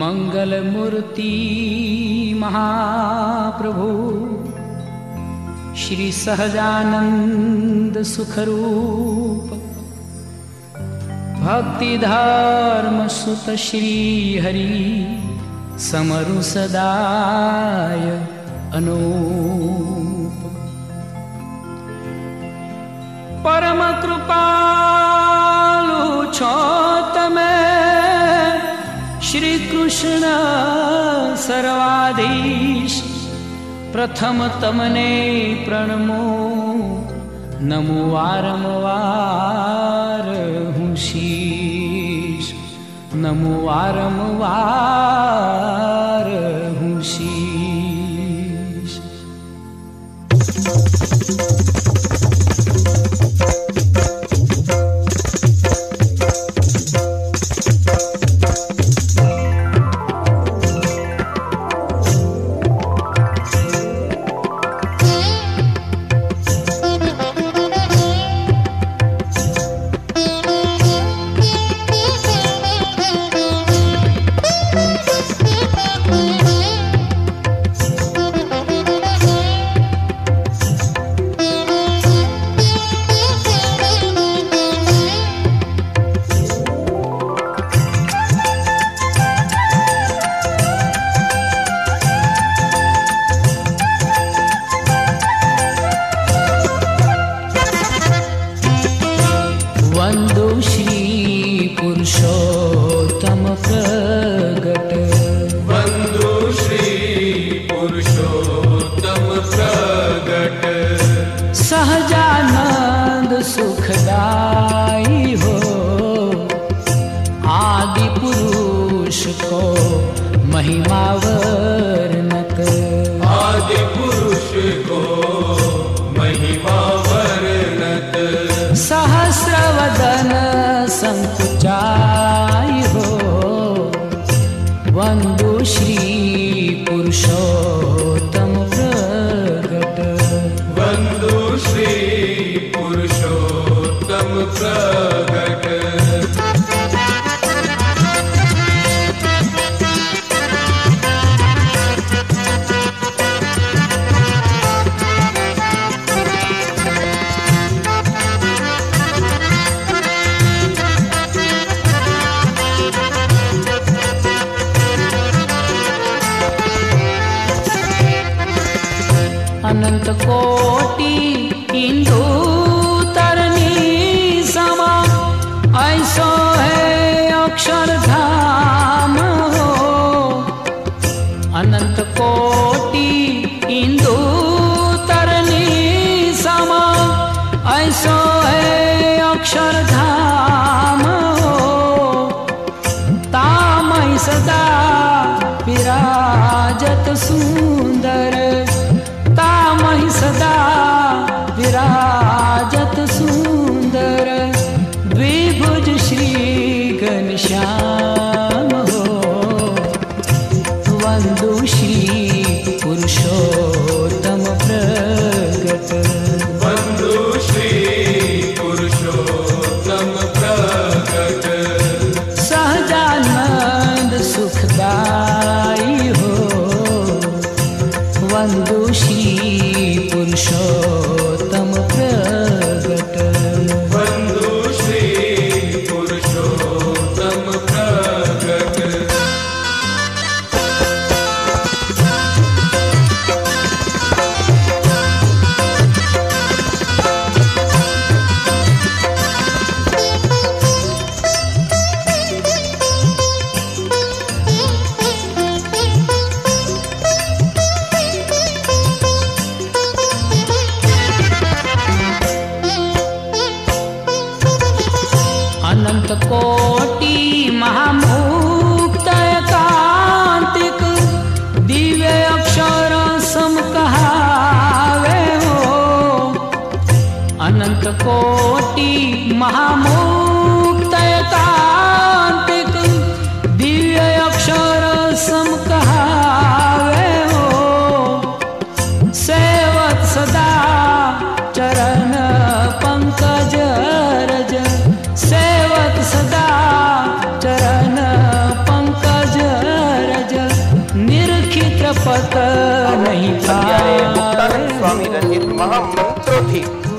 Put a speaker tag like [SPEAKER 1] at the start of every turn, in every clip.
[SPEAKER 1] मङ्गलमूर्ति महाप्रभु श्रीसहजानन्दसुखरूप भक्तिधर्मसुत श्रीहरि समरु सदाय अनूपरमकृपाल चोतमे श्रीकृष्ण सर्वाधीश प्रथमतमने प्रणमो
[SPEAKER 2] नमो
[SPEAKER 3] वारं वार
[SPEAKER 2] शीश
[SPEAKER 3] नमो वारं वा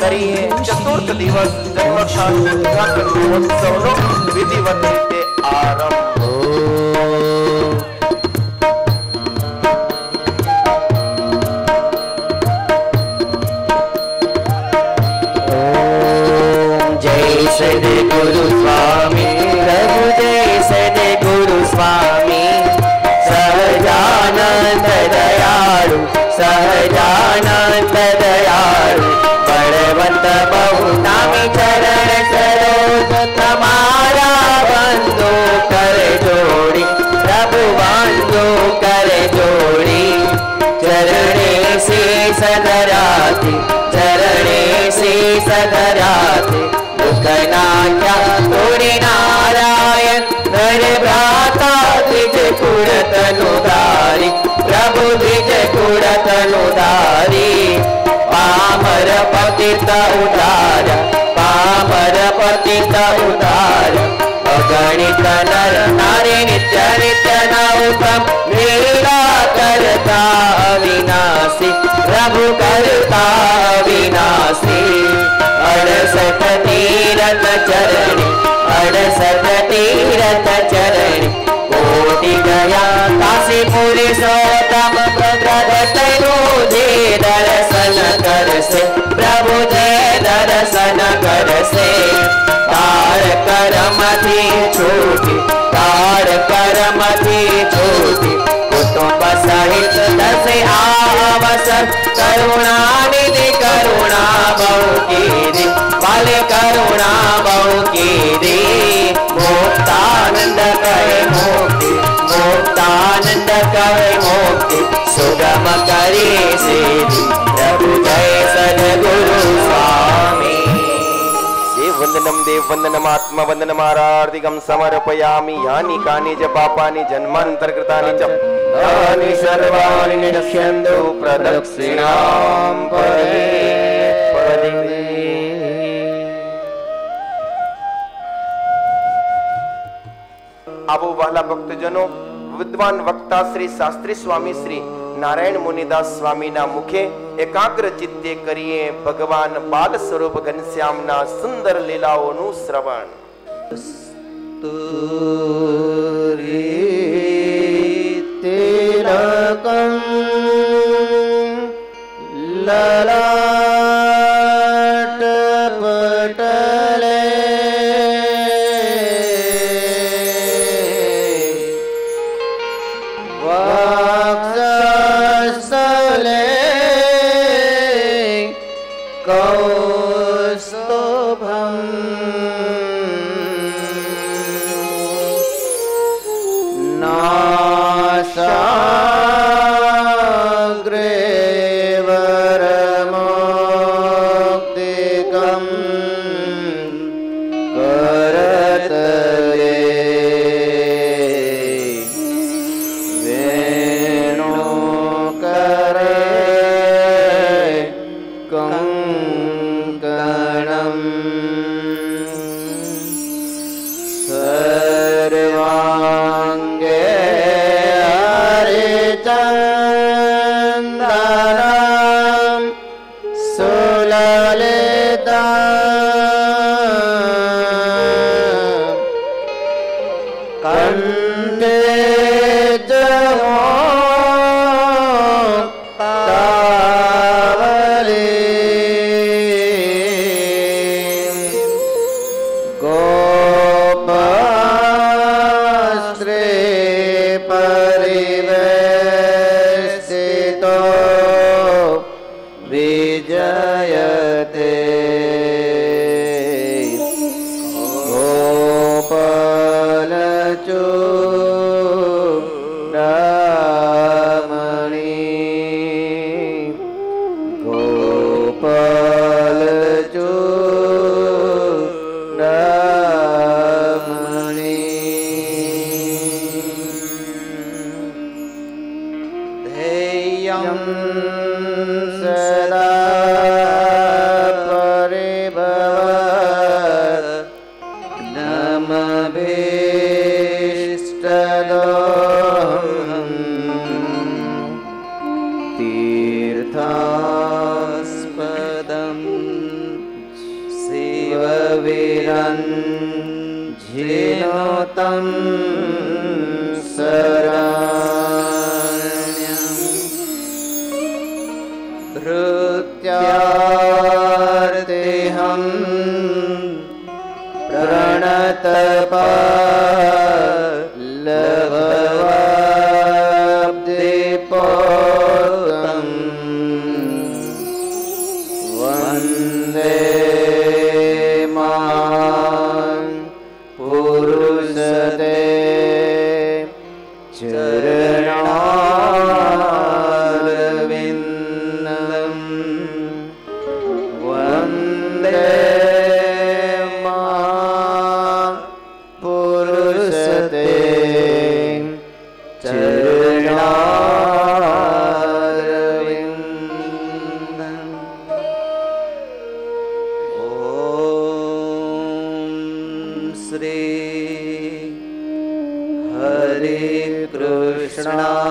[SPEAKER 3] કરીએ. ચતુર્થ દિવસ મહોત્સવનો વિધિવત રીતે આરંભ.
[SPEAKER 4] સંત બહુનામી ચરણ સરોજ તમારા બંધો કર જોડી પ્રભુ બંધો કર જોડી ચરણે સે સદરાતે ચરણે સે સદરાતે દુઃખ નાખ્યા તોડી नु प्रभु विज पुरनु पामर पतित उदार पामर पतित उदार। अगणित नर उदारि चरित मेला करता विनाश प्रभु करता विनाश तीरथ तीरल चरणस तीरथ चरण। અડસઠ તીરથ ચરણી કોટી ગયા કાશી પુરુષોત્તમ પ્રગટનું જે દર્શન કરશે પ્રભુ જે દર્શન કરશે તાર કરમથી છૂટી તાર કરમથી છૂટી કુટુંબ સહિત દસે આવસર કરુણાનિધિ કરુણા બહુ કીધી વાલે કરુણા બહુ કીધી મુક્તાનંદ કહે મુક્તિ મુક્તાનંદ કહે મુક્તિ સુગમ કરી સીધી પ્રભુ જય સદગુરુ સ્વામી
[SPEAKER 3] દેવ વંદનમ દેવ વંદનમ આત્મ વંદનમ આરાર્તિકમ સમર્પયામિ યાની કાની જ પાપાની જન્માંતર કૃતાની ચ તાની સર્વાણી નિરક્ષ્યન્તુ પ્રદક્ષિણામ પદે આવો વહાલા ભક્તજનો, વિદ્વાન વક્તા શ્રી શાસ્ત્રી સ્વામી શ્રી નારાયણ મુનિદાસ સ્વામીના મુખે એકાગ્ર ચિત્તે કરીએ ભગવાન બાલ સ્વરૂપ ઘનશ્યામના સુંદર લીલાઓનું શ્રવણ.
[SPEAKER 4] લલાટ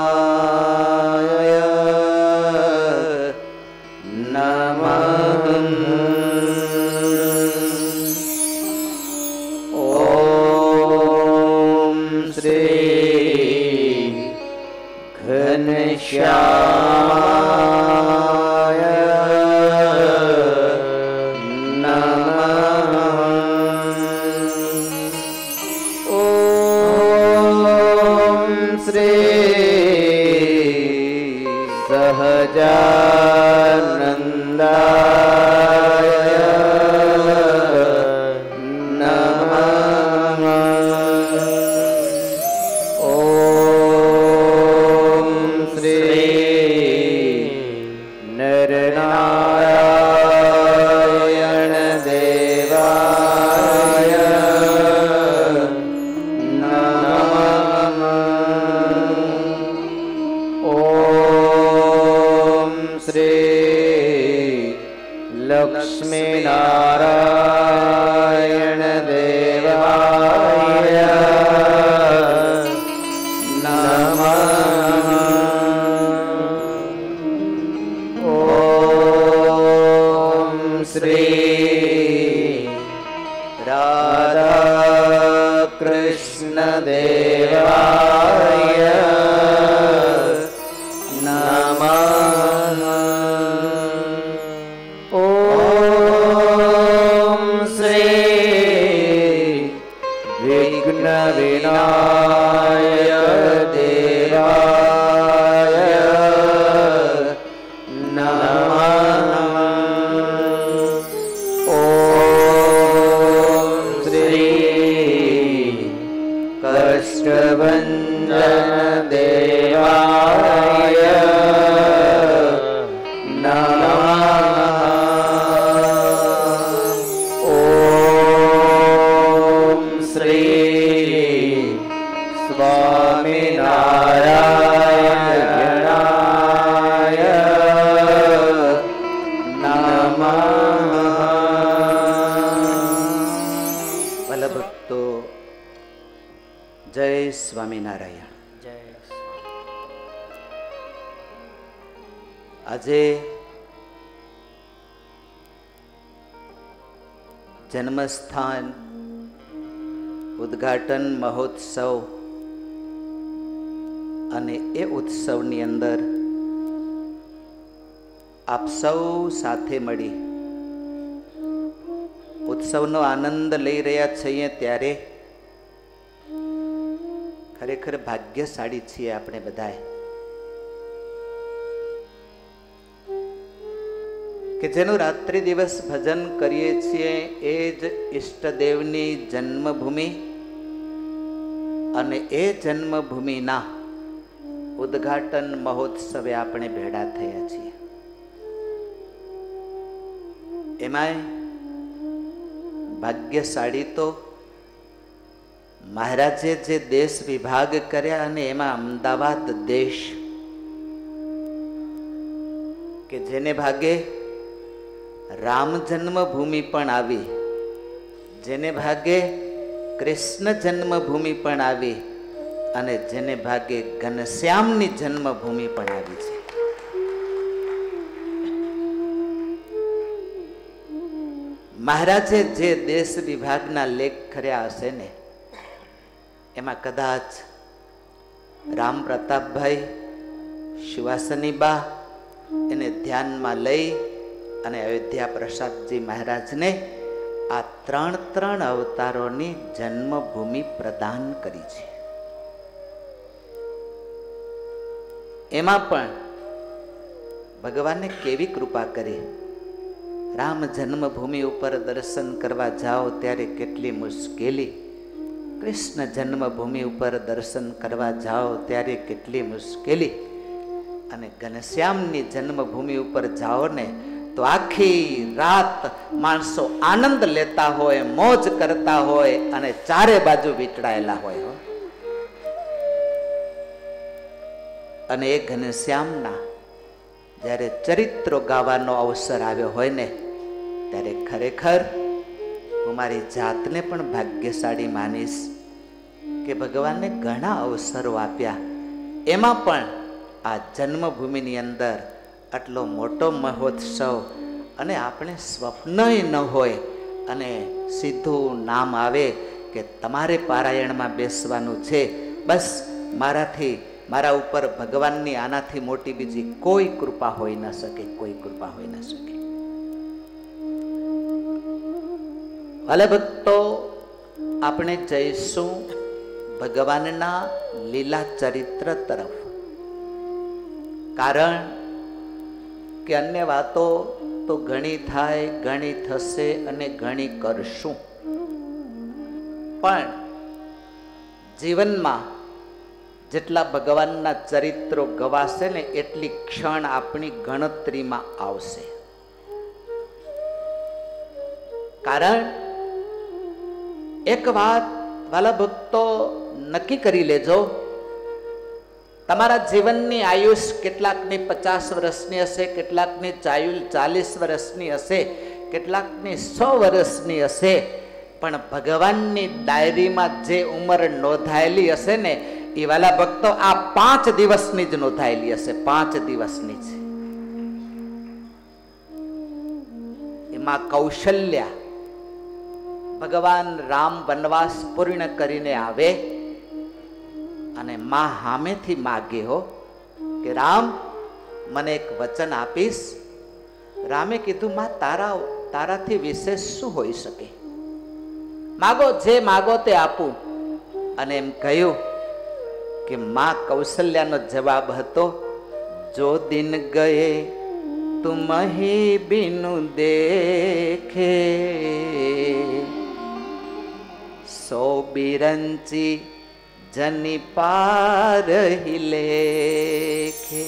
[SPEAKER 4] Allah. ભાગ્યશાળી છીએ આપણે બધાએ. કે જેનું રાત્રિ દિવસ ભજન કરીએ છીએ એ જ ઈષ્ટદેવની જન્મભૂમિ અને એ જન્મભૂમિના ઉદ્ઘાટન મહોત્સવે આપણે ભેળા થયા છીએ. એમાંય ભાગ્યશાળી તો મહારાજે જે દેશ વિભાગ કર્યા અને એમાં અમદાવાદ દેશ, કે જેને ભાગે રામ જન્મભૂમિ પણ આવી, જેને ભાગે કૃષ્ણ જન્મભૂમિ પણ આવી અને જેને ભાગે ઘનશ્યામની જન્મભૂમિ પણ આવી છે.
[SPEAKER 5] મહારાજે જે દેશ વિભાગના લેખ કર્યા હશે ને એમાં કદાચ રામ પ્રતાપભાઈ શિવાસનીબા એને ધ્યાનમાં લઈ અને અયોધ્યા પ્રસાદજી મહારાજને આ ત્રણ ત્રણ અવતારોની જન્મભૂમિ પ્રદાન કરી છે. એમાં પણ ભગવાનને કેવી કૃપા કરી? રામ જન્મભૂમિ ઉપર દર્શન કરવા જાઓ ત્યારે કેટલી મુશ્કેલી કૃષ્ણ જન્મભૂમિ ઉપર દર્શન કરવા જાઓ ત્યારે કેટલી મુશ્કેલી. અને ઘનશ્યામની જન્મભૂમિ ઉપર જાઓ ને તો આખી રાત માણસો આનંદ લેતા હોય, મોજ કરતા હોય અને ચારે બાજુ વીંટળાયેલા હોય અને એ ઘનશ્યામના જ્યારે ચરિત્રો ગાવાનો અવસર આવ્યો હોય ને, ત્યારે ખરેખર મારી જાતને પણ ભાગ્યશાળી માનીશ કે ભગવાનને ઘણા અવસરો આપ્યા. એમાં પણ આ જન્મભૂમિની અંદર આટલો મોટો મહોત્સવ અને આપણે સ્વપ્નય ન હોય અને સીધું નામ આવે કે તમારે પારાયણમાં બેસવાનું છે. બસ મારાથી, મારા ઉપર ભગવાનની આનાથી મોટી બીજી કોઈ કૃપા હોઈ ન શકે, કોઈ કૃપા હોઈ ન શકે. ભલે ભક્તો, આપણે જઈશું ભગવાનના લીલા ચરિત્ર તરફ. કારણ કે અન્ય વાતો તો ઘણી થાય, ઘણી થશે અને ઘણી કરશું. પણ જીવનમાં જેટલા ભગવાનના ચરિત્રો ગવાશે ને એટલી ક્ષણ આપણી ગણતરીમાં આવશે. કારણ એક વાત વાલા ભક્તો નક્કી કરી લેજો. તમારા જીવનની આયુષ કેટલાકની પચાસ વર્ષની હશે, કેટલાકની ચાયુલ ચાલીસ વર્ષની હશે, કેટલાકની સો વર્ષની હશે, પણ ભગવાનની ડાયરીમાં જે ઉંમર નોંધાયેલી હશે ને, એ વાલા ભક્તો આ પાંચ દિવસની જ નોંધાયેલી હશે, પાંચ દિવસની જ. એમાં કૌશલ્યા ભગવાન રામ વનવાસ પૂર્ણ કરીને આવે અને માં હામેથી માગે હો કે, રામ, મને એક વચન આપીશ. રામે કીધું, માં, તારા, તારાથી વિશેષ શું હોઈ શકે? માગો, જે માગો તે આપું. અને એમ કહ્યું કે, માં કૌશલ્યાનો જવાબ હતો, જો દિન ગયે તુમ બિનુ દેખે. સો બિરંચી જની પાર લેખે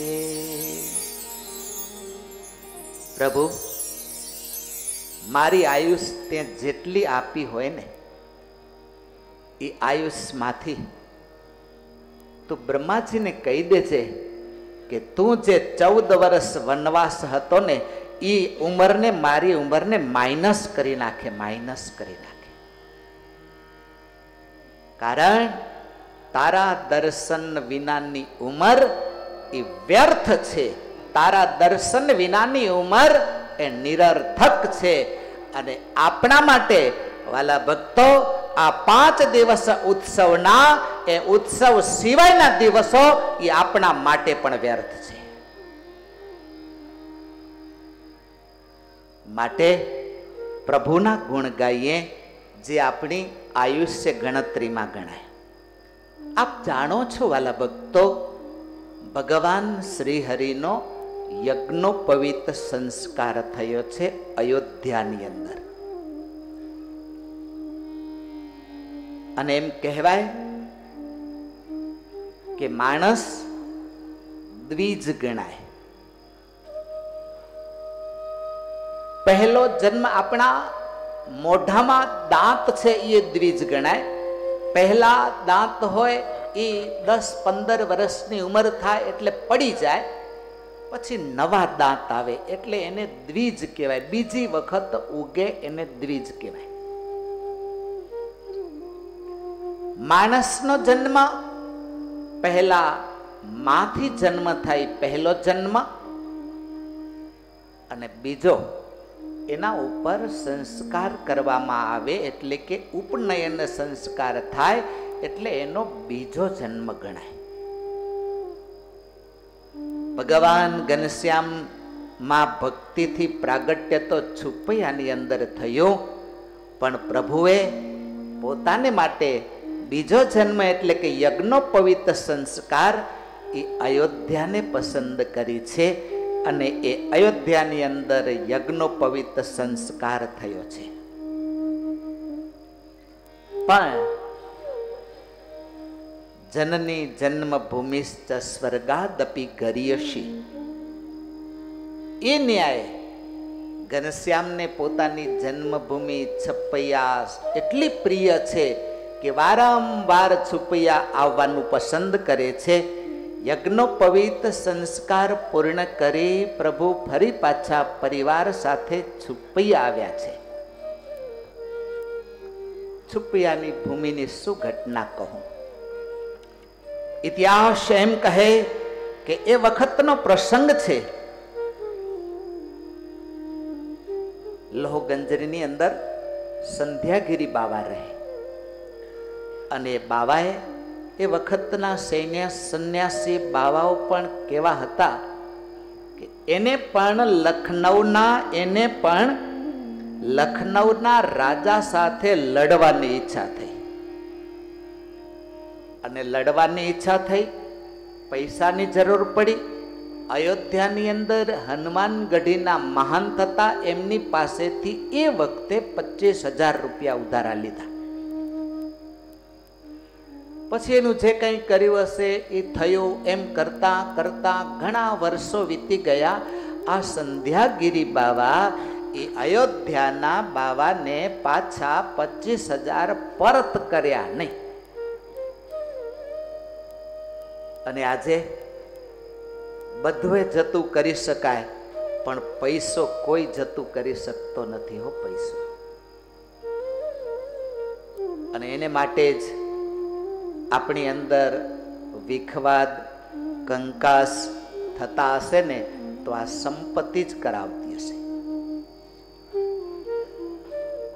[SPEAKER 5] પ્રભુ મારી આયુષ તે જેટલી આપી હોય ને એ આયુષમાંથી તું બ્રહ્માજીને કહી દેજે કે તું જે ચૌદ વર્ષ વનવાસ હતો ને એ ઉંમરને મારી ઉંમરને માઇનસ કરી નાખે માઇનસ કરી નાખે કારણ તારા દર્શન વિનાની ઉંમર એ વ્યર્થ છે. તારા દર્શન વિનાની ઉંમર એ નિરર્થક છે. અને આપણા માટે, વાલા ભક્તો, આ પાંચ દિવસ ઉત્સવના, એ ઉત્સવ સિવાયના દિવસો એ આપણા માટે પણ વ્યર્થ છે. માટે પ્રભુના ગુણ ગાઈએ જે આપણી આયુષ્ય ગણતરીમાં ગણાય. આપ જાણો છો વાલા ભક્તો, ભગવાન શ્રી હરિનો યજ્ઞોપવિત સંસ્કાર થયો છે અયોધ્યાની અંદર. અને એમ કહેવાય કે માણસ દ્વિજ ગણાય. પહેલો જન્મ આપણા મોઢામાં દાંત છે એ દ્વિજ ગણાય. પહેલા દાંત હોય એ દસ પંદર વર્ષની ઉંમર થાય એટલે પડી જાય. પછી નવા દાંત આવે એટલે એને દ્વિજ કહેવાય. બીજી વખત ઉગે એને દ્વિજ કહેવાય. માણસનો જન્મ પહેલા માથી જન્મ થાય પહેલો જન્મ. અને બીજો એના ઉપર સંસ્કાર કરવામાં આવે એટલે કે ઉપનયન સંસ્કાર થાય એટલે એનો બીજો જન્મ ગણાય. ભગવાન ઘનશ્યામમાં ભક્તિથી પ્રાગટ્ય તો છુપૈયાની અંદર થયું, પણ પ્રભુએ પોતાને માટે બીજો જન્મ એટલે કે યજ્ઞોપવિત સંસ્કાર એ અયોધ્યાને પસંદ કરી છે. અને એ અયોધ્યાની અંદર યજ્ઞોપવિત સંસ્કાર થયો છે. પણ જનની જન્મભૂમિશ્ચ સ્વર્ગાદપી ગરીયશી, એ ન્યાય ઘનશ્યામને પોતાની જન્મભૂમિ છપૈયા એટલી પ્રિય છે કે વારંવાર છુપૈયા આવવાનું પસંદ કરે છે યજ્ઞોપવિત સંસ્કાર પૂર્ણ કરી પ્રભુ ફરી પાછા પરિવાર સાથે છુપૈયા આવ્યા છે. છુપૈયાની ભૂમિની શું ઘટના કહું? ઇતિહાસ એમ કહે કે એ વખતનો પ્રસંગ છે. લોહગંજરીની અંદર સંધ્યાગીરી બાવા રહે. અને બાવાએ એ વખતના સૈન્ય સંન્યાસી બાવાઓ પણ કેવા હતા કે એને પણ લખનૌના એને પણ લખનૌના રાજા સાથે લડવાની ઈચ્છા થઈ. અને લડવાની ઈચ્છા થઈ, પૈસાની જરૂર પડી, અયોધ્યાની અંદર હનુમાનગઢીના મહાન થતા એમની પાસેથી એ વખતે પચીસ હજાર રૂપિયા ઉધારા લીધા. પછી એનું જે કંઈ કર્યું હશે એ થયું એમ કરતાં કરતાં ઘણા વર્ષો વીતી ગયા. આ સંધ્યાગીરી બાવા એ અયોધ્યાના બાવાને પાછા પચીસ હજાર પરત કર્યા નહીં. અને આજે બધું જતું કરી શકાય, પણ પૈસો કોઈ જતું કરી શકતો નથી હો પૈસો. અને એને માટે જ આપણી અંદર વિખવાદ, કંકાસ થતા હશે ને, તો આ સંપત્તિ જ કરાવતી હશે.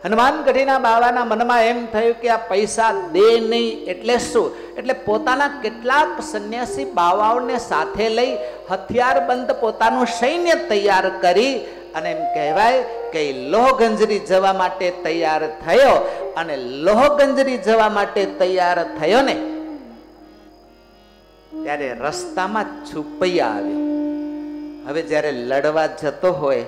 [SPEAKER 5] હનુમાનગઢીના બાવાના મનમાં એમ થયું કે આ પૈસા દે નહીં એટલે શું? એટલે પોતાના કેટલાક સંન્યાસી બાવાઓને સાથે લઈ હથિયારબંધ પોતાનું સૈન્ય તૈયાર કરી અને એમ કહેવાય કે લોહગંજરી જવા માટે તૈયાર થયો અને લોહગંજરી જવા માટે તૈયાર થયો ને, ત્યારે રસ્તામાં છુપૈયા આવ્યો. હવે જ્યારે લડવા જતો હોય,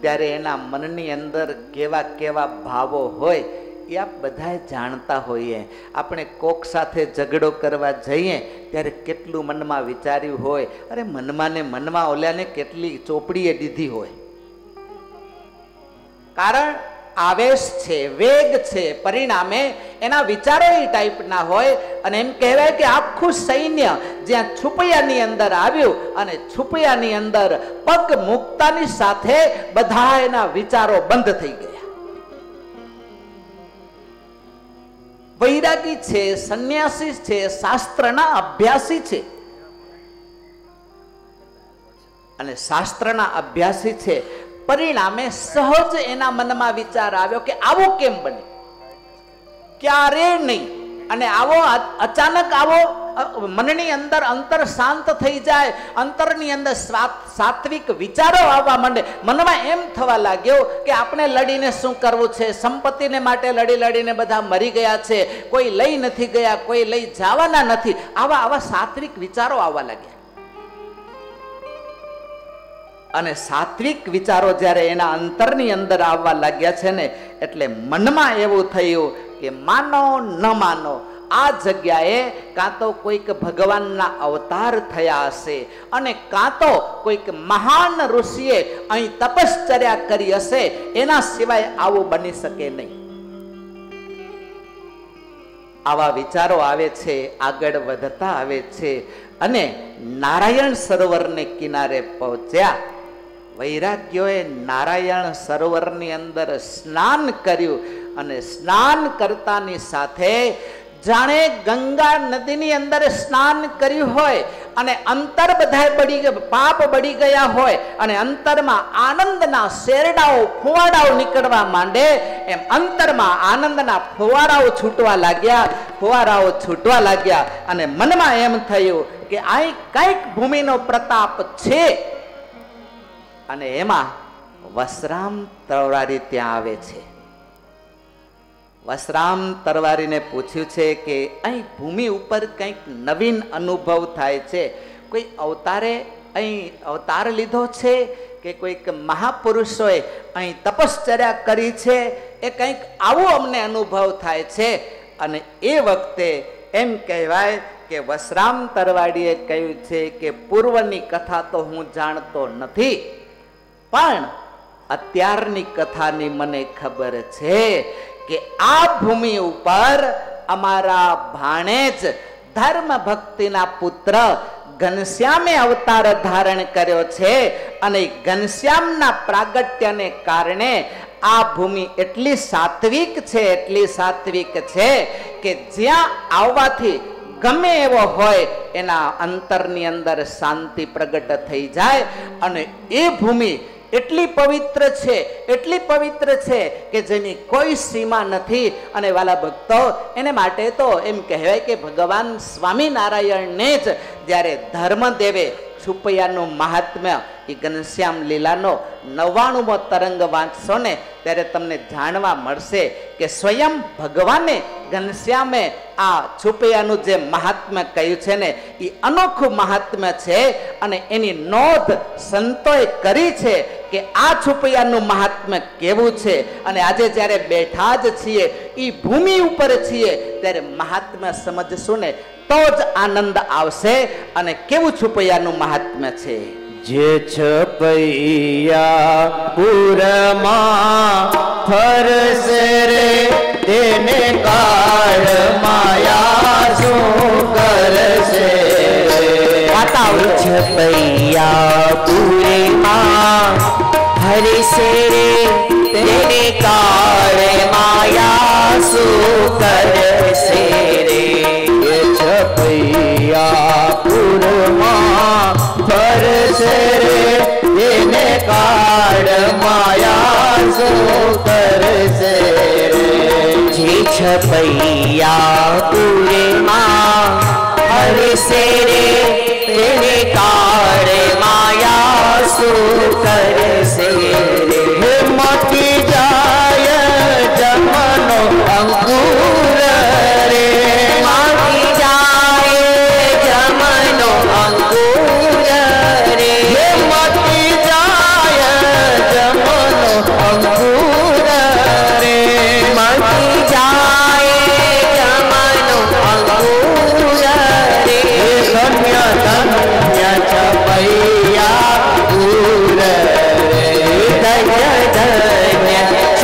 [SPEAKER 5] ત્યારે એના મનની અંદર કેવા કેવા ભાવો હોય, એ આપ બધાએ જાણતા હોઈએ. આપણે કોક સાથે ઝઘડો કરવા જઈએ, ત્યારે કેટલું મનમાં વિચાર્યું હોય. અરે મનમાં ને મનમાં ઓલાને કેટલી ચોપડીએ દીધી હોય. કારણ આવેશ છે, વેગ છે, પરિણામે એના વિચારો એ ટાઈપના હોય અને એમ કહેવાય કે આખું સૈન્ય જ્યાં છુપૈયાની અંદર આવ્યું અને છુપૈયાની અંદર પગ મુક્તાની સાથે બધા એના વિચારો બંધ થઈ ગયા. વૈરાગી છે, સંન્યાસી છે, શાસ્ત્રના અભ્યાસી છે. અને શાસ્ત્રના અભ્યાસી છે પરિણામે સહજ એના મનમાં વિચાર આવ્યો કે આવો કેમ બને? ક્યારે નહીં? અને આવો અચાનક આવો મનની અંદર અંતર શાંત થઈ જાય, અંતરની અંદર સાત્વિક વિચારો આવવા માંડે. મનમાં એમ થવા લાગ્યો કે આપણે લડીને શું કરવું છે? સંપત્તિને માટે લડી લડીને બધા મરી ગયા છે. કોઈ લઈ નથી ગયા, કોઈ લઈ જવાના નથી. આવા આવા સાત્વિક વિચારો આવવા લાગ્યા. અને સાત્વિક વિચારો જ્યારે એના અંતરની અંદર આવવા લાગ્યા છે ને, એટલે મનમાં એવું થયું કે માનો, ન માનો, આ જગ્યાએ કાં તો કોઈક ભગવાનના અવતાર થયા હશે અને કાં તો કોઈક મહાન ઋષિએ અહીં તપશ્ચર્યા કરી હશે, એના સિવાય આવું બની શકે નહીં. આવા વિચારો આવે છે, આગળ વધતા આવે છે અને નારાયણ સરોવરને કિનારે પહોંચ્યા. વૈરાગ્યોએ નારાયણ સરોવરની અંદર સ્નાન કર્યું અને સ્નાન કરતાની સાથે જાણે ગંગા નદીની અંદર સ્નાન કર્યું હોય અને અંતર બધાય બળી પાપ બળી ગયા હોય અને અંતરમાં આનંદના શેરડાઓ, ફુવાડાઓ નીકળવા માંડે, એમ અંતરમાં આનંદના ફુવારાઓ છૂટવા લાગ્યા ફુવારાઓ છૂટવા લાગ્યા અને મનમાં એમ થયું કે આ કંઈક ભૂમિનો પ્રતાપ છે. અને એમાં વસરામ તરવારી ત્યાં આવે છે. વસરામ તરવારીને પૂછ્યું છે કે અહીં ભૂમિ ઉપર કંઈક નવીન અનુભવ થાય છે? કોઈ અવતારે અહીં અવતાર લીધો છે કે કોઈક મહાપુરુષોએ અહીં તપશ્ચર્યા કરી છે? એ કંઈક આવો અમને અનુભવ થાય છે? અને એ વખતે એમ કહેવાય કે વસરામ તરવાડીએ કહ્યું છે કે પૂર્વની કથા તો હું જાણતો નથી. પણ અત્યારની કથાની મને ખબર છે કે આ ભૂમિ ઉપર અમારા ભાણેજ ધર્મ ભક્તિના પુત્ર ઘનશ્યામે અવતાર ધારણ કર્યો છે અને ઘનશ્યામના પ્રાગટ્યને કારણે આ ભૂમિ એટલી સાત્વિક છે, એટલી સાત્વિક છે કે જ્યાં આવવાથી ગમે એવો હોય એના અંતરની અંદર શાંતિ પ્રગટ થઈ જાય અને એ ભૂમિ એટલી પવિત્ર છે, એટલી પવિત્ર છે કે જેની કોઈ સીમા નથી. અને વાલા ભક્તો, એને માટે તો એમ કહેવાય કે ભગવાન સ્વામિનારાયણને જ જ્યારે ધર્મદેવે છુપૈયાનું મહાત્મ્ય એ ઘનશ્યામ લીલાનો નવ્વાણુંમો તરંગ વાંચશો ને ત્યારે તમને જાણવા મળશે કે સ્વયં ભગવાને ઘનશ્યામે આ છુપૈયાનું જે મહાત્મ્ય કહ્યું છે ને, એ અનોખું મહાત્મ્ય છે અને એની નોંધ સંતોએ કરી છે કે આ છુપૈયાનું મહાત્મ્ય કેવું છે. અને આજે જ્યારે બેઠા જ છીએ એ ભૂમિ ઉપર છીએ, ત્યારે મહાત્મ્ય સમજશું ને તો જ આનંદ આવશે અને કેવું છુપૈયાનું મહાત્મ્ય છે?
[SPEAKER 4] જે છપૈયા પુરમાં ફરશે રે તેને કાળ માયા શું કરશે. છપૈયા પુરમાં ફરશે રે તેને કાળ માયા શું કરશે રે? છપૈયા પુરમાં ફરશે રે તેને કાળ માયા શું કરશે રે. જે છપૈયા પુરમાં હરશે રે તેને કાળ માયા શું કરશે રે.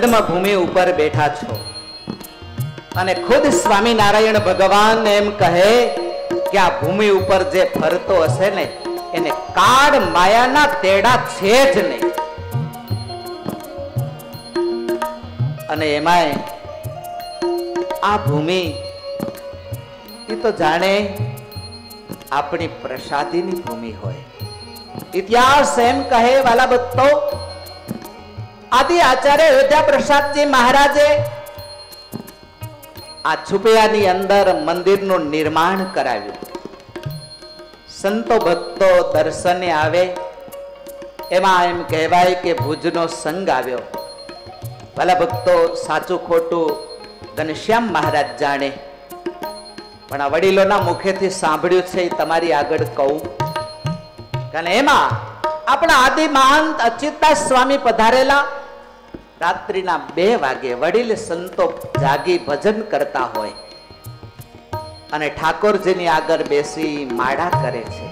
[SPEAKER 5] જન્મભૂમિ ઉપર બેઠા છો. અને ખુદ સ્વામિનારાયણ ભગવાન એમ કહે કે આ ભૂમિ ઉપર જે ફરતો હશે ને, એને કાળ માયાના તેડા છે જ નહીં. અને એમાંય આ ભૂમિ, એ તો જાણે આપણી પ્રસાદીની ભૂમિ હોય. ઇતિહાસ એમ કહે, વાલા ભક્તો આદિ આચાર્ય અયોધ્યા પ્રસાદજી મહારાજે આ છુપિયાની અંદર મંદિરનું નિર્માણ કરાવ્યું. સંતો ભક્તો દર્શને આવે, એમાં એમ કહેવાય કે ભુજનો સંગ આવ્યો. ભલા ભક્તો સાચું ખોટું ઘનશ્યામ મહારાજ જાણે. પણ આ વડીલોના મુખેથી સાંભળ્યું છે, એ તમારી આગળ કહું. કારણ એમાં આપણા આદિ મહાન અચ્યુતા સ્વામી પધારેલા રાત્રિના બે વાગે વડીલ સંતો જાગી ભજન કરતા હોય. અને ઠાકોરજીની આગળ બેસી માળા કરે છે.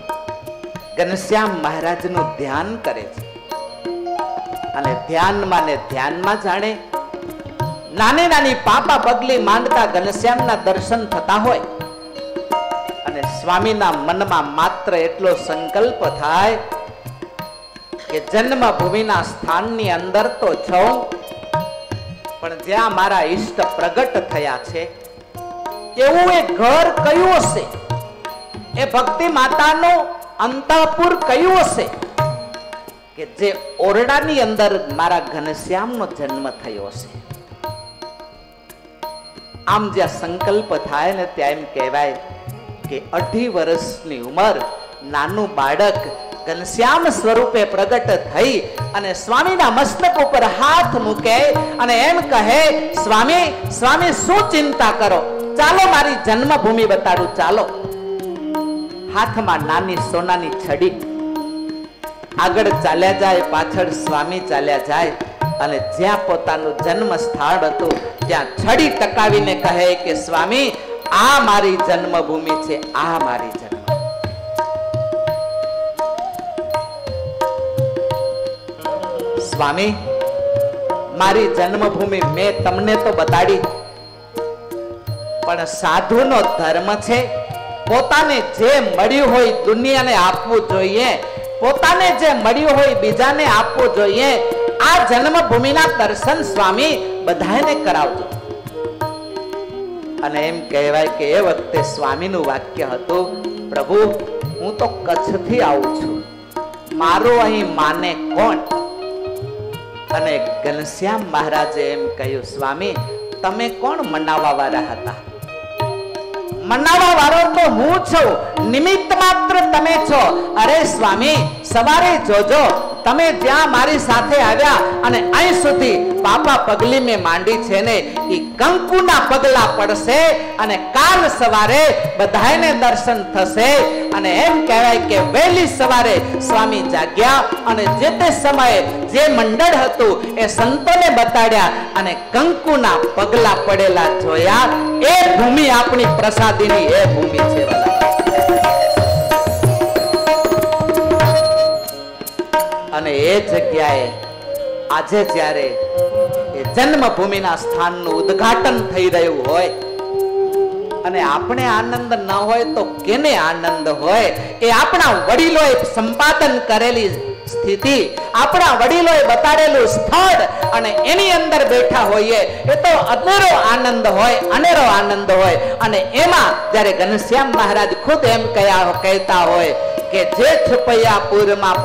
[SPEAKER 5] ઘનશ્યામ મહારાજનું ધ્યાન કરે છે. અને ધ્યાનમાં ને ધ્યાનમાં જાણે નાની નાની પાપા પગલી માંડતા ઘનશ્યામના દર્શન થતા હોય. અને સ્વામીના મનમાં માત્ર એટલો સંકલ્પ થાય કે જન્મભૂમિના સ્થાનની અંદર તો છું. પણ જ્યાં મારા ઈષ્ટ પ્રગટ થયા છે, એવું એ ઘર કયું હશે? એ ભક્તિ માતાનો અંતઃપુર કયું હશે? કે જે ઓરડાની અંદર મારા ઘનશ્યામનો જન્મ થયો હશે? આમ જ્યાં સંકલ્પ થાય ને ત્યાં એમ કહેવાય કે અઢી વર્ષની ઉંમર નાનું બાળક ઘનશ્યામ સ્વરૂપે પ્રગટ થઈ અને સ્વામીના મસ્તક ઉપર હાથ મૂકે અને એમ કહે, સ્વામી સ્વામી, શું ચિંતા કરો? ચાલો મારી જન્મભૂમિ બતાડું, ચાલો. હાથમાં નાની સોનાની છડી. આગળ ચાલ્યા જાય, પાછળ સ્વામી ચાલ્યા જાય અને જ્યાં પોતાનું જન્મ સ્થળ હતું, ત્યાં છડી ટકાવીને કહે કે, સ્વામી, આ મારી જન્મભૂમિ છે, આ મારી જન્મ સ્વામી, મારી જન્મભૂમિ મેં તમને તો બતાડી. પણ સાધુનો ધર્મ છે, પોતાને જે મળ્યું હોય દુનિયાને આપવું જોઈએ. પોતાને જે મળ્યું હોય બીજાને આપવું જોઈએ. આ જન્મભૂમિના દર્શન સ્વામી બધાને કરાવજો. અને એમ કહેવાય કે એ વખતે સ્વામીનું વાક્ય હતું, પ્રભુ, હું તો કચ્છથી આવું છું. મારું અહીં માને કોણ? અને ઘનશ્યામ મહારાજે એમ કહ્યું, સ્વામી, તમે કોણ મનાવવા વાળા હતા? મનાવવા વાળો તો હું છું. નિમિત્ત માત્ર તમે છો. અરે સ્વામી, સવારે જોજો. તમે જ્યાં મારી સાથે આવ્યા અને અહીં સુધી પાપા પગલી મેં માંડી છે ને એ કંકુના પગલા પડશે અને કાલ સવારે બધાને દર્શન થશે. અને એમ કહેવાય કે વહેલી સવારે સ્વામી જાગ્યા અને જે તે સમયે જે મંડળ હતું એ સંતોને બતાડ્યા અને કંકુના પગલા પડેલા જોયા. એ ભૂમિ આપણી પ્રસાદીની, એ ભૂમિ છે. અને એ જગ્યાએ આજે જ્યારે એ જન્મભૂમિના સ્થાનનું ઉદ્ઘાટન થઈ રહ્યું હોય અને આપણે આનંદ ન હોય તો કેને આનંદ હોય? એ આપણા વડીલોએ સંપાદન કરેલી સ્થિતિ, આપણા વડીલોએ બતાડેલું સ્થળ અને એની અંદર બેઠા હોઈએ, એ તો અનેરો આનંદ હોય, અનેરો આનંદ હોય. અને એમાં જ્યારે ઘનશ્યામ મહારાજ ખુદ એમ કહેતા હોય કે જે છુપૈયા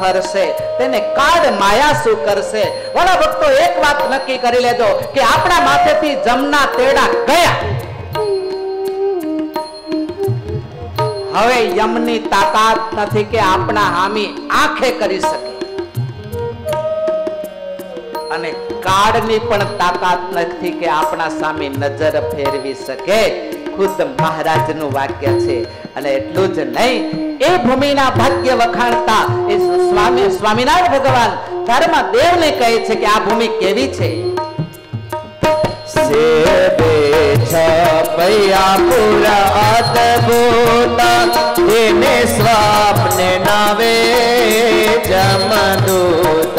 [SPEAKER 5] ફરશે તેને કાળ માયા શું કરશે. વડા ભક્તો, એક વાત નક્કી કરી લેજો કે આપણા માથેથી જમના તેડા ગયા. હવે યમની તાકાત નથી કે આપણા હામી આંખે કરી શકે. અને કાળની પણ તાકાત નથી કે આપણા સામે નજર ફેરવી શકે. ખુદ મહારાજનું વાક્ય છે અને એટલું જ નહીં એ ભૂમિના ભાગ્ય વખાણતા એ સ્વામી સ્વામિનારાયણ ભગવાન ધર્મ દેવને કહે છે કે આ ભૂમિ કેવી છે?
[SPEAKER 4] સેવે છપૈયા પુરા અદભુત એને સ્વપ્ને નાવે જમદૂત.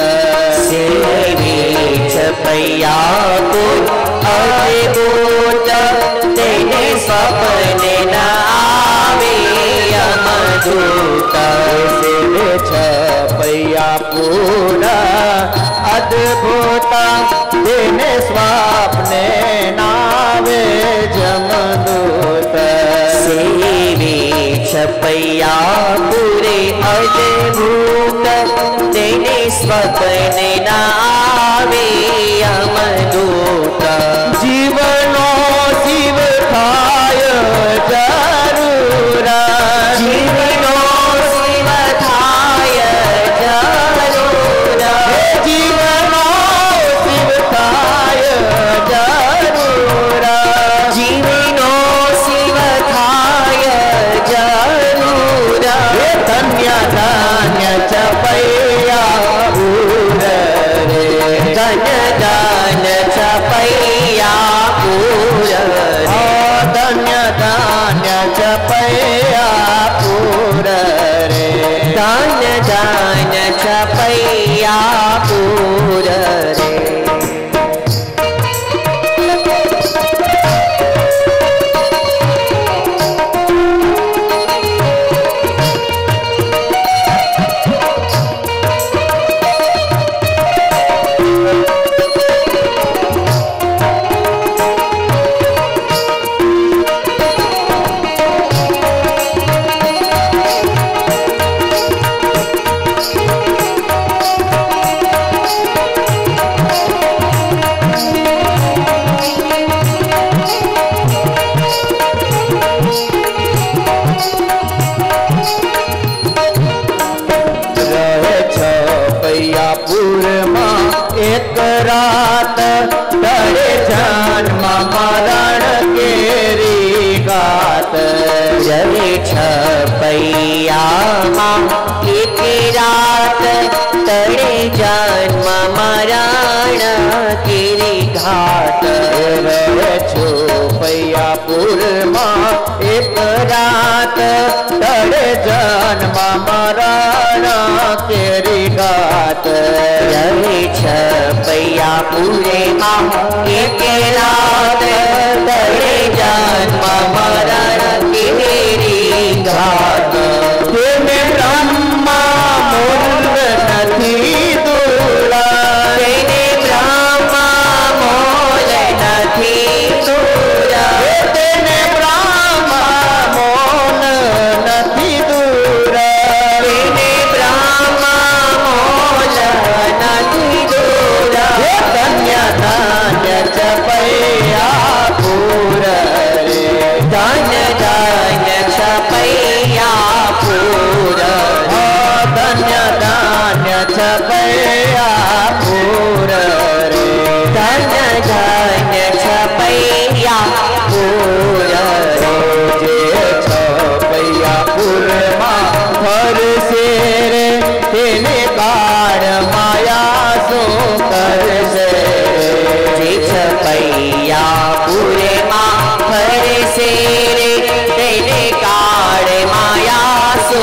[SPEAKER 4] સેવી છપૈયા પુર અદભુત તેને સ્વપ્ને યમદૂત સેવે છપૈયા પુરા અદભુત તેને સ્વાપ્ને નાવે જમદૂત સેવી છપૈયા પૂરે અદભૂત તેને સ્વપ્ને નાવે અમદૂત જીવનો धन्य धन दानपया पूर रे धन्य धन दानपया पूर રહે છો પૈયાપુરમાં એક રાત તળે જન્મ મરણ કેરી ગાત. રહે છે પૈયાપુરે માં એક રાત તળે જન્મ મરણ કેરી ઘાત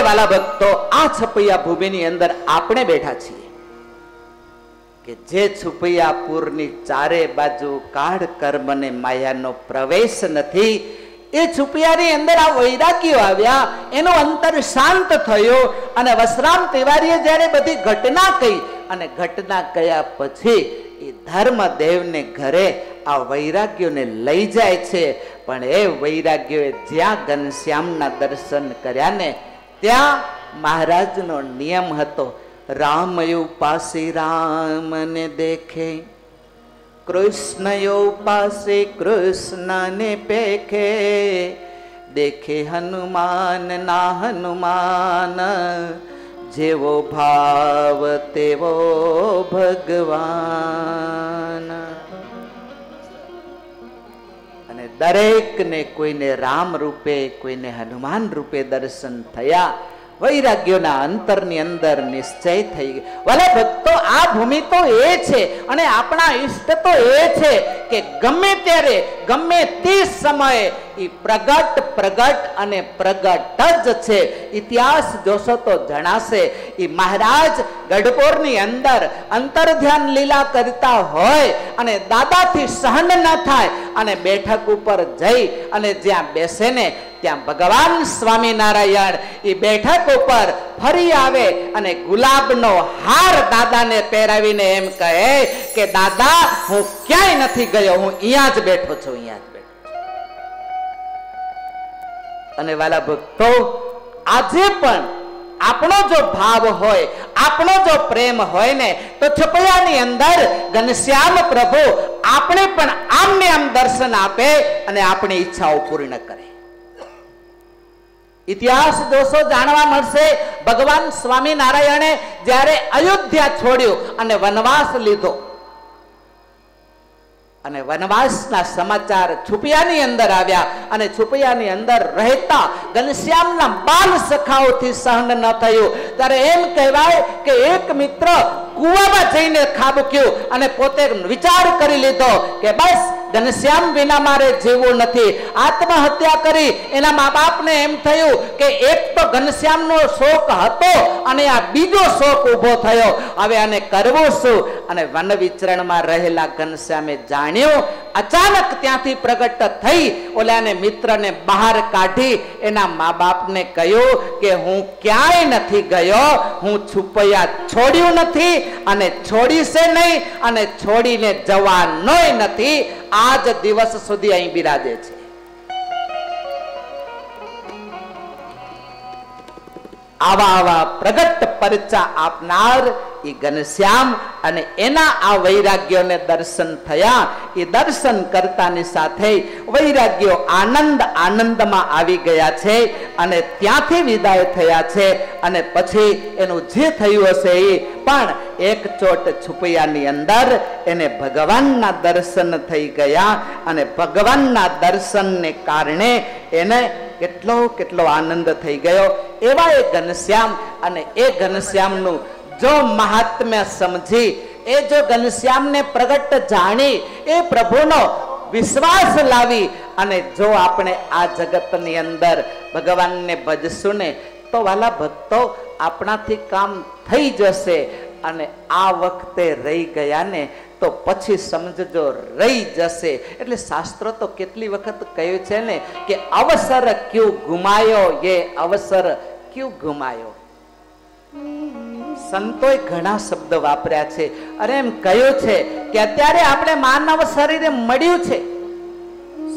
[SPEAKER 5] અરે વાલા ભક્તો આ છપૈયા ભૂમિની અંદર આપણે બેઠા છીએ. કે જે છુપૈયાપુરની ચારે બાજુ કાળ કર્મ ને માયાનો પ્રવેશ નથી, એ છુપિયાની અંદર આ વૈરાગ્યો આવ્યા, એનો અંતર શાંત થયો, અને વસરામ તિવારીએ જ્યારે બધી ઘટના કહી, અને ઘટના કયા પછી એ ધર્મદેવને ઘરે આ વૈરાગ્યોને લઈ જાય છે, પણ એ વૈરાગ્યોએ જ્યાં ઘનશ્યામના દર્શન કર્યા ને ત્યાં મહારાજનો નિયમ હતો, રામ પાસે રામને દેખે કૃષ્ણ પાસે કૃષ્ણને પેખે, દેખે હનુમાન, ના હનુમાન, જેવો ભાવ તેવો ભગવાન. દરેકને કોઈને રામ રૂપે કોઈને હનુમાન રૂપે દર્શન થયા વૈરાગ્યોના અંતરની અંદર નિશ્ચય થઈ ગયો. ભલે ભક્તો આ ભૂમિ તો એ છે, અને આપણા ઈષ્ટ તો એ છે કે ગમે ત્યારે, ગમે તે સમયે એ પ્રગટ પ્રગટ અને પ્રગટ જ છે. ઇતિહાસ જોશો તો જણાશે એ મહારાજ ગઢપોરની અંદર અંતર ધ્યાન લીલા કરતા હોય અને દાદાથી સહન ન થાય અને બેઠક ઉપર જઈ અને જ્યાં બેસે ને ત્યાં ભગવાન સ્વામિનારાયણ એ બેઠક ઉપર ફરી આવે અને ગુલાબનો હાર દાદાને પહેરાવીને એમ કહે કે, દાદા, હું ક્યાંય નથી ગયો, હું અહીંયા જ બેઠો છું અહીંયા જ બેઠો છું." અને વાલા ભક્તો, આજે પણ આપણો જો ભાવ હોય, આપણો જો પ્રેમ હોય ને, તો છપૈયાની અંદર ઘનશ્યામ પ્રભુ આપણે પણ આમને આમ દર્શન આપે અને આપણી ઈચ્છાઓ પૂર્ણ કરે ઇતિહાસ દોષો જાણવા મળશે. ભગવાન સ્વામિનારાયણે જ્યારે અયોધ્યા છોડ્યું અને વનવાસ લીધો. અને વનવાસના સમાચાર છુપિયાની અંદર આવ્યા અને છુપિયાની અંદર રહેતા ઘનશ્યામના બાલ સખાઓથી સહન ન થયું. ત્યારે એમ કહેવાય કે એક મિત્ર કુવામાં જઈને ખાબક્યું અને પોતે વિચાર કરી લીધો કે બસ ઘનશ્યામ વિના મારે જીવવું નથી. આત્મહત્યા કરી એના મા બાપને એમ થયું કે એક તો ઘનશ્યામનો શોક હતો અને આ બીજો શોક ઊભો થયો. હવે આને કરવું શું? અને વન વિચરણમાં રહેલા ઘનશ્યામે જાણ્યું, અચાનક ત્યાંથી પ્રગટ થઈ ઓલાને મિત્રને બહાર કાઢી એના મા બાપને કહ્યું કે હું ક્યાંય નથી ગયો, હું છુપૈયા છોડ્યું નથી અને છોડીશે નહીં અને છોડીને જવાનોય નથી. આજ દિવસ સુધી અહીં બિરાજે છે. આવા આવા પ્રગટ પરચા આપનાર એ ઘનશ્યામ અને એના આ વૈરાગ્યોને દર્શન થયા. એ દર્શન કરતાની સાથે વૈરાગ્યો આનંદ આનંદમાં આવી ગયા છે અને ત્યાંથી વિદાય થયા છે. અને પછી એનું જે થયું હશે એ પણ એક ચોટ છુપૈયાની અંદર એને ભગવાનના દર્શન થઈ ગયા અને ભગવાનના દર્શનને કારણે એને કેટલો કેટલો આનંદ થઈ ગયો. એવા એ ઘનશ્યામ અને એ ઘનશ્યામનું જો મહાત્મ્ય સમજી, એ જો ઘનશ્યામને પ્રગટ જાણી, એ પ્રભુનો વિશ્વાસ લાવી અને જો આપણે આ જગતની અંદર ભગવાનને ભજશું ને, તો વાલા ભક્તો આપણાથી કામ થઈ જશે. અને આ વખતે રહી ગયા ને તો પછી સમજજો, રહી જશે. એટલે શાસ્ત્ર તો કેટલી વખત કહ્યું છે ને કે અવસર ક્યું ગુમાયો એ અવસર ક્યું ગુમાયો? સંતોએ ઘણા શબ્દ વાપર્યા છે. અરે એમ કહ્યું છે કે અત્યારે આપણે માનવ શરીરે મળ્યું છે.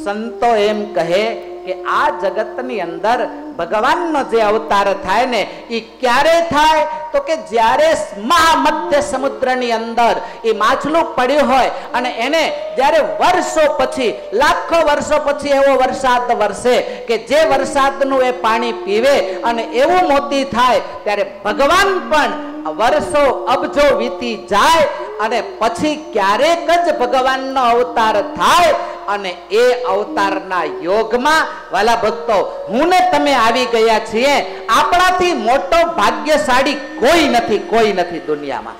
[SPEAKER 5] સંતો એમ કહે કે આ જગતની અંદર ભગવાનનો જે અવતાર થાય ને એ ક્યારે થાય? તો કે જ્યારે મહામધ્ય સમુદ્રની અંદર એ માછલું પડ્યું હોય અને એને જ્યારે વર્ષો પછી, લાખો વર્ષો પછી એવો વરસાદ વરસે કે જે વરસાદનું એ પાણી પીવે અને એવું મોતી થાય, ત્યારે ભગવાન પણ વર્ષો અબજો વીતી જાય અને પછી ક્યારેક જ ભગવાનનો અવતાર થાય અને એ અવતારના યોગમાં, વાલા ભક્તો હું ને તમે આવી ગયા છીએ, આપણાથી મોટો ભાગ્યશાળી કોઈ નથી કોઈ નથી દુનિયામાં.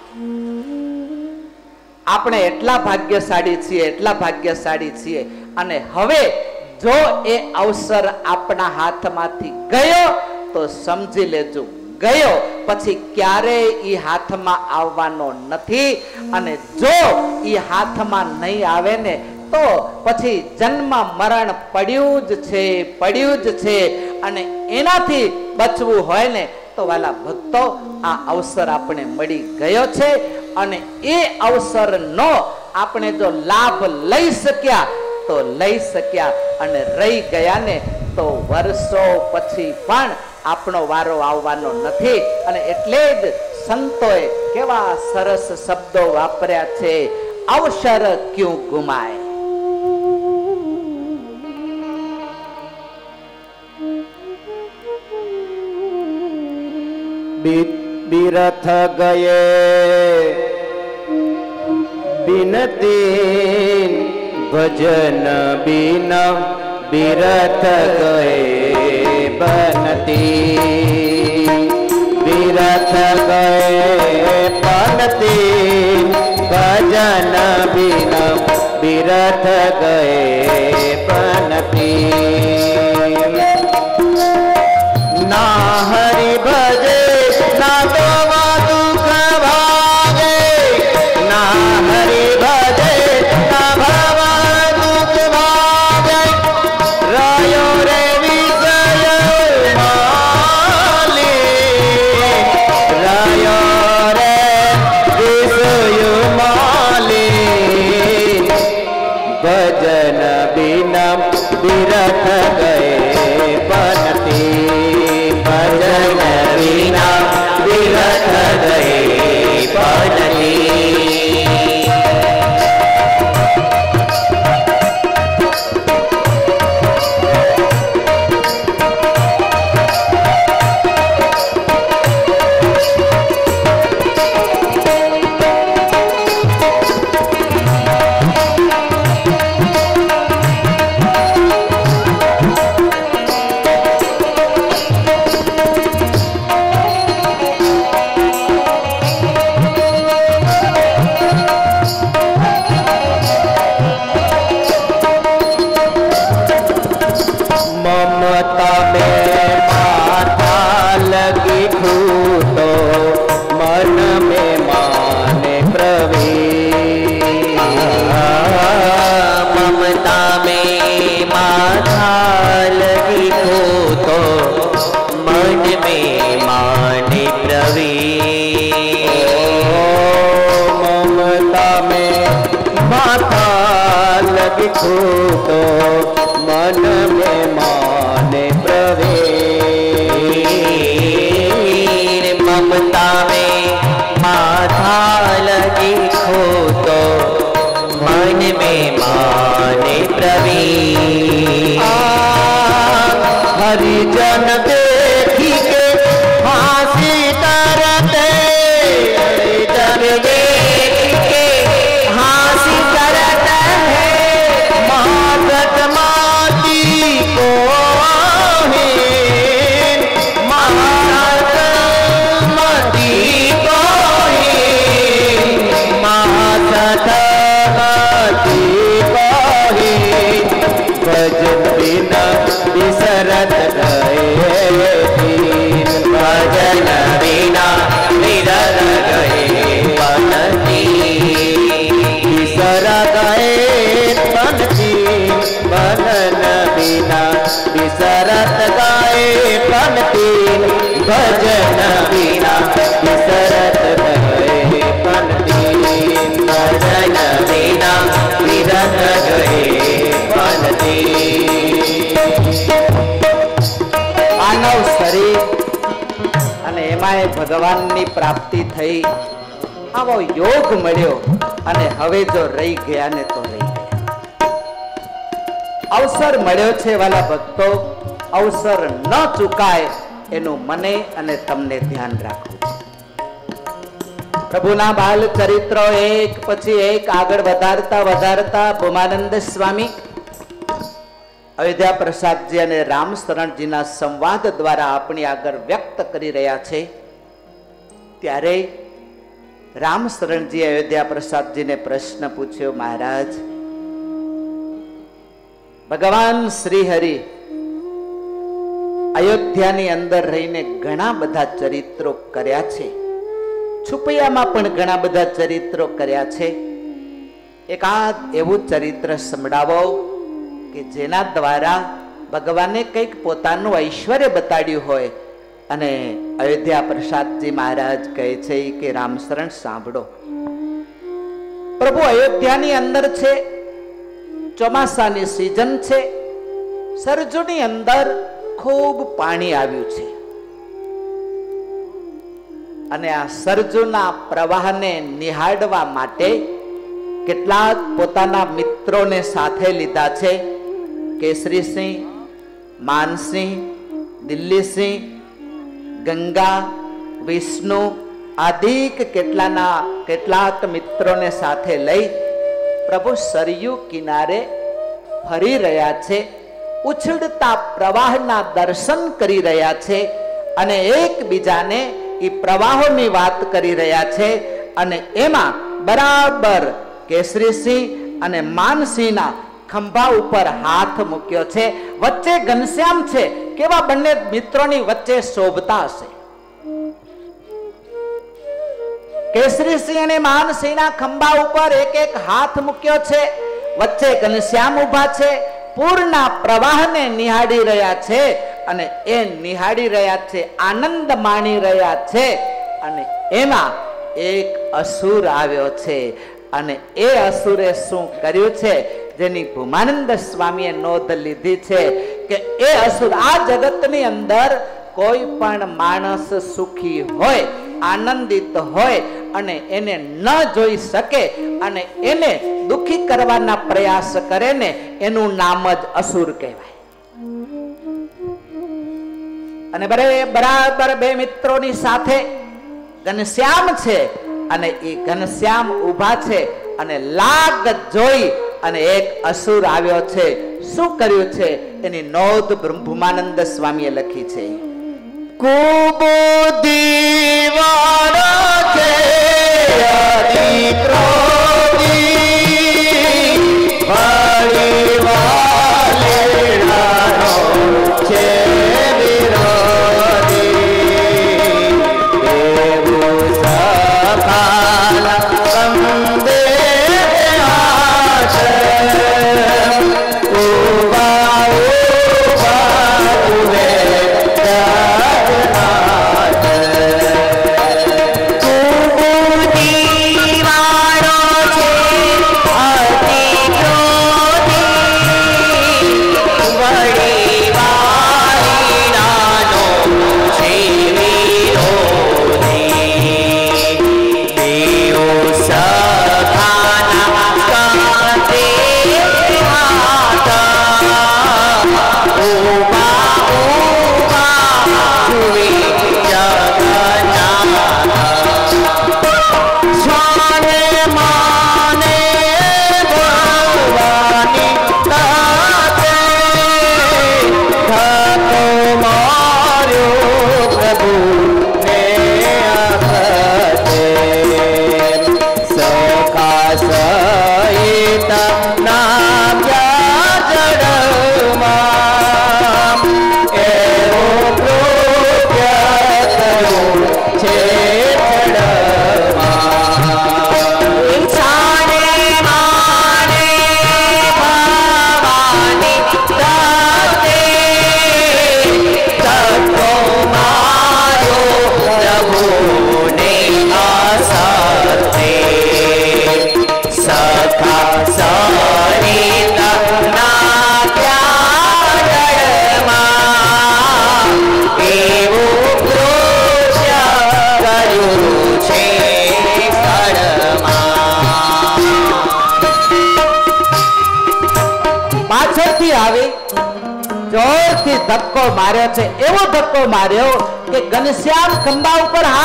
[SPEAKER 5] આપણે એટલા ભાગ્યશાળી છીએ, એટલા ભાગ્યશાળી છીએ. અને હવે જો એ અવસર આપણા હાથમાંથી ગયો, તો સમજી લેજો, ગયો. પછી ક્યારેય એ હાથમાં આવવાનો નથી. અને જો એ હાથમાં નહીં આવે ને તો પછી જન્મ મરણ પડ્યું જ છે, પડ્યું જ છે અને એનાથી બચવું હોય ને તો વાલા ભક્તો, આ અવસર આપણે મળી ગયો છે અને એ અવસરનો આપણે જો લાભ લઈ શક્યા, તો લઈ શક્યા અને રહી ગયા ને તો વર્ષો પછી પણ આપણો વારો આવવાનો નથી અને એટલે જ સંતોએ કેવા સરસ શબ્દો વાપર્યા છે, અવસર ક્યું ગુમાય?
[SPEAKER 4] बिरथ गए बिनती भजन बिना बिरथ गए बनती बिरथ गए बनती भजन बिना बिरथ गए बनती ना
[SPEAKER 5] ભગવાનની પ્રાપ્તિ થઈ. આવો યોગ મળ્યો અને હવે જો રહી ગયા ને તો રહી ગયા. અવસર મળ્યો છે વાલા ભક્તો. અવસર ન ચૂકાય એનું મને અને તમને ધ્યાન રાખવું. પ્રભુના બાલ ચરિત્રો એક પછી એક આગળ વધારતા વધારતા ભૂમાનંદ સ્વામી, અયોધ્યા પ્રસાદજી અને રામ શરણજીના સંવાદ દ્વારા આપણી આગળ વ્યક્ત કરી રહ્યા છે. ત્યારે રામ શરણજી અયોધ્યા પ્રસાદજીને પ્રશ્ન પૂછ્યો, મહારાજ, ભગવાન શ્રી હરિ અયોધ્યાની અંદર રહીને ઘણા બધા ચરિત્રો કર્યા છે. છુપૈયામાં પણ ઘણા બધા ચરિત્રો કર્યા છે. એકાદ એવું ચરિત્ર સંભળાવો કે જેના દ્વારા ભગવાને કંઈક પોતાનું ઐશ્વર્ય બતાડ્યું હોય અને અયોધ્યા પ્રસાદજી મહારાજ કહે છે કે રામશરણ સાંભળો. પ્રભુ અયોધ્યાની અંદર છે, ચોમાસાની સિઝન છે, સરજુની અંદર ખૂબ પાણી આવ્યું છે. અને આ સરજુના પ્રવાહને નિહાળવા માટે કેટલાક પોતાના મિત્રોને સાથે લીધા છે, કેસરીસિંહ, માનસિંહ, દિલ્હીસિંહ ગંગા, વિષ્ણુ આદિક કેટલાના કેટલાક મિત્રોને સાથે લઈ પ્રભુ સરયુ કિનારે ફરી રહ્યા છે. ઉછળતા પ્રવાહના દર્શન કરી રહ્યા છે અને એકબીજાને એ પ્રવાહોની વાત કરી રહ્યા છે અને એમાં બરાબર કેસરીસિંહ અને માનસિંહના ખંભા ઉપર હાથ મૂક્યો છે. વચ્ચે ઘનશ્યામ છે. કેવા બંને મિત્રોની વચ્ચે શોભતા હશે? કેસરીસિંહ અને માનસિંહના ખંભા ઉપર એક એક હાથ મૂક્યો છે. વચ્ચે ઘનશ્યામ ઊભા છે. પૂરના પ્રવાહને નિહાળી રહ્યા છે અને એ નિહાળી રહ્યા છે, આનંદ માણી રહ્યા છે અને એમાં એક અસુર આવ્યો છે. અને એ અસુરે શું કર્યું છે? જેની ભૂમાનંદ સ્વામીએ નોંધ લીધી છે કે એ અસુર આ જગતની અંદર કોઈ પણ માણસ સુખી હોય, આનંદિત હોય અને એને ન જોઈ શકે અને એને દુખી કરવાના પ્રયાસ કરે ને એનું નામ જ અસુર કહેવાય. અને બરે બરાબર બે મિત્રોની સાથે ઘનશ્યામ છે. અને એ ઘનશ્યામ ઊભા છે અને લાગ જોઈ અને એક અસુર આવ્યો છે. શું કર્યું છે? એની નોંધ બ્રહ્માનંદ સ્વામીએ લખી છે.
[SPEAKER 4] કુબુદ્ધિવાળો છે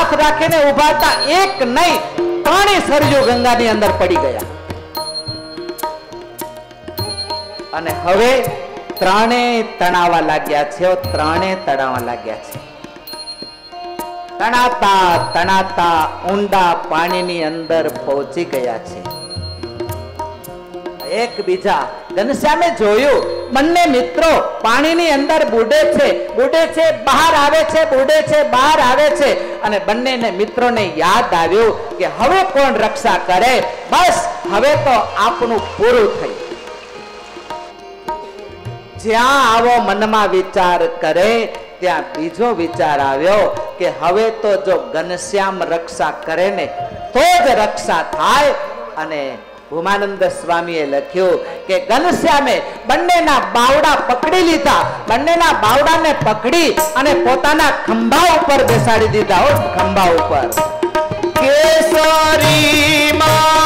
[SPEAKER 5] હાથ રાખીને ઊભા એક નહીં, ત્રણેય સરજો ગંગાની અંદર પડી ગયા. અને હવે ત્રણે તણાવા લાગ્યા છે ત્રણે તણાવા લાગ્યા છે. તણાતા તણાતા ઊંડા પાણીની અંદર પહોંચી ગયા છે. એકબીજા ઘનશ્યામે જોયું, બંને મિત્રો પાણીની અંદર બુડે છે બુડે છે, બહાર આવે છે બુડે છે, બહાર આવે છે. અને બંનેને મિત્રોને યાદ આવ્યું કે હવે કોણ રક્ષા કરે? બસ, હવે તો આપનું પૂરું થયું જ્યાં આવો મનમાં વિચાર કરે, ત્યાં બીજો વિચાર આવ્યો કે હવે તો જો ઘનશ્યામ રક્ષા કરે ને, તો જ રક્ષા થાય. અને ભૂમાનંદ સ્વામીએ લખ્યું કે ઘનશ્યામે બંનેના બાવડા પકડી લીધા. બંનેના બાવડાને પકડી અને પોતાના ખંભા ઉપર બેસાડી દીધા હો, ખંભા ઉપર.
[SPEAKER 4] કેસરી માના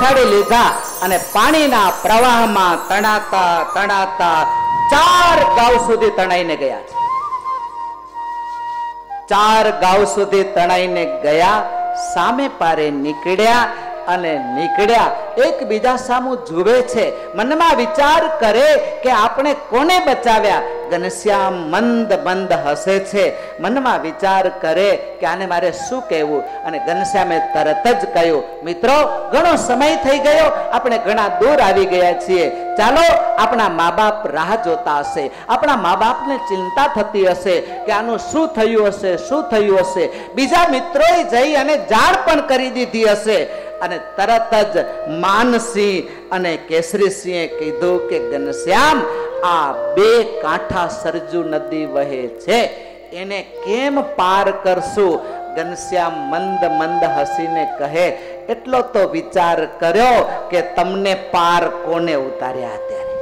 [SPEAKER 5] બેસાડી લીધા અને પાણીના પ્રવાહમાં તણાતા તણાતા ચાર ગાવ સુધી તણાઈને ગયા છે. ચાર ગાવ સુધી તણાઈને ગયા, સામે પારે નીકળ્યા અને નીકળ્યા એકબીજા સામું જુએ છે. મનમાં વિચાર કરે કે આપણે કોને બચાવ્યા? ઘનશ્યામ મંદ મંદ હસે છે. મનમાં વિચાર કરે કે આને મારે શું કહેવું? અને ઘનશ્યામે તરત જ કહ્યું, મિત્રો, ઘણો સમય થઈ ગયો. આપણે ઘણા દૂર આવી ગયા છીએ. ચાલો, આપણા મા બાપ રાહ જોતા હશે. આપણા મા બાપને ચિંતા થતી હશે કે આનું શું થયું હશે? શું થયું હશે? બીજા મિત્રોએ જઈ અને જાણ પણ કરી દીધી હશે. અને તરત જ માનસિંહ અને કેસરીસિંહે કીધું કે, ઘનશ્યામ, આ બે કાંઠા સરજુ નદી વહે છે. એને કેમ પાર કરશું? ઘનશ્યામ મંદ મંદ હસીને કહે, એટલો તો વિચાર કર્યો કે તમને પાર કોને ઉતાર્યા અત્યારે?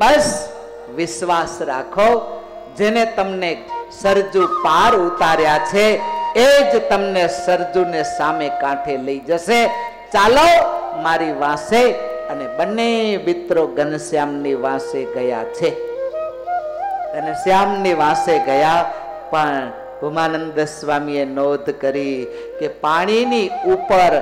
[SPEAKER 5] બસ વિશ્વાસ રાખો, જેને તમને સરજુ પાર ઉતાર્યા છે એ જ તમને સરજુને સામે કાંઠે લઈ જશે. ચાલો મારી વાંસે અને બંને મિત્રો ઘનશ્યામની વાસે ગયા છે. ઘનશ્યામની વાસે ગયા, પણ ઉમાનંદ સ્વામીએ નોંધ કરી કે પાણીની ઉપર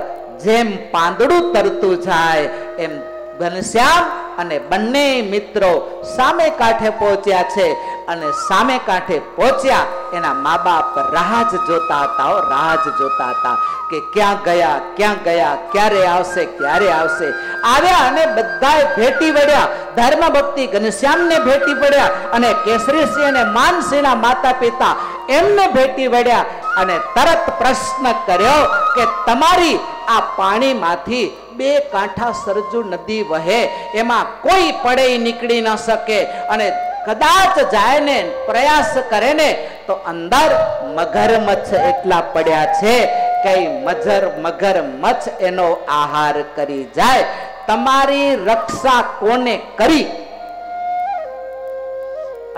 [SPEAKER 5] જેમ પાંદડું તરતું જાય, એમ ઘનશ્યામ અને બંને મિત્રો સામે કાંઠે પહોંચ્યા છે અને સામે કાંઠે પહોંચ્યા એના મા બાપ રાહ જોતા હતા રાહ જોતા હતા કે ક્યાં ગયા ક્યાં ગયા, ક્યારે આવશે ક્યારે આવશે. આવ્યા અને બધાએ ભેટી વળ્યા. ધર્મ ભક્તિ ઘનશ્યામને ભેટી પડ્યા અને કેસરીસિંહ અને માનસિંહના માતા પિતા એમને ભેટી વળ્યા. અને તરત પ્રશ્ન કર્યો કે તમારી આ પાણીમાંથી બે કાંઠા સરજુ નદી વહે, એમાં કોઈ પડે નીકળી ન શકે. અને કદાચ જાય ને પ્રયાસ કરે ને તો અંદર મગરમચ્છ એટલા પડ્યા છે કે મજર મગરમચ્છ એનો આહાર કરી જાય. તમારી રક્ષા કોને કરી?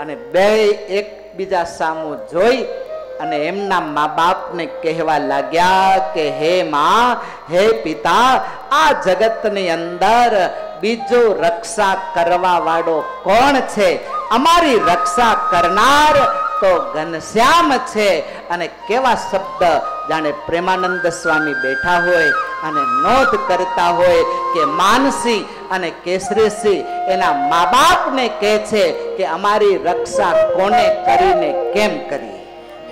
[SPEAKER 5] અને બે એકબીજા સામું જોઈ અને એમના મા બાપને કહેવા લાગ્યા કે, હે મા, હે પિતા, આ જગતની અંદર બીજો રક્ષા કરવા વાળો કોણ છે? અમારી રક્ષા કરનાર તો ઘનશ્યામ છે. અને કેવા શબ્દ જાણે પ્રેમાનંદ સ્વામી બેઠા હોય અને નોંધ કરતા હોય કે માનસી અને કેસરીસિંહ એના મા બાપને કહે છે કે, અમારી રક્ષા કોને કરીને કેમ કરી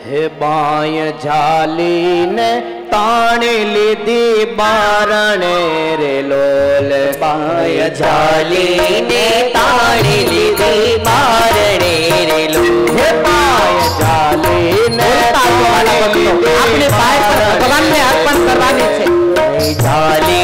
[SPEAKER 4] હે બાય ઝાલીને તાણી લીધી બારણે રે લોલ. બાય ઝાલીને તાણી લીધી બારણે રે લોલ. હે બાય ઝાલીને
[SPEAKER 5] આપણે પાય પર ભગવાનને અર્પણ કરવાની છે.
[SPEAKER 4] ઝાલીને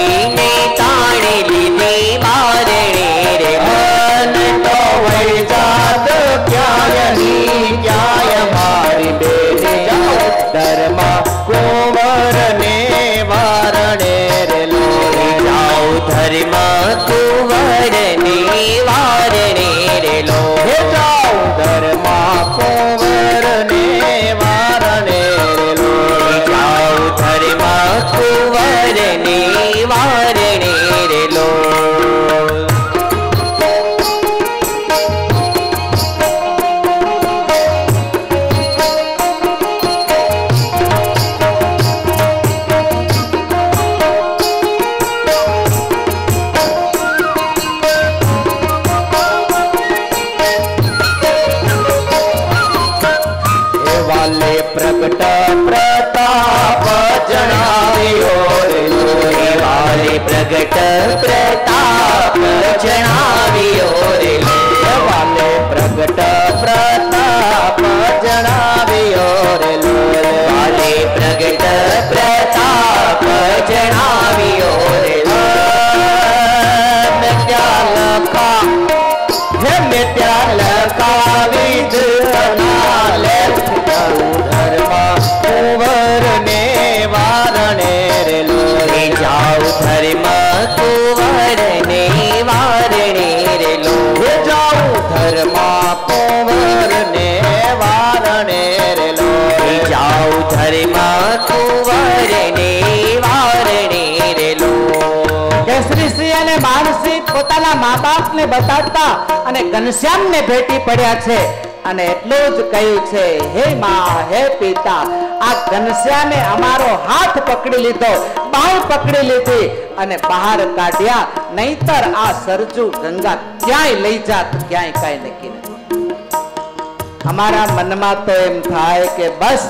[SPEAKER 5] મા બાપને અને ઘનશ્યામને ભેટી પડ્યા છે. અને એટલું જ કહ્યું છે, હે મા, હે પિતા, આ ઘનશ્યામે અમારો હાથ પકડી લીધો બાહ પકડી લીધી અને બહાર કાઢ્યા. નહીતર આ સરજુ ગંગા ક્યાંય લઈ જાત, ક્યાંય કાંઈ નક્કી નથી. અમારા મનમાં તો એમ થાય કે બસ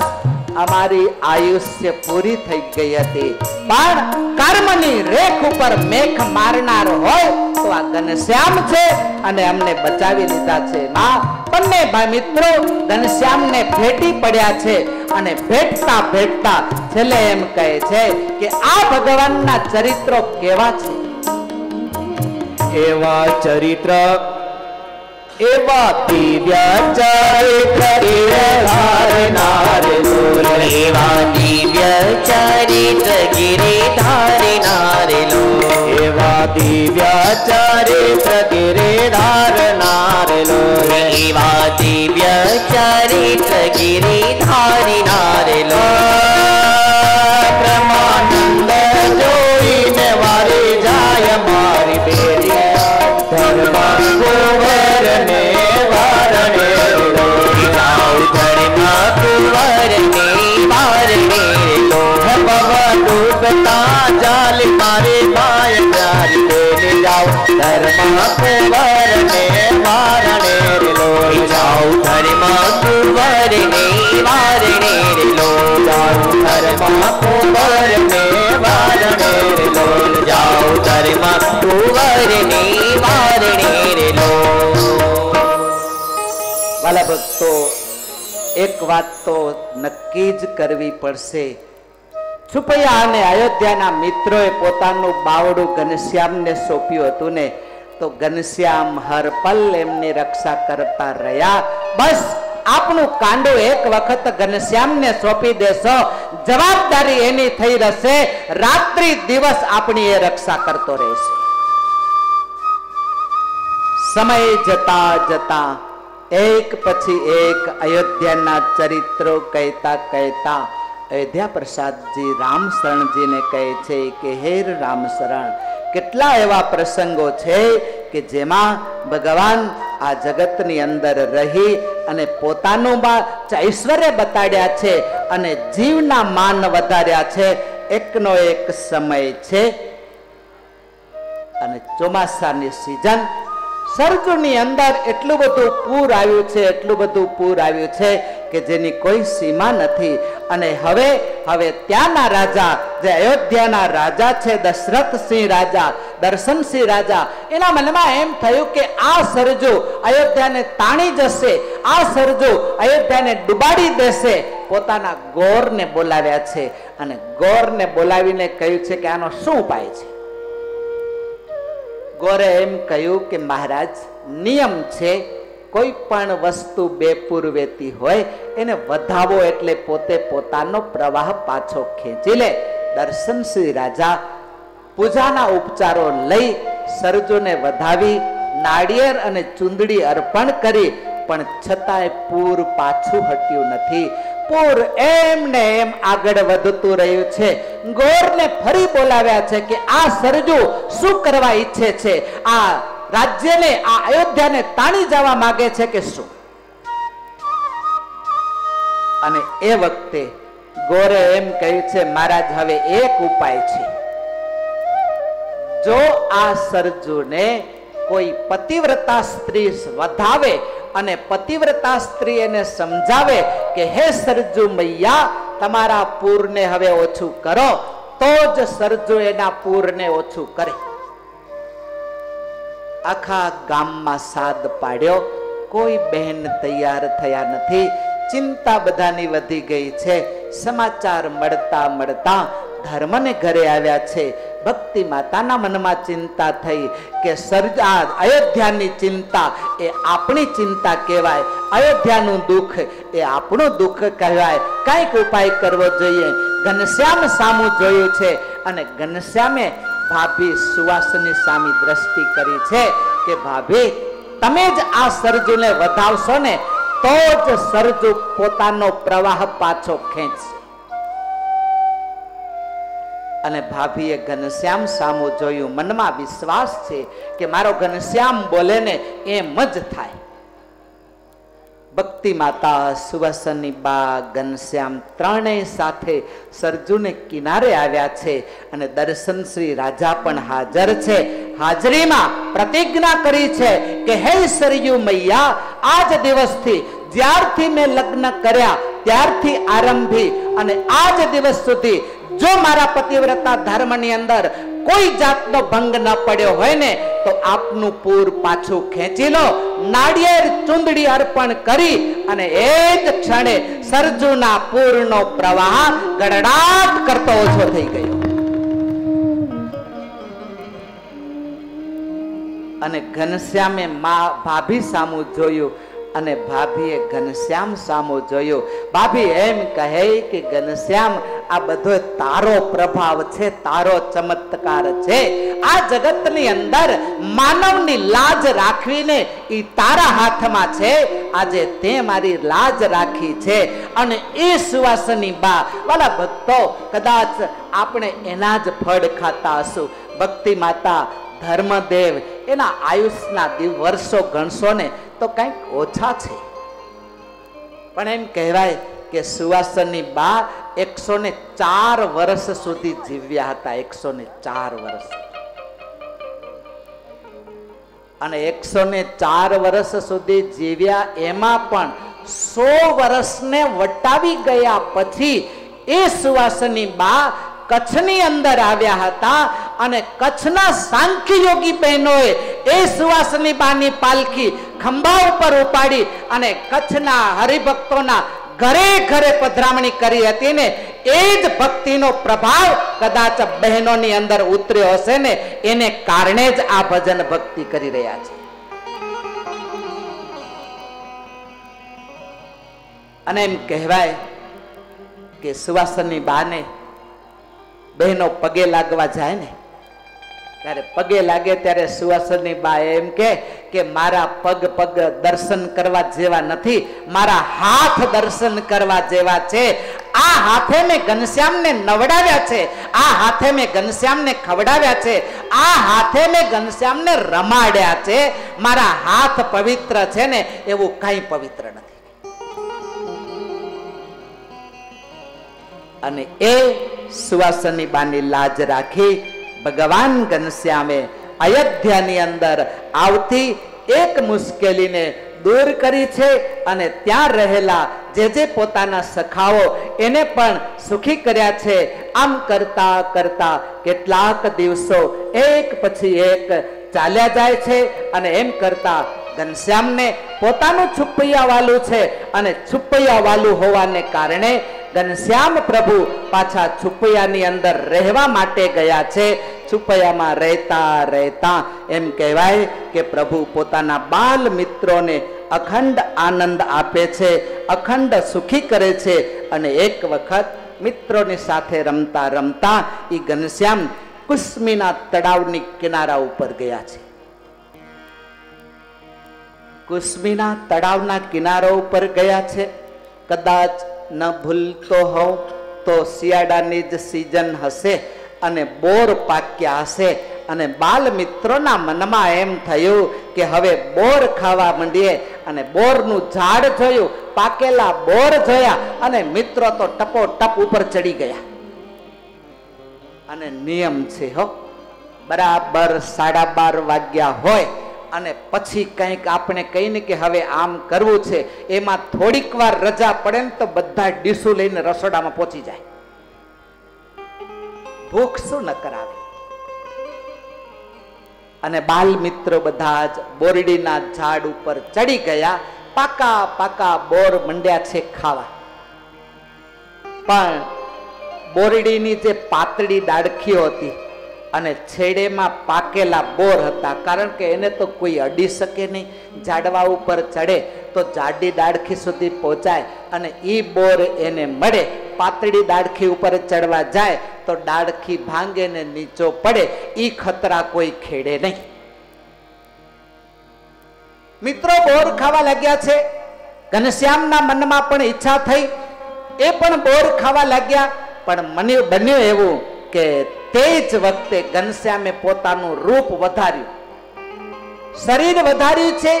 [SPEAKER 5] અમારી આયુષ્ય પૂરી થઈ ગઈ હતી. પણ કર્મની રેખ ઉપર મેખ મારનાર હોય તો આ ઘનશ્યામ છે અને અમને બચાવી લીધા છે. માં, બંને ભાઈ મિત્રો, ઘનશ્યામને ભેટી પડ્યા છે અને ભેટતા ભેટતા છેલ્લે એમ કહે છે કે આ ભગવાનના ચરિત્રો કેવા છે?
[SPEAKER 4] એવા ચરિત્ર, એવા દિવ્ય ચરિત્ર ધારનાર એવા દિવ્ય ચરિત્ર ગિરે ધારનાર એવા દિવ્ય ચરિત્ર ગિરે ધારનાર એવા દિવ્ય રે લોહી જાઉં ધર્મ કુંવર ને વારણે રે લોહી જાઉં ધર્મ કુંવર ને વારણે રે લોહી જાઉં ધર્મ કુંવર ને વારણે રે લોહી
[SPEAKER 5] વાલા ભક્તો એક વાત તો નક્કી જ કરવી પડશે છુપૈયા અને અયોધ્યાના મિત્રોએ પોતાનું બાવડું ઘનશ્યામને સોંપ્યું હતું ને, તો ઘનશ્યામ હર એમની રક્ષા કરતા રહ્યા. બસ, આપનું કાંડું એક વખત ઘનશ્યામને સોંપી દેશો. જવાબદારી એની થઈ રહેશે. રાત્રિ દિવસ આપણી એ રક્ષા કરતો રહેશે. સમય જતા જતા, એક પછી એક અયોધ્યાના ચરિત્રો કહેતા કહેતા અયોધ્યા પ્રસાદજી રામ શરણજીને કહે છે કે હેર રામ શરણ કેટલા એવા પ્રસંગો છે કે જેમાં ભગવાન આ જગતની અંદર રહી અને પોતાનું ઐશ્વર્ય બતાડ્યા છે અને જીવના માન વધાર્યા છે. એકનો એક સમય છે અને ચોમાસાની સિઝન સરજુની અંદર એટલું બધું પૂર આવ્યું છે, એટલું બધું પૂર આવ્યું છે કે જેની કોઈ સીમા નથી. અને હવે હવે ત્યાંના રાજા, જે અયોધ્યાના રાજા છે દશરથસિંહ રાજા દર્શનસિંહ રાજા, એના મનમાં એમ થયું કે આ સરજુ અયોધ્યાને તાણી જશે, આ સરજુ અયોધ્યાને ડુબાડી દેશે. પોતાના ગોરને બોલાવ્યા છે અને ગોરને બોલાવીને કહ્યું છે કે આનો શું ઉપાય છે? ગોરે એમ કહ્યું કે મહારાજ, નિયમ છે, કોઈ પણ વસ્તુ બે પૂર્વેતી હોય, એને વધાવો એટલે પોતે પોતાનો પ્રવાહ પાછો ખેંચી લે. દર્શનશ્રી રાજા પૂજાના ઉપચારો લઈ સરજોને વધાવી, નાળિયેર અને ચુંદડી અર્પણ કરી, પણ છતાંય પૂર પાછું હટ્યું નથી. પૂર એમ ને એમ આગળ વધતું રહ્યું છે. ગોરને ફરી બોલાવ્યા છે કે આ સરજુ શું કરવા ઈચ્છે છે? આ રાજ્યને, આ અયોધ્યાને તાણી જવા માંગે છે કે શું? અને એ વખતે ગોરે એમ કહ્યું છે, મહારાજ, હવે એક ઉપાય છે. જો આ સરજુને કોઈ પતિવ્રતા સ્ત્રી વધાવે અને પતિવ્રતા સ્ત્રી એને સમજાવે કે, હે સરજુ મૈયા, તમારા પૂરને હવે ઓછું કરો, તો જ સરજુ એના પૂરને ઓછું કરે. આખા ગામમાં સાદ પાડ્યો. કોઈ બહેન તૈયાર થયા નથી. ચિંતા બધાની વધી ગઈ છે. સમાચાર મળતા મળતા ધર્મને ઘરે આવ્યા છે. ભક્તિ માતાના મનમાં ચિંતા થઈ કે સર્જા અયોધ્યાની ચિંતા એ આપણી ચિંતા કહેવાય. અયોધ્યાનું દુઃખ એ આપણું દુઃખ કહેવાય. કંઈક ઉપાય કરવો જોઈએ. ઘનશ્યામ સામું જોયું છે અને ઘનશ્યામે ભાભી સુવાસની સામી દ્રષ્ટિ કરી છે કે ભાભી, તમે જ આ સરજુને વધાવશો ને, તો જ સરજુ પોતાનો પ્રવાહ પાછો ખેંચશે. અને ભાભીએ ઘનશ્યામ સામું જોયું. મનમાં વિશ્વાસ છે કે મારો ઘનશ્યામ બોલે ને એમ જ થાય. ભક્તિ માતા સુવાસની બા ઘનશ્યામ ત્રણેય સાથે સરજુને કિનારે આવ્યા છે અને દર્શન શ્રી રાજા પણ હાજર છે. હાજરીમાં પ્રતિજ્ઞા કરી છે કે, હે સરયુ મૈયા, આજ દિવસથી જ્યારથી મેં લગ્ન કર્યા, ત્યારથી આરંભી અને આજ દિવસ સુધી જો મારા પતિવ્રતા ધર્મની અંદર કોઈ જાતનો ભંગ ન પડ્યો હોય ને, તો આપનું પૂર પાછું ખેંચી લો, નાળિયેર ચુંદડી અર્પણ કરી અને એક ક્ષણે સરજુના પૂરનો પ્રવાહ ગડડાટ કરતો ઓછો થઈ ગયો. અને ઘનશ્યામે મા ભાભી સામું જોયું અને ભાભીએ ઘનશ્યામ સામો જોયો. ભાભી એમ કહે કે, ઘનશ્યામ, આ બધો તારો પ્રભાવ છે, તારો ચમત્કાર છે. આ જગતની અંદર માનવની લાજ રાખવીને એ તારા હાથમાં છે. આજે તે મારી લાજ રાખી છે અને એ સુવાસની બા, વાલા ભક્તો, કદાચ આપણે એના જ ફળ ખાતા હશું. ભક્તિ માતા ધર્મદેવ, એના આયુષના વર્ષો ગણશો ને તો કંઈક ઓછા છે. પણ એમ કહેવાય કે સુવાસનની બા એકસો ને ચાર વર્ષ સુધી જીવ્યા હતા, એકસો ને ચાર વર્ષ. અને એકસો ને ચાર વર્ષ સુધી જીવ્યા એમાં પણ સો વર્ષને વટાવી ગયા પછી એ સુવાસની બા કચ્છની અંદર આવ્યા હતા અને કચ્છના સાંખ્ય યોગી બહેનોએ એ સુવાસની બાની પાલખી ખંભા ઉપર ઉપાડી અને કચ્છના હરિભક્તોના ઘરે ઘરે પધરામણી કરી હતી ને એ જ ભક્તિનો પ્રભાવ કદાચ બહેનોની અંદર ઉતર્યો હશે ને એને કારણે જ આ ભજન ભક્તિ કરી રહ્યા છે. અને એમ કહેવાય કે સુવાસની બાને બહેનો પગે લાગવા જાય ને, ત્યારે પગે લાગે ત્યારે સુવાસની બા એમ કે કે મારા પગ પગ દર્શન કરવા જેવા નથી, મારા હાથ દર્શન કરવા જેવા છે. આ હાથે મેં ઘનશ્યામને નવડાવ્યા છે, આ હાથે મેં ઘનશ્યામને ખવડાવ્યા છે, આ હાથે મેં ઘનશ્યામને રમાડ્યા છે. મારા હાથ પવિત્ર છે ને, એવું કાંઈ પવિત્ર નથી. અને એ સુવાસની બાની લાજ રાખી ભગવાન ઘનશ્યામે અયોધ્યાની અંદર આવતી એક મુશ્કેલીને દૂર કરી છે અને ત્યાં રહેલા જે જે પોતાના સખાઓ એને પણ સુખી કર્યા છે, આમ કરતા કરતા કેટલાક દિવસો એક પછી એક ચાલ્યા જાય છે અને એમ કરતા ઘનશ્યામને પોતાનું છુપૈયા વાલું છે અને છુપૈયા વાલું હોવાને કારણે ઘનશ્યામ પ્રભુ પાછા છુપૈયાની અંદર રહેવા માટે ગયા છે. છુપૈયામાં રહેતા રહેતા એમ કહેવાય કે પ્રભુ પોતાના બાલ મિત્રોને અખંડ આનંદ આપે છે, અખંડ સુખી કરે છે અને એક વખત મિત્રોની સાથે રમતા રમતા એ ઘનશ્યામ કુસ્મીના તળાવની કિનારા ઉપર ગયા છે. કુસ્મીના તળાવના કિનારા ઉપર ગયા છે. કદાચ ન ભૂલતો હોઉં તો શિયાળાની જ સિઝન હશે અને બોર પાક્યા હશે. અને બાલ મિત્રોના મનમાં એમ થયું કે હવે બોર ખાવા માંડીએ અને બોરનું ઝાડ જોયું, પાકેલા બોર જોયા અને મિત્રો તો ટપો ટપ ઉપર ચડી ગયા. અને નિયમ છે હો, બરાબર સાડા બાર વાગ્યા હોય અને પછી કંઈક આપણે કહીને કે હવે આમ કરવું છે, એમાં થોડીક વાર રજા પડે ને તો બધા ડીસુ લઈને રસોડામાં પહોંચી જાય. ભૂખ શું ન કરાવે? અને બાલ મિત્રો બધા જ બોરડીના ઝાડ ઉપર ચડી ગયા, પાકા પાકા બોર મંડ્યા છે ખાવા. પણ બોરડીની જે પાતળી ડાળખીઓ હતી અને છેડેમાં પાકેલા બોર હતા. કારણ કે એને તો કોઈ અડી શકે નહીં. ઝાડવા ઉપર ચડે તો જાડી દાડખી સુધી પહોંચાય અને એ બોર એને મળે. પાતળી દાડખી ઉપર ચડવા જાય તો દાડખી ભાંગે ને નીચો પડે. એ ખતરા કોઈ ખેડે નહીં. મિત્રો, બોર ખાવા લાગ્યા છે. ઘનશ્યામના મનમાં પણ ઈચ્છા થઈ. એ પણ બોર ખાવા લાગ્યા. પણ મને બન્યું એવું કે તે જ વખતે ઘનશ્યામે પોતાનું રૂપ વધાર્યું. શરીર વધાર્યું છે,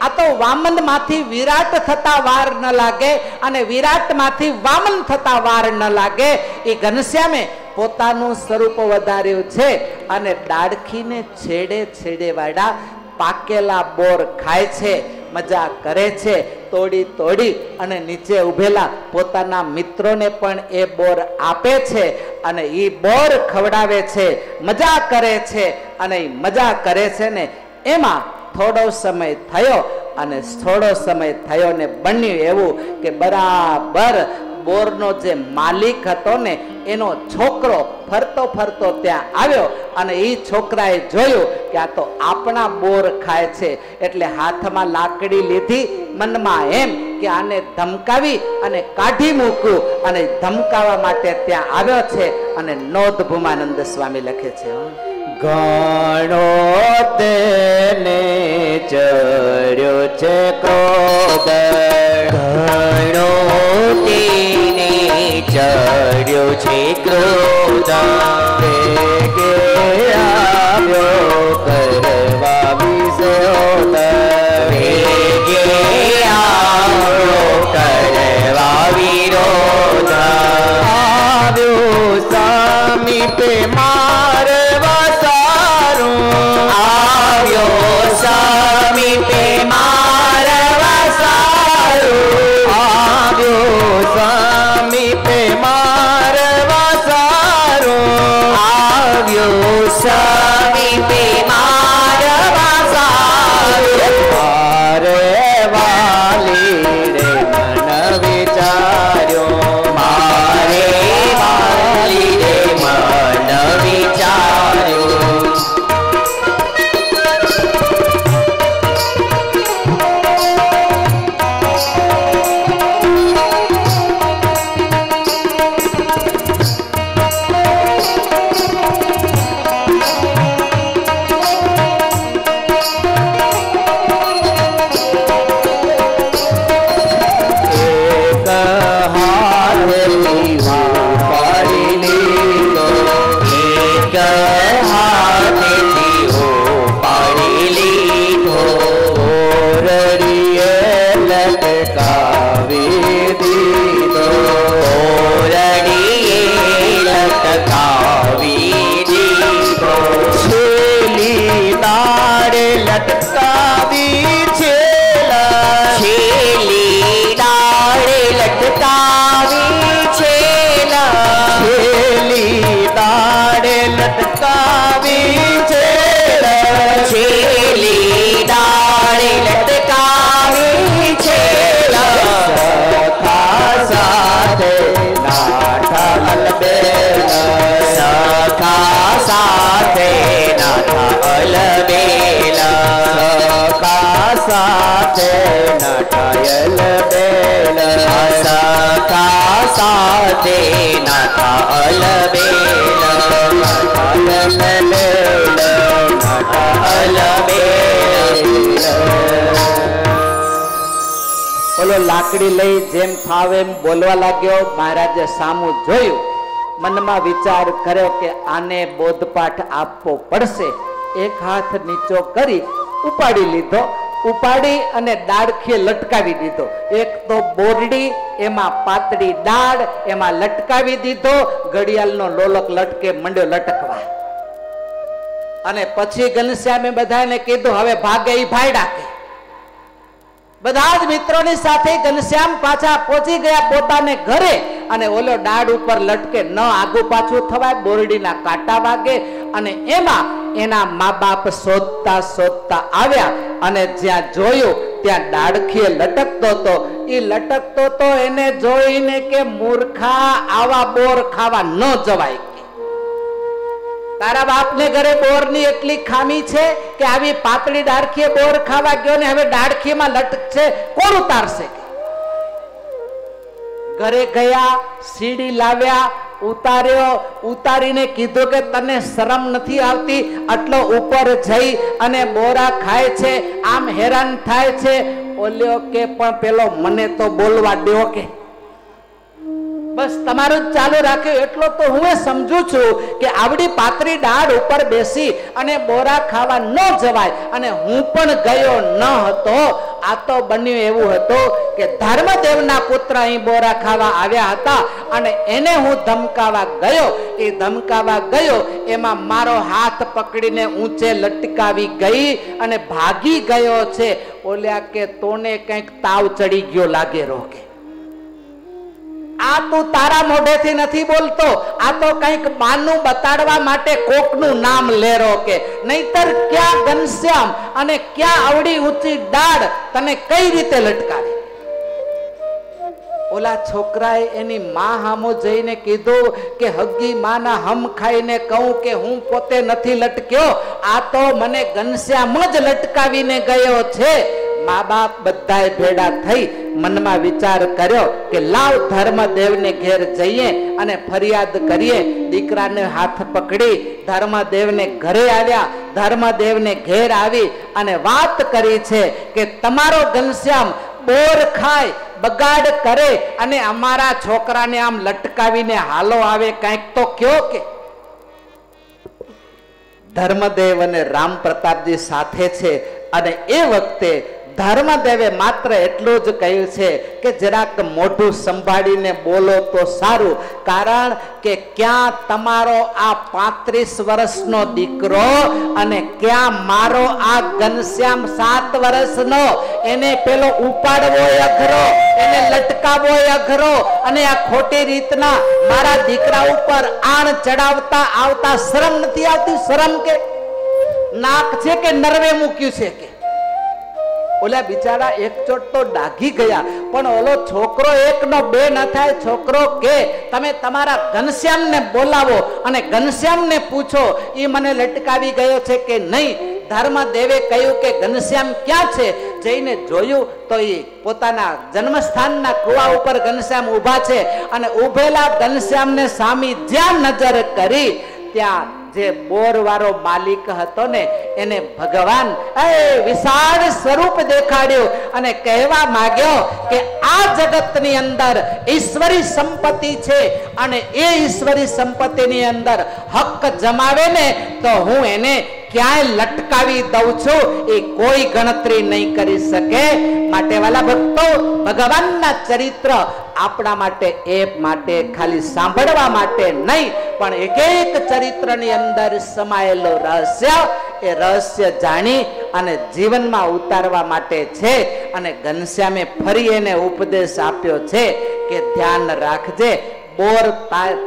[SPEAKER 5] આ તો વામનમાંથી વિરાટ થતા વાર ન લાગે અને વિરાટમાંથી વામન થતા વાર ન લાગે. એ ઘનશ્યામે પોતાનું સ્વરૂપ વધાર્યું છે અને ડાળખીને છેડે છેડે વાળા પાકેલા બોર ખાય છે, મજા કરે છે, તોડી તોડી અને નીચે ઉભેલા પોતાના મિત્રોને પણ એ બોર આપે છે અને એ બોર ખવડાવે છે, મજા કરે છે અને એ મજા કરે છે ને એમાં થોડો સમય થયો અને થોડો સમય થયો ને બન્યું એવું કે બરાબર બોરનો જે માલિક હતો ને, એનો છોકરો ફરતો ફરતો ત્યાં આવ્યો અને એ છોકરાએ જોયું કે આ તો આપણા બોર ખાય છે. એટલે હાથમાં લાકડી લીધી, મનમાં એમ કે આને ધમકાવી અને કાઢી મૂકું અને ધમકાવા માટે ત્યાં આવ્યો છે અને નોંધ ભૂમાનંદ સ્વામી લખે છે
[SPEAKER 4] ગણો તેને ચડ્યો છે ઘણો તેને ચડ્યો છે ક્રોધ નટાયલ બેલ સખા સાથે નટાયલ બેલ નટાયલ બેલ નટાયલ બેલ
[SPEAKER 5] ઓલો લાકડી લઈ જેમ ફાવે એમ બોલવા લાગ્યો. મહારાજે સામું જોયું. મનમાં વિચાર કર્યો કે આને બોધપાઠ આપવો પડશે. એક હાથ નીચો કરી ઉપાડી લીધો. ઉપાડી અને ડાળખીએ લટકાવી દીધો. એક તો બોરડી, એમાં પાતળી દાળ, એમાં લટકાવી દીધો. ઘડિયાળનો લોલક લટકે મંડ્યો લટકવા. અને પછી ઘનશ્યામે બધાને કીધું, હવે ભાગે એ ભાઈ ડાકે. બધા જ મિત્રોની સાથે ઘનશ્યામ પાછા પહોંચી ગયા પોતાને ઘરે. અને ઓલો દાડ ઉપર લટકે ન આગુ પાછું થવાય, બોરડીના કાંટા વાગે. અને એમાં એના મા બાપ શોધતા શોધતા આવ્યા. અને જ્યાં જોયું, ત્યાં દાડખીએ લટકતો તો એ લટકતો તો એને જોઈને કે મૂર્ખા આવા બોર ખાવા ન જવાય તારા બાપને ઘરે બોરની એટલી ખામી છે કે આવી પાતળી ડાળખીએ બોર ખાવા ગયો ને હવે ડાળખીમાં લટકશે, કોણ ઉતારશે ઘરે ગયા, સીડી લાવ્યા ઉતાર્યો, ઉતારીને કીધું કે તને શરમ નથી આવતી? આટલો ઉપર જઈ અને બોરા ખાય છે, આમ હેરાન થાય છે? ઓલ્યો કે, પણ પેલો મને તો બોલવા દો કે. બસ તમારું જ ચાલુ રાખ્યું એટલો તો હું એ સમજુ છું કે આવડી પાતળી ડાળ ઉપર બેસી અને બોરા ખાવા ન જવાય. અને હું પણ ગયો ન હતો. આ તો બન્યું એવું હતું કે ધર્મદેવના પુત્ર અહીં બોરા ખાવા આવ્યા હતા અને એને હું ધમકાવા ગયો. એ ધમકાવા ગયો, એમાં મારો હાથ પકડીને ઊંચે લટકાવી ગઈ અને ભાગી ગયો છે. ઓલ્યા કે તોને કંઈક તાવ ચડી ગયો લાગે રોકે. આ તું તારા મોઢેથી નથી બોલતો. આ તો કંઈક માનું બતાડવા માટે કોકનું નામ લેરો કે નહીતર ક્યાં ઘનશ્યામ અને ક્યાં આવડી ઊંચી દાડ તને કઈ રીતે લટકાવે? ઓલા છોકરાએ એની માં હામો જઈને કીધું કે હગી માના હમ ખાઈને કહું કે હું પોતે નથી લટક્યો. આ તો મને ઘનશ્યામ જ લટકાવીને ગયો છે. મા બાપ બધાએ ભેડા થઈ મનમાં વિચાર કર્યો કે લાવ ધર્મદેવને ઘેર જઈએ અને ફરિયાદ કરીએ. દીકરાને હાથ પકડી ધર્મદેવને ઘરે આવ્યા. ધર્મદેવને ઘેર આવી અને વાત કરી છે કે તમારો ઘનશ્યામ બોર ખાય, બગાડ કરે અને અમારા છોકરાને આમ લટકાવીને હાલો આવે કંઈક તો કયો કે. ધર્મદેવ અને રામ પ્રતાપજી સાથે છે અને એ વખતે ધર્મદેવે માત્ર એટલું જ કહ્યું છે કે જરાક મોઢું સંભાળીને બોલો તો સારું. કારણ કે ક્યાં તમારો આ પાંત્રીસ વર્ષનો દીકરો અને ક્યાં મારો આ ઘનશ્યામ સાત વર્ષનો, એને પેલો ઉપાડવો અઘરો, એને લટકાવો અઘરો અને આ ખોટી રીતના મારા દીકરા ઉપર આણ ચડાવતા આવતા શરમ નથી આવતી? શરમ કે? નાક છે કે નરવે મૂક્યું છે કે? ઓલા બિચારા એક ચોટ તો ડાઘી ગયા. પણ ઓલો છોકરો એક નો બે ન થાય, છોકરો કે? તમે તમારા ઘનશ્યામને બોલાવો અને ઘનશ્યામને પૂછો એ મને લટકાવી ગયો છે કે નહીં? ધર્મદેવે કહ્યું કે ઘનશ્યામ ક્યાં છે? જઈને જોયું તો એ પોતાના જન્મસ્થાનના કુવા ઉપર ઘનશ્યામ ઊભા છે અને ઊભેલા ઘનશ્યામને સામી જ્યાં નજર કરી, ત્યાં જે બોર વાળો માલિક હતો ને, એને ભગવાન એ વિશાળ સ્વરૂપ દેખાડ્યું અને કહેવા માંગ્યો કે આ જગતની અંદર ઈશ્વરી સંપત્તિ છે અને એ ઈશ્વરી સંપત્તિની અંદર હક જમાવે ને, તો હું એને ક્યાંય લટકાવી દઉં છું, એ કોઈ ગણતરી નહીં કરી શકે. માટે વાલા ભક્તો, ભગવાનના ચરિત્ર આપણા માટે એ માટે, ખાલી સાંભળવા માટે નહીં, પણ એક એક ચરિત્રની અંદર સમાયેલો રહસ્ય, એ રહસ્ય જાણી અને જીવનમાં ઉતારવા માટે છે. અને ઘનશ્યામે ફરી એને ઉપદેશ આપ્યો છે કે ધ્યાન રાખજે, બોર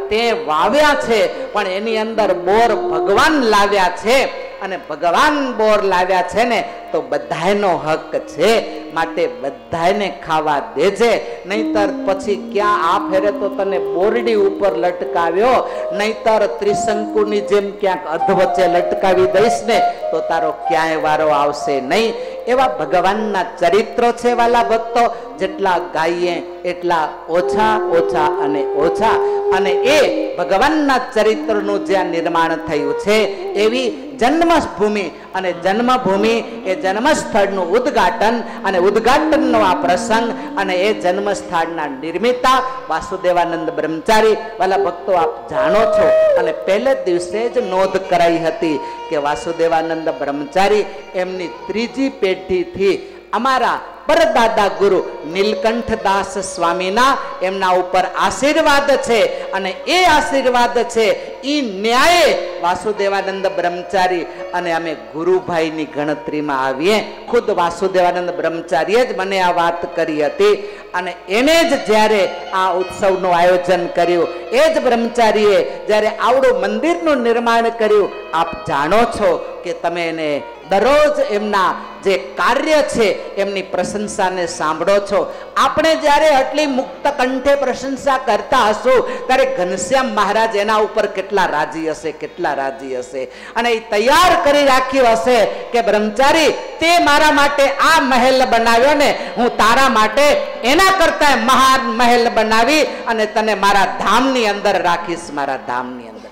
[SPEAKER 5] તે વાવ્યા છે, પણ એની અંદર બોર ભગવાન લાવ્યા છે. અને ભગવાન બોર લાવ્યા છે ને, તો બધાયનો હક છે. માટે બધાયને ખાવા દેજે. નહીતર પછી ક્યાં આ ફેરે તો તને બોરડી ઉપર લટકાવ્યો. નહીતર ત્રિશંકુની જેમ ક્યાંક અધવચ્ચે લટકાવી દઈશ ને, તો તારો ક્યાંય વારો આવશે નહીં. એવા ભગવાનના ચરિત્રો છે વાલા ભક્તો, જેટલા ગાઈએ એટલા ઓછા ઓછા અને ઓછા. અને એ ભગવાનના ચરિત્રનું જ્યાં નિર્માણ થયું છે, એવી જન્મભૂમિ અને જન્મભૂમિ એ જન્મસ્થળનું ઉદ્ઘાટન અને ઉદ્ઘાટનનો આ પ્રસંગ અને એ જન્મસ્થળના નિર્મિતા વાસુદેવાનંદ બ્રહ્મચારી. વાલા ભક્તો, આપ જાણો છો અને પહેલે દિવસે જ નોંધ કરાઈ હતી કે વાસુદેવાનંદ બ્રહ્મચારી એમની ત્રીજી પેઢીથી અમારા પરદાદા ગુરુ નીલકંઠદાસ સ્વામીના એમના ઉપર આશીર્વાદ છે અને એ આશીર્વાદ છે એ ન્યાયે વાસુદેવાનંદ બ્રહ્મચારી અને અમે ગુરુભાઈની ગણતરીમાં આવીએ. ખુદ વાસુદેવાનંદ બ્રહ્મચારીએ જ મને આ વાત કરી હતી અને એને જ જ્યારે આ ઉત્સવનું આયોજન કર્યું, એ જ બ્રહ્મચારીએ જ્યારે આવડું મંદિરનું નિર્માણ કર્યું, આપ જાણો છો કે તમે એને દરરોજ એમના જે કાર્ય છે, એમની પ્રશંસાને સાંભળો છો. આપણે જ્યારે આટલી મુક્ત કંઠે પ્રશંસા કરતા હશું, ત્યારે ઘનશ્યામ મહારાજ એના ઉપર કેટલા રાજી હશે, કેટલા રાજી હશે. અને એ તૈયાર કરી રાખ્યું હશે કે, બ્રહ્મચારી, તે મારા માટે આ મહેલ બનાવ્યો ને, હું તારા માટે એના કરતા મહાન મહેલ બનાવી અને તને મારા ધામની અંદર રાખીશ, મારા ધામની અંદર.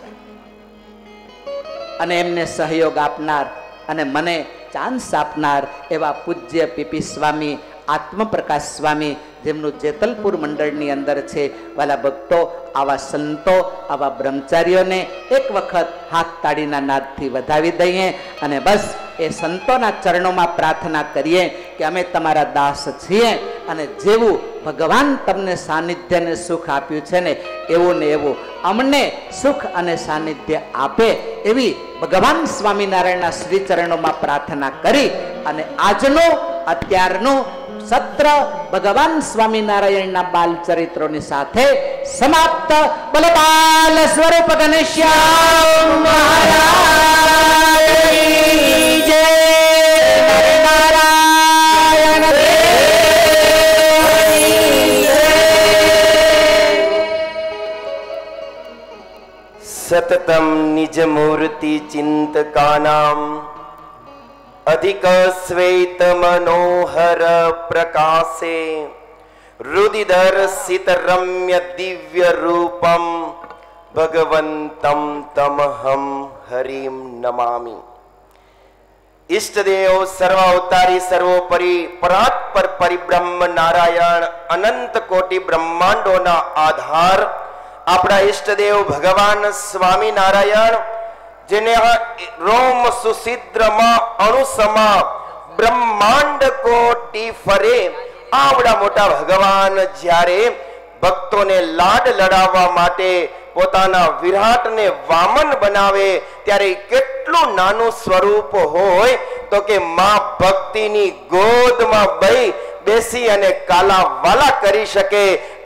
[SPEAKER 5] અને એમને સહયોગ આપનાર અને મને ચાન્સ આપનાર એવા પૂજ્ય પીપી સ્વામી, આત્મપ્રકાશ સ્વામી જેમનું જેતલપુર મંડળની અંદર છે. વાલા ભક્તો, આવા સંતો, આવા બ્રહ્મચારીઓને એક વખત હાથ તાળીના નાદથી વધાવી દઈએ અને બસ એ સંતોના ચરણોમાં પ્રાર્થના કરીએ કે અમે તમારા દાસ છીએ અને જેવું ભગવાન તમને સાનિધ્યને સુખ આપ્યું છે ને એવું ને એવું અમને સુખ અને સાનિધ્ય આપે એવી ભગવાન સ્વામિનારાયણના શ્રી ચરણોમાં પ્રાર્થના કરી અને આજનો, અત્યારનો સત્ર ભગવાન સ્વામિનારાયણના બાલ ચરિત્રોની સાથે સમાપ્ત. બલબાલ બાલ સ્વરૂપ ઘનશ્યામ મહારાજની
[SPEAKER 3] સતતમ નિજ મૂર્તિ ચિંતકાનામ અધિક શ્વેત મનોહર પ્રકાશે રુદિદર્શિત રમ્ય દિવ્ય રૂપમ ભગવંતમ તમહમ હરિમ નમામી ઈષ્ટદેવ સર્વ અવતારી સર્વોપરી પરાત્પર પરિબ્રહ્મ નારાયણ અનંત કોટી બ્રહ્માંડોના આધાર આપણા ઈષ્ટદેવ ભગવાન સ્વામિનારાયણ, જેને આ રોમ સુસિદ્રમાં અણુસમા બ્રહ્માંડ કોટી ફરે, આવડા મોટા ભગવાન જ્યારે ભક્તોને લાડ લડાવવા માટે પોતાના વિરાટને વામન બનાવે, ત્યારે કેટલું નાનું સ્વરૂપ હોય, તો કે મા ભક્તિની ગોદમાં બઈ બેસી અને કાલા વાલા કરી શકે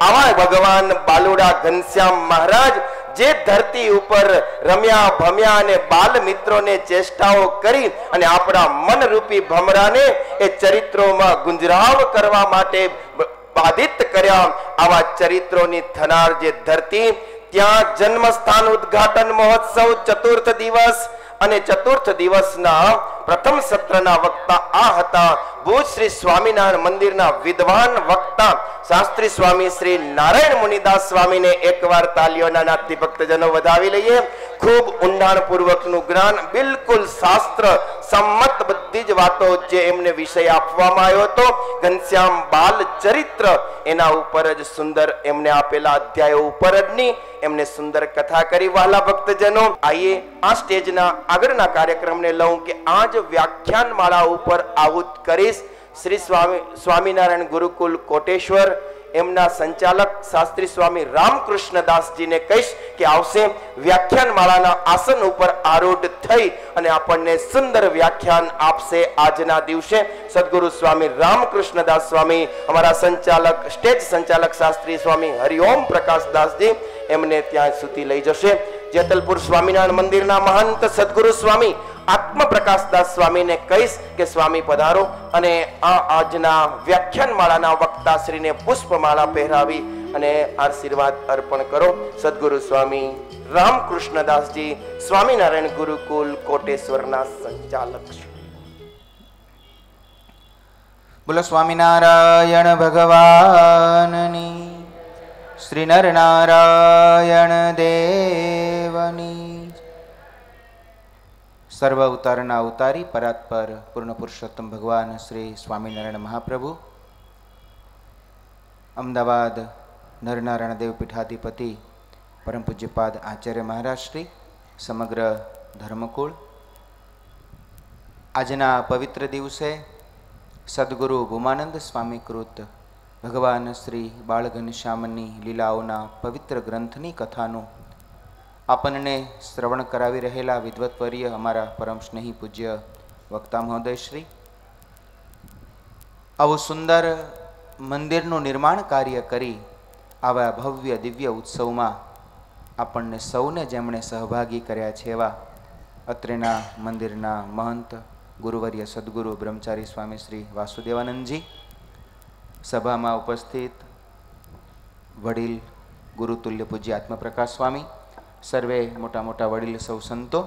[SPEAKER 3] આવા ભગવાન બાલુડા ઘનશ્યામ મહારાજ, જે ધરતી ઉપર રમ્યા, ભમ્યા અને બાલ મિત્રોને ચેષ્ટાઓ કરી અને આપણા મનરૂપી ભમરાને એ ચરિત્રોમાં ગુંજરાવ કરવા માટે બાધિત કર્યા. આવા ચરિત્રોની થનાર જે ધરતી, ત્યાં જન્મસ્થાન ઉદ્ઘાટન મહોત્સવ ચતુર્થ દિવસ અને ચતુર્થ દિવસના પ્રથમ સત્રના વક્તા આ હતા. ભુજ શ્રી સ્વામિનારાયણ મંદિરના વિદ્વાન વક્તા શાસ્ત્રી સ્વામી શ્રી નારાયણ મુનિદાસ સ્વામીને એકવાર તાલીઓના નાથથી ભક્તજનો વધાવી લઈએ. ખૂબ ઊંડાણપૂર્વકનું જ્ઞાન, બિલકુલ શાસ્ત્ર, સંમત બધી જ વાતો જે એમને વિષય આપવામાં આવ્યો હતો. ઘનશ્યામ બાલ ચરિત્ર એના ઉપર જ સુંદર એમને આપેલા અધ્યાયો ઉપર જ ની એમને સુંદર કથા કરી. વાલા ભક્તજનો, આઈએ આ સ્ટેજના આગળના કાર્યક્રમને લઉં કે આજ વ્યાખ્યાન માળા ઉપર આવું કરીશ. શ્રી સ્વામી, સ્વામિનારાયણ ગુરુકુલ કોટેશ્વર, એમના સંચાલક શાસ્ત્રી સ્વામી રામકૃષ્ણ દાસજીને કહીશ કે આવશે વ્યાખ્યાન માળાના આસન ઉપર આરૂઢ થઈ અને આપણને સુંદર વ્યાખ્યાન આપશે આજના દિવસે. સદગુરુ સ્વામી રામકૃષ્ણ દાસ સ્વામી, અમારા સંચાલક, સ્ટેજ સંચાલક શાસ્ત્રી સ્વામી હરિઓમ પ્રકાશ દાસજી એમને ત્યાં સુધી લઈ જશે. જેતલપુર સ્વામિનારાયણ મંદિરના મહંત સદગુરુ સ્વામી આત્મ પ્રકાશદાસ સ્વામીને કહીશ કે, સ્વામી, પધારો. અને આ આજના વ્યાખ્યાન માળાના વક્તા શ્રીને પુષ્પમાળા પહેરાવી અને આશીર્વાદ અર્પણ કરો. સદગુરુ સ્વામી, રામકૃષ્ણદાસજી, સ્વામિનારાયણ ગુરુકુલ કોટેશ્વરના સંચાલક
[SPEAKER 6] બોલો, સ્વામિનારાયણ ભગવાનની, શ્રી નરનારાયણ દેવની સર્વ અવતારના અવતારી પરાત્પર પૂર્ણ પુરુષોત્તમ ભગવાન શ્રી સ્વામિનારાયણ મહાપ્રભુ, અમદાવાદ નરનારાયણ દેવ પીઠાધિપતિ પરમ પૂજ્યપાદ આચાર્ય મહારાજશ્રી સમગ્ર ધર્મકુળ. આજના પવિત્ર દિવસે સદગુરુ ભૂમાનંદ સ્વામી કૃત ભગવાન શ્રી બાળઘનશ્યામની લીલાઓના પવિત્ર ગ્રંથની કથાનું આપણને શ્રવણ કરાવી રહેલા વિદ્વત્વર્ય અમારા પરમ સ્નેહી પૂજ્ય વક્તા મહોદય શ્રી આવું સુંદર મંદિરનું નિર્માણ કાર્ય કરી આવા ભવ્ય દિવ્ય ઉત્સવમાં આપણને સૌને જેમણે સહભાગી કર્યા છે એવા અત્રેના મંદિરના મહંત ગુરુવર્ય સદગુરુ બ્રહ્મચારી સ્વામી શ્રી વાસુદેવાનંદજી, સભામાં ઉપસ્થિત વડીલ ગુરુતુલ્ય પૂજ્ય આત્મપ્રકાશ સ્વામી સર્વે મોટા મોટા વડીલ સૌ સંતો,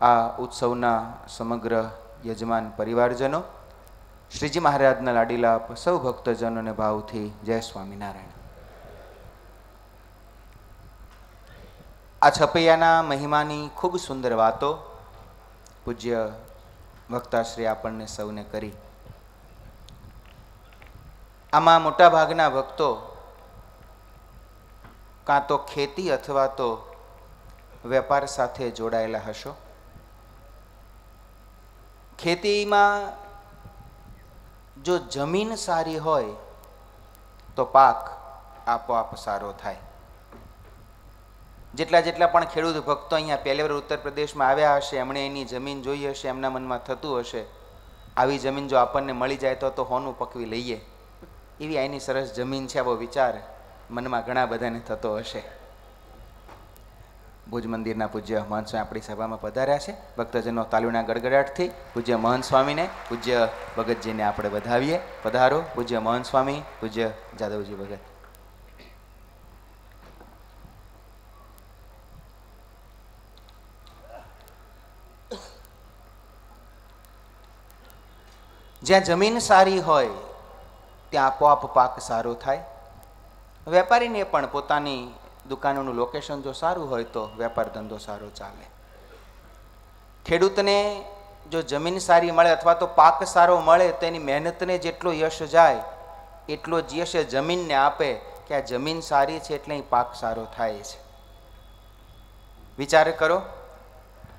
[SPEAKER 6] આ ઉત્સવના સમગ્ર યજમાન પરિવારજનો, શ્રીજી મહારાજના લાડીલા સૌ ભક્તજનોને ભાવથી જય સ્વામિનારાયણ. આ છપૈયાના મહિમાની ખૂબ સુંદર વાતો પૂજ્ય વક્તાશ્રી આપણને સૌને કરી. આમાં મોટા ભાગના ભક્તો કાં તો ખેતી અથવા તો વેપાર સાથે જોડાયેલા હશો? ખેતીમાં જો જમીન સારી હોય, તો પાક આપોઆપ સારો થાય. જેટલા જેટલા પણ ખેડૂત ભક્તો અહીંયા પહેલી વાર ઉત્તર પ્રદેશમાં આવ્યા હશે, એમણે એની જમીન જોઈ હશે, એમના મનમાં થતું હશે. આવી જમીન જો આપણને મળી જાય તો તો હોનું પકવી લઈએ. એવી આની સરસ જમીન છે, આવો વિચાર મનમાં ઘણા બધાને થતો હશે. ભુજ મંદિરના પૂજ્ય મહંત સ્વામી આપણી સભામાં પધાર્યા છે. ભક્તજનો તાલુના ગડગડાટથી પૂજ્ય મહંત સ્વામીને, પૂજ્ય ભગતજીને આપણે વધાવીએ. પધારો, પૂજ્ય મહંત સ્વામી, પૂજ્ય જાદવજી ભગત. જ્યાં જમીન સારી હોય, ત્યાં આપોઆપ પાક સારો થાય. વેપારીને પણ પોતાની દુકાનોનું લોકેશન જો સારું હોય તો વેપાર ધંધો સારો ચાલે. ખેડૂતને જો જમીન સારી મળે અથવા તો પાક સારો મળે તો એની મહેનતને જેટલો યશ જાય, એટલો જ યશ જમીનને આપે કે આ જમીન સારી છે એટલે પાક સારો થાય છે. વિચાર કરો.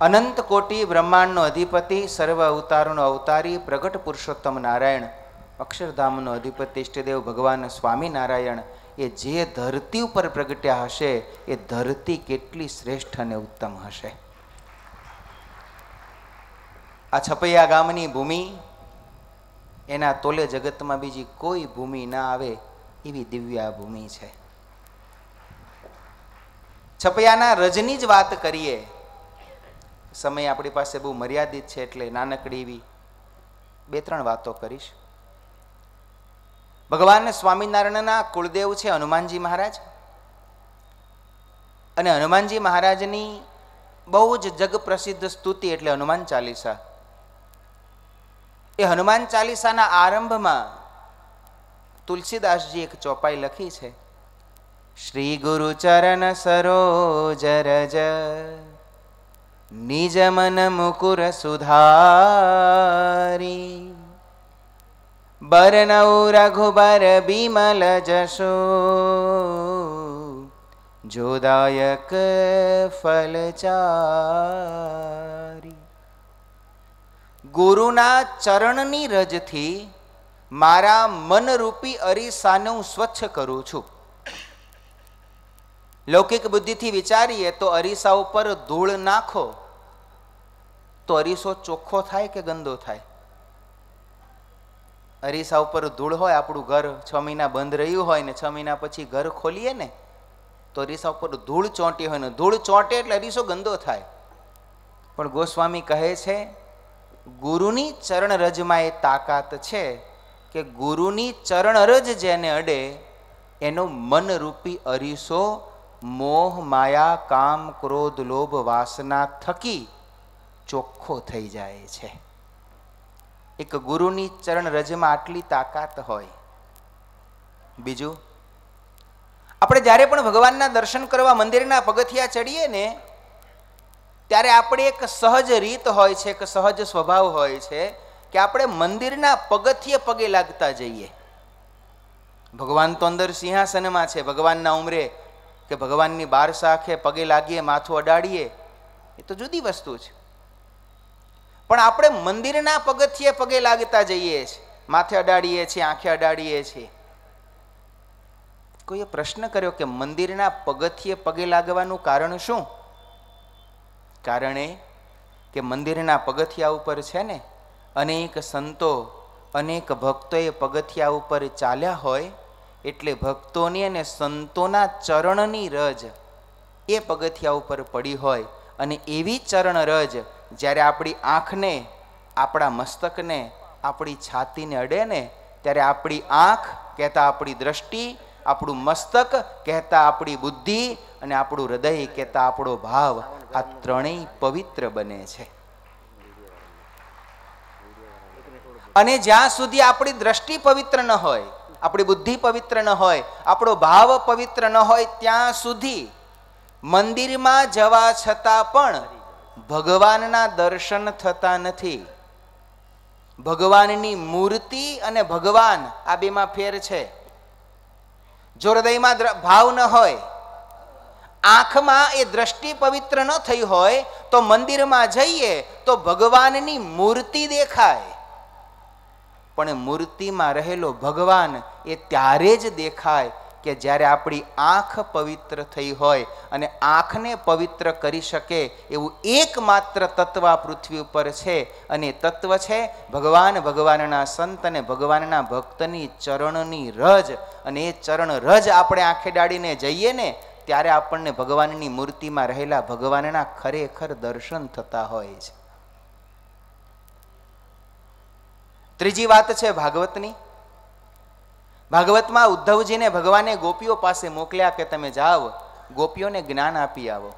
[SPEAKER 6] અનંત કોટી બ્રહ્માંડનો અધિપતિ, સર્વ અવતારનો અવતારી, પ્રગટ પુરુષોત્તમ નારાયણ, અક્ષરધામનો અધિપતિ ઇષ્ટદેવ ભગવાન સ્વામિનારાયણ એ જે ધરતી ઉપર પ્રગટ્યા હશે, એ ધરતી કેટલી શ્રેષ્ઠ અને ઉત્તમ હશે. આ છપૈયા ગામની ભૂમિ, એના તોલે જગતમાં બીજી કોઈ ભૂમિ ના આવે એવી દિવ્ય ભૂમિ છે. છપૈયાના રજની જ વાત કરીએ. સમય આપણી પાસે બહુ મર્યાદિત છે એટલે નાનકડી એવી બે ત્રણ વાતો કરીશ. ભગવાન સ્વામિનારાયણના કુળદેવ છે હનુમાનજી મહારાજ. અને હનુમાનજી મહારાજની બહુ જ જગ પ્રસિદ્ધ સ્તુતિ એટલે હનુમાન ચાલીસા. એ હનુમાન ચાલીસાના આરંભમાં તુલસીદાસજી એક ચોપાઈ લખી છે. શ્રી ગુરુ ચરણ સરોજ રજ, નિજ મન મુકુર સુધારી. બરનૌ રઘુબર બિમલ જશો. જોદાયક ફલચારી ગુરુના ચરણની રજથી મારા મનરૂપી અરીસાને હું સ્વચ્છ કરું છું. લૌકિક બુદ્ધિથી વિચારીએ તો અરીસા ઉપર ધૂળ નાખો, તો અરીસો ચોખ્ખો થાય કે ગંદો થાય? અરીસા ઉપર ધૂળ હોય, આપણું ઘર છ મહિના બંધ રહ્યું હોય ને છ મહિના પછી ઘર ખોલીએ ને, તો અરીસા ઉપર ધૂળ ચોંટી હોય ને, ધૂળ ચોંટે એટલે અરીસો ગંદો થાય. પણ ગોસ્વામી કહે છે, ગુરુની ચરણ રજમાં એ તાકાત છે કે ગુરુની ચરણ રજ જેને અડે, એનો મનરૂપી અરીસો, મોહ, માયા, કામ, ક્રોધ, લોભ, વાસના થકી ચોખ્ખો થઈ જાય છે. એક ગુરુની ચરણ રજમાં આટલી તાકાત હોય. બીજું, આપણે જ્યારે પણ ભગવાનના દર્શન કરવા મંદિરના પગથિયા ચડીએ ને, ત્યારે આપણે એક સહજ રીત હોય છે, એક સહજ સ્વભાવ હોય છે કે આપણે મંદિરના પગથિયે પગે લાગતા જઈએ. ભગવાન તો અંદર સિંહાસનમાં છે, ભગવાનના ઉમરે કે ભગવાનની બાર શાખે પગે લાગીએ, માથું અડાડીએ, એ તો જુદી વસ્તુ છે. પણ આપણે મંદિરના પગથિયે પગે લાગતા જઈએ છીએ માથે અડાડીએ છીએ, આંખે અડાડીએ છીએ. કોઈએ પ્રશ્ન કર્યો કે મંદિરના પગથિયે પગે લાગવાનું કારણ શું? કારણ એ કે મંદિરના પગથિયા ઉપર છે ને, અનેક સંતો, અનેક ભક્તોએ પગથિયા ઉપર ચાલ્યા હોય, એટલે ભક્તોની અને સંતોના ચરણની રજ એ પગથિયા ઉપર પડી હોય અને એવી ચરણ રજ જ્યારે આપણી આંખને, આપણા મસ્તકને, આપણી છાતીને અડે ને, ત્યારે આપણી આંખ કહેતા આપણી દ્રષ્ટિ, આપણું મસ્તક કહેતા આપણી બુદ્ધિ અને આપણું હૃદય કહેતા આપણો ભાવ. આ ત્રણેય પવિત્ર બને છે. અને જ્યાં સુધી આપણી દ્રષ્ટિ પવિત્ર ન હોય, આપણી બુદ્ધિ પવિત્ર ન હોય, આપણો ભાવ પવિત્ર ન હોય, ત્યાં સુધી મંદિરમાં જવા છતાં પણ ભગવાનના દર્શન થતા નથી. ભગવાનની મૂર્તિ અને ભગવાન આ બેમાં ફેર છે. જો હૃદયમાં ભાવ ન હોય, આંખમાં એ દ્રષ્ટિ પવિત્ર ન થઈ હોય, તો મંદિરમાં જઈએ તો ભગવાનની મૂર્તિ દેખાય. પણ મૂર્તિમાં રહેલો ભગવાન એ ત્યારે જ દેખાય કે જ્યારે આપણી આંખ પવિત્ર થઈ હોય અને આંખને પવિત્ર કરી શકે એવું એકમાત્ર તત્વ આ પૃથ્વી ઉપર છે અને તત્વ છે ભગવાન, ભગવાનના સંત અને ભગવાનના ભક્તની ચરણની રજ. અને એ ચરણ રજ આપણે આંખે ડાળીને જઈએ ને, ત્યારે આપણને ભગવાનની મૂર્તિમાં રહેલા ભગવાનના ખરેખર દર્શન થતા હોય છે. ત્રીજી વાત છે ભાગવતની. ભાગવતમાં ઉદ્ધવજીને ભગવાને ગોપીઓ પાસે મોકલ્યા કે તમે જાઓ, ગોપીઓને જ્ઞાન આપી આવો.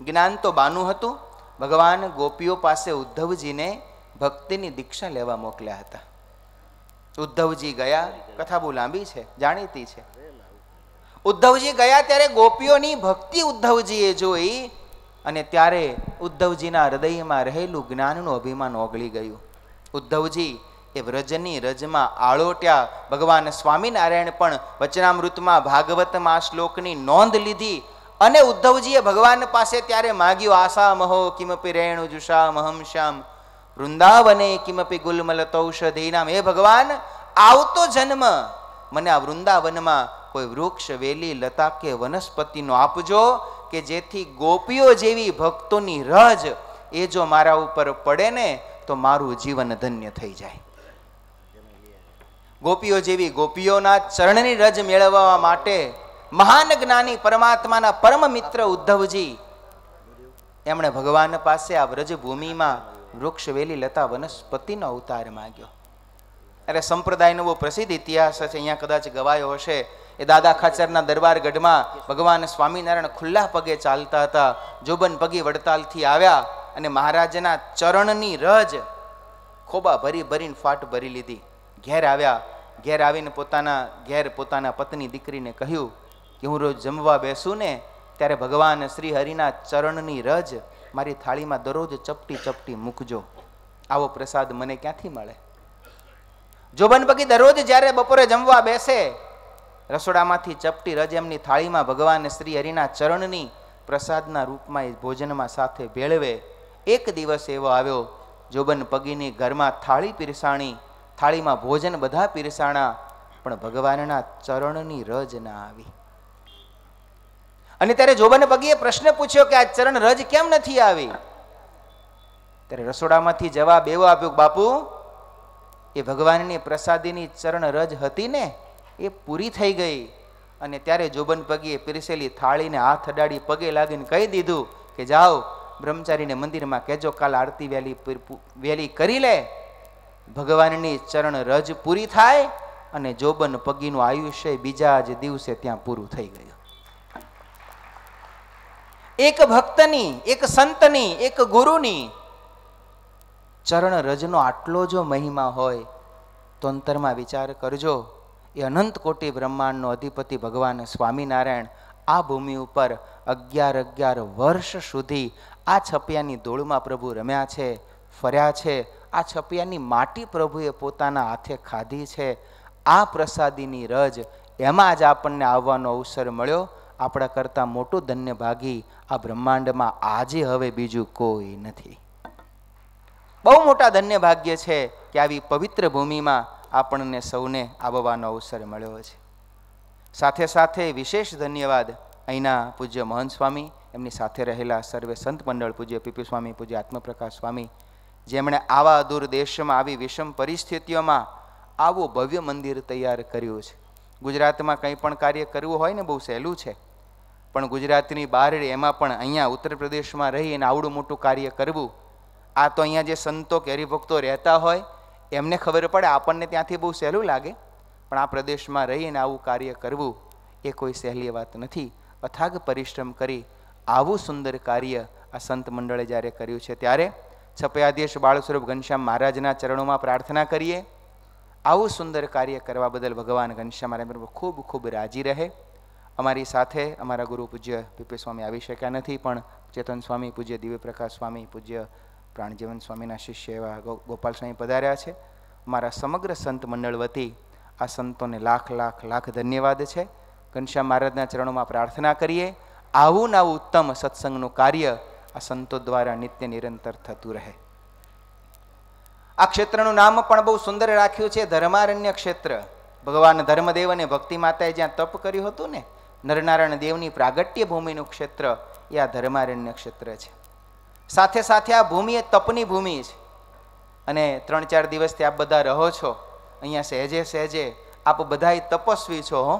[SPEAKER 6] જ્ઞાન તો બાનું હતું, ભગવાન ગોપીઓ પાસે ઉદ્ધવજીને ભક્તિની દીક્ષા લેવા મોકલ્યા હતા. ઉદ્ધવજી ગયા, કથા બહુ લાંબી છે, જાણીતી છે. ઉદ્ધવજી ગયા ત્યારે ગોપીઓની ભક્તિ ઉદ્ધવજીએ જોઈ અને ત્યારે ઉદ્ધવજીના હૃદયમાં રહેલું જ્ઞાનનું અભિમાન ઓગળી ગયું. ઉદ્ધવજી એ વ્રજની રજમાં આળોટ્યા ભગવાન સ્વામિનારાયણ પણ વચનામૃતમાં ભાગવતમાં શ્લોકની નોંધ લીધી અને ઉદ્ધવજીએ ભગવાન પાસે ત્યારે માગ્યું આશા મહો કિમપી રેણુ જુષા મહમ શ્યામ, વૃંદાવને કિમપી ગુલમલતૌષધીનામ હે ભગવાન, આવતો જન્મ. મને આ વૃંદાવનમાં કોઈ વૃક્ષ, વેલી, લતા કે વનસ્પતિનો આપજો કે જેથી ગોપીઓ જેવી ભક્તોની રજ એ જો મારા ઉપર પડે ને તો મારું જીવન ધન્ય થઈ જાય. ગોપીઓ જેવી ગોપીઓના ચરણની રજ મેળવવા માટે મહાન જ્ઞાની પરમાત્માના પરમ મિત્ર ઉદ્ધવજી એમણે ભગવાન પાસે આ વ્રજભૂમિમાં વૃક્ષ વેલી લતા વનસ્પતિનો અવતાર માગ્યો. અરે સંપ્રદાયનો બહુ પ્રસિદ્ધ ઇતિહાસ છે, અહીંયા કદાચ ગવાયો હશે. એ દાદા ખાચરના દરબાર ગઢમાં ભગવાન સ્વામિનારાયણ ખુલ્લા પગે ચાલતા હતા, જોબન પગી વડતાલથી આવ્યા અને મહારાજના ચરણની રજ ખોબા ભરી ભરીને ફાટ ભરી લીધી. ઘેર આવ્યા. ઘેર આવીને પોતાના, ઘેર પોતાના પત્ની દીકરીને કહ્યું કે હું રોજ જમવા બેસું ને, ત્યારે ભગવાન શ્રી હરિના ચરણની રજ મારી થાળીમાં દરરોજ ચપટી ચપટી મૂકજો. આવો પ્રસાદ મને ક્યાંથી મળે? જોબન પગી દરરોજ જ્યારે બપોરે જમવા બેસે, રસોડામાંથી ચપટી રજ એમની થાળીમાં ભગવાન શ્રી હરિના ચરણની પ્રસાદના રૂપમાં એ ભોજનમાં સાથે ભેળવે. એક દિવસ એવો આવ્યો, જોબન પગીની ઘરમાં થાળી પીરસાણી થાળીમાં ભોજન બધા પીરસાણા, પણ ભગવાનના ચરણની રજ ના આવી. અને ત્યારે જોબન પગીએ પ્રશ્ન પૂછ્યો કે આ ચરણ રજ કેમ નથી આવી? ત્યારે રસોડામાંથી જવાબ એવો આપ્યો બાપુ, એ ભગવાનની પ્રસાદીની ચરણ રજ હતી ને, એ પૂરી થઈ ગઈ. અને ત્યારે જોબન પગીએ પીરસેલી થાળીને હાથ અડાડી પગે લાગીને કહી દીધું કે, જાઓ, બ્રહ્મચારીને મંદિરમાં કહેજો, કાલ આરતી વેલી વહેલી કરી લે. ભગવાનની ચરણ રજ પૂરી થાય અને જોબન પગીનું આયુષ્ય બીજા જ દિવસે ત્યાં પૂરું થઈ ગયું. એક ભક્તની, એક સંતની, એક ગુરુની ચરણ રજનો આટલો જો મહિમા હોય, તો અંતરમાં વિચાર કરજો, એ અનંત કોટી બ્રહ્માંડનો અધિપતિ ભગવાન સ્વામિનારાયણ આ ભૂમિ ઉપર અગિયાર અગિયાર વર્ષ સુધી આ છપિયાની ધૂળમાં પ્રભુ રમ્યા છે, ફર્યા છે આ છપિયાની માટી પ્રભુએ પોતાના હાથે ખાધી છે. આ પ્રસાદીની રજ એમાં જ આપણને આવવાનો અવસર મળ્યો. આપણા કરતાં મોટું ધન્ય ભાગી આ બ્રહ્માંડમાં આજે હવે બીજું કોઈ નથી. બહુ મોટા ધન્ય ભાગ્ય છે કે આવી પવિત્ર ભૂમિમાં આપણને સૌને આવવાનો અવસર મળ્યો છે. સાથે સાથે વિશેષ ધન્યવાદ અહીંના પૂજ્ય મહંત સ્વામી, એમની સાથે રહેલા સર્વે સંત મંડળ પૂજ્ય પીપી સ્વામી પૂજ્ય આત્મપ્રકાશ સ્વામી જેમણે આવા દૂર દેશમાં આવી વિષમ પરિસ્થિતિઓમાં આવું ભવ્ય મંદિર તૈયાર કર્યું છે. ગુજરાતમાં કંઈ પણ કાર્ય કરવું હોય ને બહુ સહેલું છે. પણ ગુજરાતની બહાર એમાં પણ અહીંયા ઉત્તર પ્રદેશમાં રહી અને આવડું મોટું કાર્ય કરવું, આ તો અહીંયા જે સંતો કે હરિભક્તો રહેતા હોય, એમને ખબર પડે, આપણને ત્યાંથી બહુ સહેલું લાગે. પણ આ પ્રદેશમાં રહીને આવું કાર્ય કરવું એ કોઈ સહેલી વાત નથી. અથાગ પરિશ્રમ કરી આવું સુંદર કાર્ય આ સંત મંડળે જ્યારે કર્યું છે ત્યારે છપયાધીશ બાળસ્વરૂપ ઘનશ્યામ મહારાજના ચરણોમાં પ્રાર્થના કરીએ. આવું સુંદર કાર્ય કરવા બદલ ભગવાન ઘનશ્યામ મહારાજ ખૂબ ખૂબ રાજી રહે. અમારી સાથે અમારા ગુરુ પૂજ્ય પીપી સ્વામી આવી શક્યા નથી, પણ ચેતન સ્વામી, પૂજ્ય દિવ્યપ્રકાશ સ્વામી, પૂજ્ય પ્રાણજીવન સ્વામીના શિષ્ય એવા ગોપાલ સ્વામી પધાર્યા છે. મારા સમગ્ર સંત મંડળ વતી આ સંતોને લાખ લાખ લાખ ધન્યવાદ છે. ઘનશ્યામ મહારાજના ચરણોમાં પ્રાર્થના કરીએ. આવું ને આવું ઉત્તમ સત્સંગનું કાર્ય આ સંતો દ્વારા નિત્ય નિરંતર થતું રહે. આ ક્ષેત્રનું નામ પણ બહુ સુંદર રાખ્યું છે, ધર્મારણ્ય ક્ષેત્ર. ભગવાન ધર્મદેવ અને ભક્તિ માતાએ જ્યાં તપ કર્યું હતું ને, નરનારાયણ દેવની પ્રાગટ્ય ભૂમિનું ક્ષેત્ર, એ આ ધર્મારણ્ય ક્ષેત્ર છે. સાથે સાથે આ ભૂમિ એ તપની ભૂમિ છે. અને ત્રણ ચાર દિવસથી આપ બધા રહો છો, અહીંયા સહેજે સહેજે આપ બધાય તપસ્વી છો હો.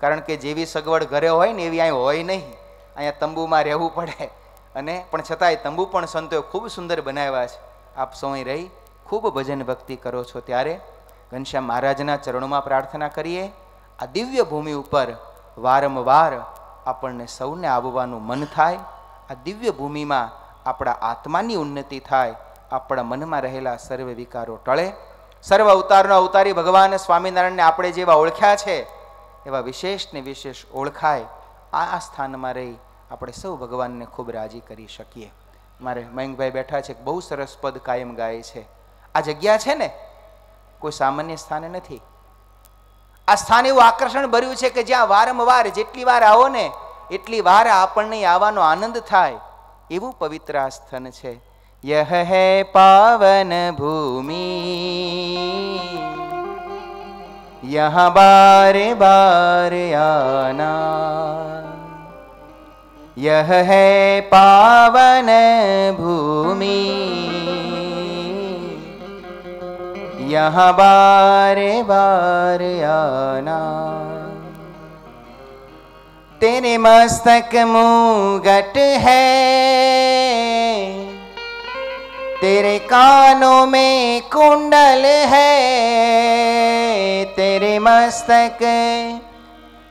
[SPEAKER 6] કારણ કે જેવી સગવડ ઘરે હોય ને એવી અહીં હોય નહીં. અહીંયા તંબુમાં રહેવું પડે. અને પણ છતાંય તંબુ પણ સંતોએ ખૂબ સુંદર બનાવ્યા છે. આપ સૌ રહી ખૂબ ભજન ભક્તિ કરો છો ત્યારે ઘનશ્યામ મહારાજના ચરણોમાં પ્રાર્થના કરીએ. આ દિવ્ય ભૂમિ ઉપર વારંવાર આપણને સૌને આવવાનું મન થાય. આ દિવ્ય ભૂમિમાં આપણા આત્માની ઉન્નતિ થાય. આપણા મનમાં રહેલા સર્વ વિકારો ટળે. સર્વ અવતારનો અવતારી ભગવાન સ્વામિનારાયણને આપણે જેવા ઓળખ્યા છે, એવા વિશેષ ને વિશેષ ઓળખાય. આ સ્થાનમાં રહી આપણે સૌ ભગવાનને ખૂબ રાજી કરી શકીએ મારે મયંકભાઈ બેઠા છે બહુ સરસ પદ કાયમ ગાય છે આ જગ્યા છે ને કોઈ સામાન્ય સ્થાને નથી આ સ્થાન એવું આકર્ષણ ભર્યું છે કે જ્યાં વારંવાર જેટલી વાર આવો ને એટલી વાર આપણને આવવાનો આનંદ થાય એવું પવિત્ર આ સ્થાન છે યહ હે પાવન ભૂમિ यहाँ बारे बारे आना यह है पावन भूमि यहाँ बारे बारे आना तेरे मस्तक मुगट है तेरे कानों में कुंडल है तेरे मस्तक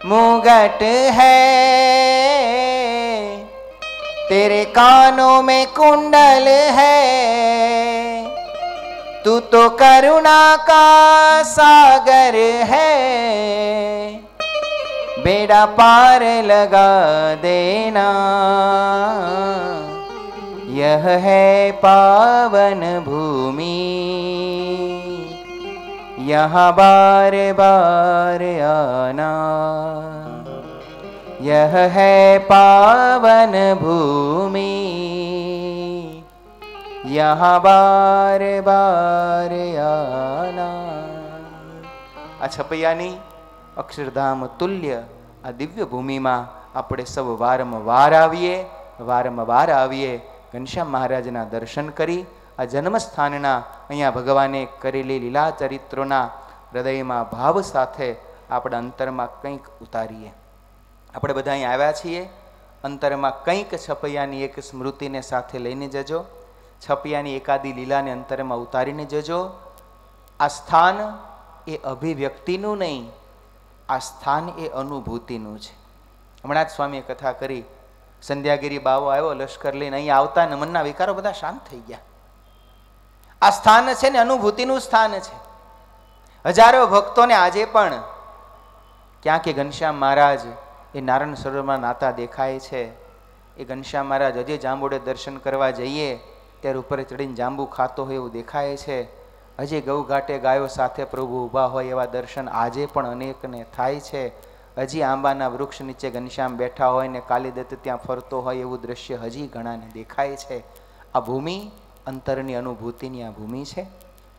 [SPEAKER 6] मुगट है तेरे कानों में कुंडल है। तू तो करुणा का सागर है। बेड़ा पार लगा देना। यह है पावन भूमि। यहाँ बार बार आना। यह है पावन भूमि यहाँ बार बार आना આ છપૈયાની અક્ષરધામ તુલ્ય આ દિવ્ય ભૂમિમાં આપણે સૌ વારંવાર આવીએ વારંવાર આવીએ ઘનશ્યામ મહારાજના દર્શન કરી આ જન્મસ્થાનના અહીંયા ભગવાને કરેલી લીલા ચરિત્રોના હૃદયમાં ભાવ સાથે આપણા અંતરમાં કંઈક ઉતારીએ આપણે બધા અહીં આવ્યા છીએ. અંતરમાં કંઈક છપૈયાની એક સ્મૃતિને સાથે લઈને જજો. છપૈયાની એકાદી લીલાને અંતરમાં ઉતારીને જજો. આ સ્થાન એ અભિવ્યક્તિનું નહીં, આ સ્થાન એ અનુભૂતિનું છે. હમણાં જ સ્વામીએ કથા કરી, સંધ્યાગીરી બાવો આવ્યો, લશ્કર લઈને અહીં આવતા ને મનના વિકારો બધા શાંત થઈ ગયા. આ સ્થાન છે ને અનુભૂતિનું સ્થાન છે. હજારો ભક્તોને આજે પણ ક્યાં કે ઘનશ્યામ મહારાજ એ નારાયણ સરોવરમાં નાતા દેખાય છે. એ ઘનશ્યામ મહારાજ હજી જાંબુડે દર્શન કરવા જઈએ, ત્યારે ઉપર ચડીને જાંબુ ખાતો હોય એવું દેખાય છે. હજી ગૌઘાટે ગાયો સાથે પ્રભુ ઊભા હોય એવા દર્શન આજે પણ અનેકને થાય છે. હજી આંબાના વૃક્ષ નીચે ઘનશ્યામ બેઠા હોય ને કાલીદત્ત ત્યાં ફરતો હોય એવું દ્રશ્ય હજી ઘણાને દેખાય છે. આ ભૂમિ અંતરની અનુભૂતિની આ ભૂમિ છે.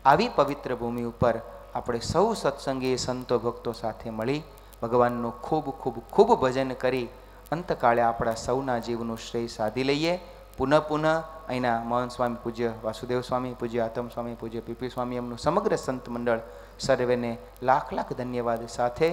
[SPEAKER 6] આવી પવિત્ર ભૂમિ ઉપર આપણે સૌ સત્સંગી સંતો ભક્તો સાથે મળી ભગવાનનું ખૂબ ખૂબ ખૂબ ભજન કરી અંતકાળે આપણા સૌના જીવનું શ્રેય સાધી લઈએ. પુનઃ પુનઃ અહીંના મોહન સ્વામી પૂજ્ય વાસુદેવ સ્વામી, પૂજ્ય આતમ સ્વામી, પૂજ્ય પીપી સ્વામી એમનું સમગ્ર સંત મંડળ સર્વેને લાખ લાખ ધન્યવાદ સાથે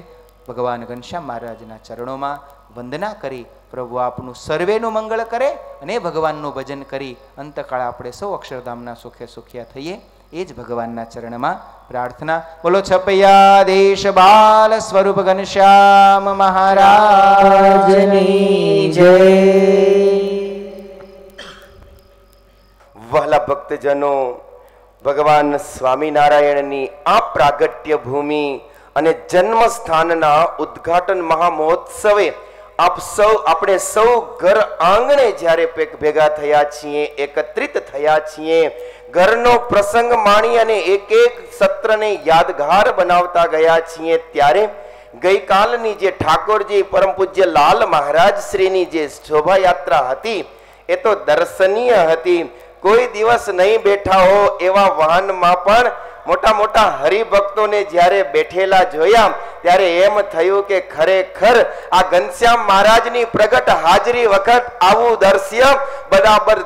[SPEAKER 6] ભગવાન ઘનશ્યામ મહારાજના ચરણોમાં વંદના કરી પ્રભુ આપનું સર્વેનું મંગળ કરે અને ભગવાનનું ભજન કરી અંતકાળ આપણે સૌ અક્ષરધામના સુખે સુખ્યા થઈએ. એ જ ભગવાનના ચરણમાં પ્રાર્થના. બોલો, છપૈયા દેશ બાલ સ્વરૂપ ઘનશ્યામ મહારાજની જય.
[SPEAKER 3] વહલા ભક્તજનો, ભગવાન સ્વામિનારાયણની આ પ્રાગટ્ય ભૂમિ અને જન્મ સ્થાનના ઉદ્ઘાટન મહામહોત્સવે આપ સૌ, આપણે સૌ ઘર આંગણે જ્યારે ભેગા થયા છીએ, એકત્રિત થયા છીએ, ઘરનો પ્રસંગ માણી અને એક એક સત્રને યાદગાર બનાવતા ગયા છીએ, ત્યારે ગઈકાલની જે ઠાકોરજી પરમ પૂજ્ય લાલ મહારાજ શ્રીની જે શોભાયાત્રા હતી, એ તો દર્શનીય હતી. કોઈ દિવસ નહીં બેઠા હો એવા વાહનમાં પણ મોટા મોટા હરિભક્તોને જ્યારે બેઠેલા જોયા ત્યારે એમ થયું કે ખરેખર આ ઘનશ્યામ મહારાજની પ્રગટ હાજરી વખત આવું દર્શ્ય બરાબર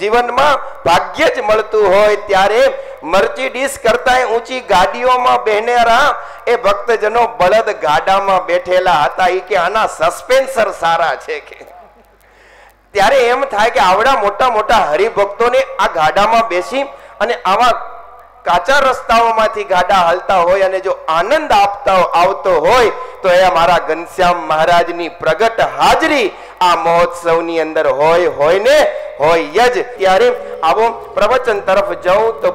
[SPEAKER 3] જીવનમાં ભાગ્ય જ મળતું હોય ત્યારે મર્ચીડીસ કરતા ઊંચી ગાડીઓમાં બહેનેરા એ ભક્તજનો બળદ ગાડામાં બેઠેલા હતા. એ કે આના સસ્પેન્સર સારા છે કે. ત્યારે એમ થાય કે આવડા મોટા મોટા હરિભક્તોને આ ગાડામાં બેસી અને આવા કાચા રસ્તાઓમાંથી ગાડા હાલતા હોય અને જો આનંદ આપતા આવતો હોય, તો એ મારા ઘનશ્યામ મહારાજની પ્રગટ હાજરી આ મહોત્સવની અંદર હોય હોય ને હોય જ. ત્યારે આવો પ્રવચન તરફ જાઉં તો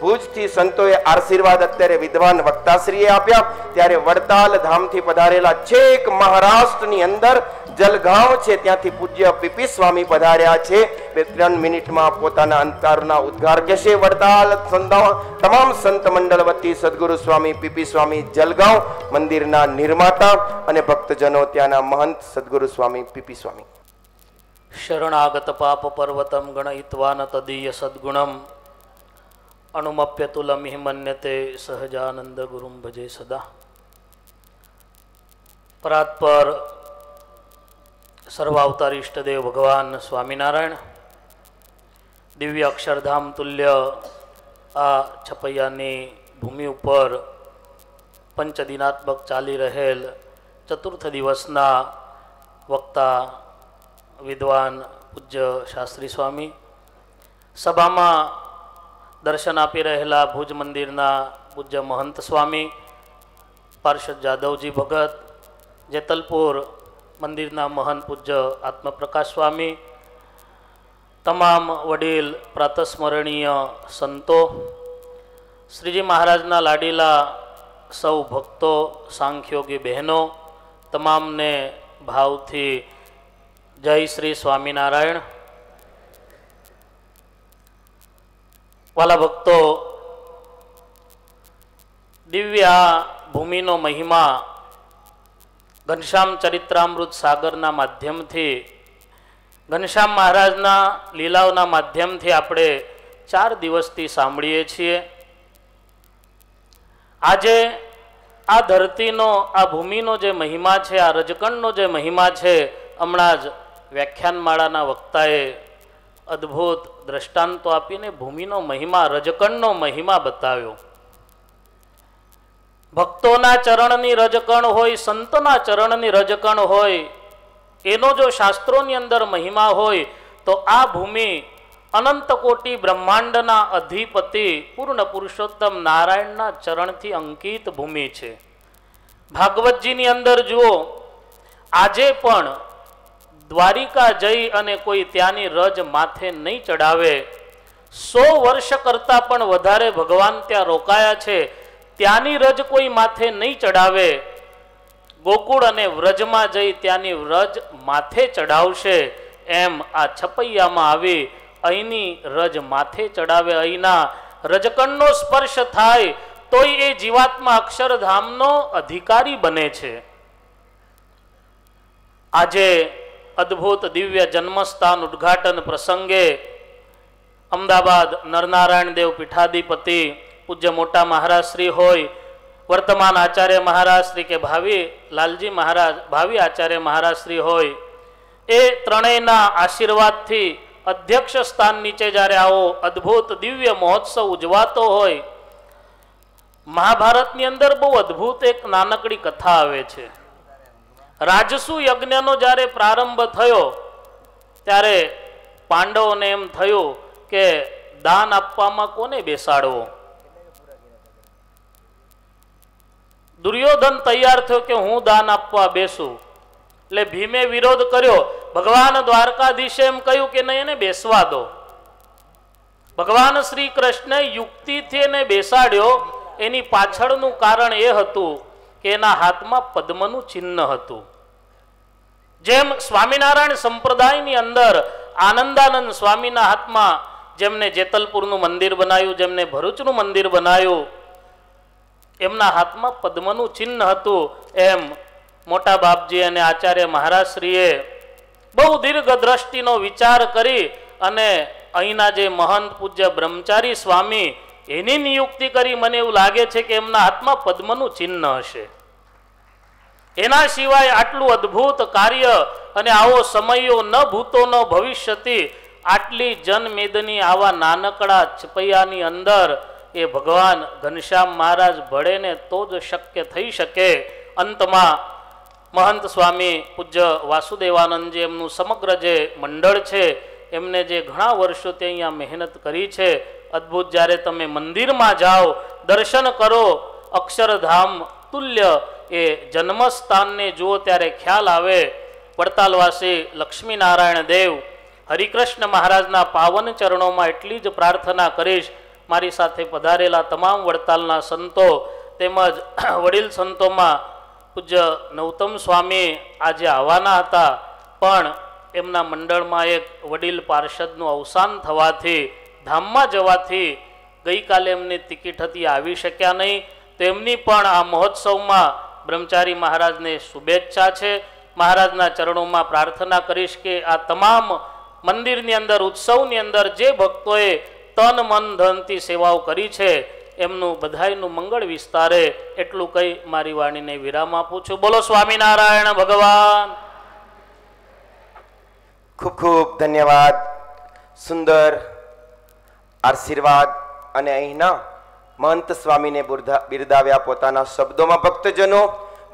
[SPEAKER 3] ભુજથી સંતોએ આશીર્વાદ અત્યારે વિદ્વાન વક્તાશ્રીએ આપ્યા. ત્યારે વડતાલ ધામથી પધારેલા છેક મહારાષ્ટ્રની અંદર જલગાંવ છે, ત્યાંથી પૂજ્ય પીપી સ્વામી પધાર્યા છે. બે ત્રણ મિનિટમાં પોતાના અંતરના ઉદ્ગાર કહેશે. વડતાલ તમામ સંત મંડળ વતી સદગુરુ સ્વામી પીપી સ્વામી જલગાંવ મંદિરના નિર્માતા અને ભક્તજનો ત્યાંના મહંત સદગુરુ સ્વામી પીપી સ્વામી.
[SPEAKER 7] શરણાગત પાપ પર્વતમ ગણયિત્વાન તદીય સદ્ગુણમ. અણુમપ્યતુલમિહ મન્યતે સહજાનંદ ગુરુમ ભજે સદા. પરાત્પર સર્વાવતાર ઈષ્ટદેવ ભગવાન સ્વામિનારાયણ દિવ્ય અક્ષરધામ તુલ્ય આ છપૈયાની ભૂમિ ઉપર પંચદિનાત્મક ચાલી રહેલ ચતુર્થ દિવસના વક્તા વિદ્વાન પૂજ્ય શાસ્ત્રી સ્વામી સભામાં દર્શન આપી રહેલા ભુજ મંદિરના પૂજ્ય મહંત સ્વામી પાર્ષદ જાદવજી ભગત જેતલપુર મંદિરના મહાન પૂજ્ય આત્મપ્રકાશ સ્વામી, તમામ વડીલ પ્રાતસ્મરણીય સંતો, શ્રીજી મહારાજના લાડીલા સૌ ભક્તો, સાંખ્યોગી બહેનો, તમામને ભાવથી જય શ્રી સ્વામિનારાયણ. વાલા ભક્તો, દિવ્ય ભૂમિનો મહિમા ઘનશ્યામ ચરિત્રામૃત સાગરના માધ્યમથી, ઘનશ્યામ મહારાજના લીલાઓના માધ્યમથી આપણે ચાર દિવસથી સાંભળીએ છીએ. આજે આ ધરતીનો, આ ભૂમિનો જે મહિમા છે, આ રજકણનો જે મહિમા છે, હમણાં જ વ્યાખ્યાનમાળાના વક્તાએ અદ્ભુત દ્રષ્ટાંતો આપીને ભૂમિનો મહિમા, રજકણનો મહિમા બતાવ્યો. ભક્તોના ચરણની રજકણ હોય, સંતના ચરણની રજકણ હોય, એનો જો શાસ્ત્રોની અંદર મહિમા હોય, તો આ ભૂમિ અનંત કોટી બ્રહ્માંડના અધિપતિ પૂર્ણ પુરુષોત્તમ નારાયણના ચરણથી અંકિત ભૂમિ છે. ભાગવતજીની અંદર જુઓ, આજે પણ દ્વારિકા જઈ અને કોઈ ત્યાંની રજ માથે નહીં ચડાવે સો વર્ષ કરતાં પણ વધારે ભગવાન ત્યાં રોકાયા છે. ત્યાંની રજ કોઈ માથે નહીં ચડાવે. ગોકુળ અને વ્રજમાં જઈ ત્યાંની વ્રજ માથે ચડાવશે. એમ આ છપૈયામાં આવી અહીંની રજ માથે ચડાવે અહીંના રજકણનો સ્પર્શ થાય તોય એ જીવાત્મા અક્ષરધામનો અધિકારી બને છે. આજે અદ્ભુત દિવ્ય જન્મસ્થાન ઉદ્ઘાટન પ્રસંગે અમદાવાદ નરનારાયણ દેવ પીઠાધિપતિ પૂજ્ય મોટા મહારાજ શ્રી હોય, વર્તમાન આચાર્ય મહારાજ શ્રી કે ભાવિ, લાલજી મહારાજ, ભાવિ આચાર્ય મહારાજ શ્રી હોય, એ ત્રણેયના આશીર્વાદથી અધ્યક્ષ સ્થાન નીચે જ્યારે આવો, અદ્ભુત દિવ્ય મહોત્સવ ઉજવાતો હોય, મહાભારતની અંદર બહુ અદ્ભુત એક નાનકડી કથા આવે છે. રાજસુ યજ્ઞનો જ્યારે પ્રારંભ થયો, ત્યારે પાંડવોને એમ થયું કે દાન આપવામાં કોને બેસાડવો? દુર્યોધન તૈયાર થયો કે હું દાન આપવા બેસું. એટલે ભીમે વિરોધ કર્યો, ભગવાન દ્વારકાધીશે એમ કહ્યું કે નહીં, એને બેસવા દો. ભગવાન શ્રી કૃષ્ણે યુક્તિથી એને બેસાડ્યો. એની પાછળનું કારણ એ હતું કે એના હાથમાં પદ્મનું ચિહ્ન હતું. જેમ સ્વામિનારાયણ સંપ્રદાયની અંદર આનંદાનંદ સ્વામીના હાથમાં જેમને જેતલપુરનું મંદિર બનાવ્યું, જેમને ભરૂચનું મંદિર બનાવ્યું એમના હાથમાં પદ્મનું ચિહ્ન હતું. એમ મોટા બાપજી અને આચાર્ય મહારાજશ્રીએ બહુ દીર્ઘ દ્રષ્ટિનો વિચાર કરી અને અહીંના જે મહંત પૂજ્ય બ્રહ્મચારી સ્વામી, એની નિયુક્તિ કરી મને એવું લાગે છે કે એમના હાથમાં પદ્મનું ચિહ્ન હશે. એના સિવાય આટલું અદ્ભુત કાર્ય અને આવો સમયો ન ભૂતો ન ભવિષ્યથી આટલી જનમેદની આવા નાનકડા છપૈયાની અંદર એ ભગવાન ઘનશ્યામ મહારાજ ભળે ને તો જ શક્ય થઈ શકે. અંતમાં મહંત સ્વામી પૂજ્ય વાસુદેવાનંદજી એમનું સમગ્ર જે મંડળ છે, એમને જે ઘણા વર્ષોથી અહીંયા મહેનત કરી છે. અદ્ભુત જ્યારે તમે મંદિરમાં જાઓ, દર્શન કરો, અક્ષરધામ તુલ્ય એ જન્મસ્થાનને જુઓ ત્યારે ખ્યાલ આવે. વડતાલવાસી લક્ષ્મીનારાયણ દેવ, હરિકૃષ્ણ મહારાજના પાવન ચરણોમાં એટલી જ પ્રાર્થના કરીશ મારી સાથે પધારેલા તમામ વડતાલના સંતો તેમજ વડીલ સંતોમાં પૂજ્ય નવતમ સ્વામી આજે આવવાના હતા. પણ એમના મંડળમાં એક વડીલ પાર્ષદનું અવસાન થવાથી, ધામમાં જવાથી ગઈકાલે એમની ટિકિટ હતી, આવી શક્યા નહીં. તેમની પણ આ મહોત્સવમાં બ્રહ્મચારી મહારાજને શુભેચ્છા છે. મહારાજના ચરણોમાં પ્રાર્થના કરીશ કે આ તમામ મંદિરની અંદર, ઉત્સવની અંદર જે ભક્તોએ તન મન ધનથી સેવાઓ કરી છે, એમનું બધાયનું મંગળ વિસ્તારે એટલું કહી મારી વાણીને વિરામ આપું છું. બોલો સ્વામિનારાયણ ભગવાન.
[SPEAKER 3] ખૂબ ખૂબ ધન્યવાદ. સુંદર આશીર્વાદ અને અહીંના મહંત સ્વામીને બિરદાવ્યા પોતાના શબ્દોમાં ભક્તજનો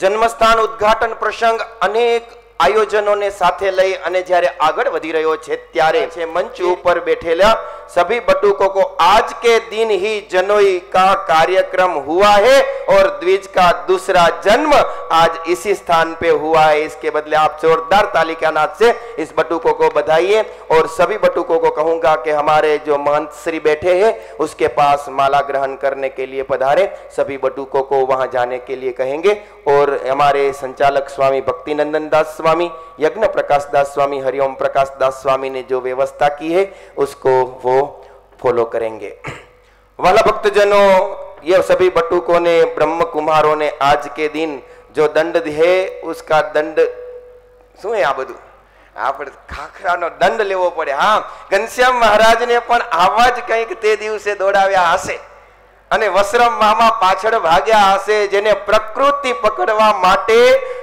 [SPEAKER 3] જન્મસ્થાન ઉદ્ઘાટન પ્રસંગ અનેક આયોજનોને સાથે લઈ અને જ્યારે આગળ વધી રહ્યો છે ત્યારે છે મંચ ઉપર બેઠેલા सभी बटुकों को आज के दिन ही जनोई का कार्यक्रम हुआ है और द्विज का दूसरा जन्म आज इसी स्थान पे हुआ है इसके बदले आप जोरदार ताली के अनाथ से इस बटुकों को बधाइए और सभी बटुकों को कहूंगा कि हमारे जो महंत श्री बैठे हैं उसके पास माला ग्रहण करने के लिए पधारे सभी बटुकों को वहां जाने के लिए कहेंगे और हमारे संचालक स्वामी भक्तिनंदन दास स्वामी यज्ञ प्रकाश दास स्वामी हरिओम प्रकाश दास स्वामी ने जो व्यवस्था की है उसको वो फॉलो करेंगे वाला भक्तजनों ये सभी बटुकों ने ब्रह्म कुमारों ने आज के दिन जो दंड है उसका दंड શું હે આ બધું આપણે ખાખરાનો દંડ લેવો પડે હા ઘનશ્યામ મહારાજને પણ આવા જ કંઈક તે દિવસે દોડાવ્યા હશે અને વસરમ મામા પાછળ ભાગ્યા હશે જેને પ્રકૃતિ પકડવા માટે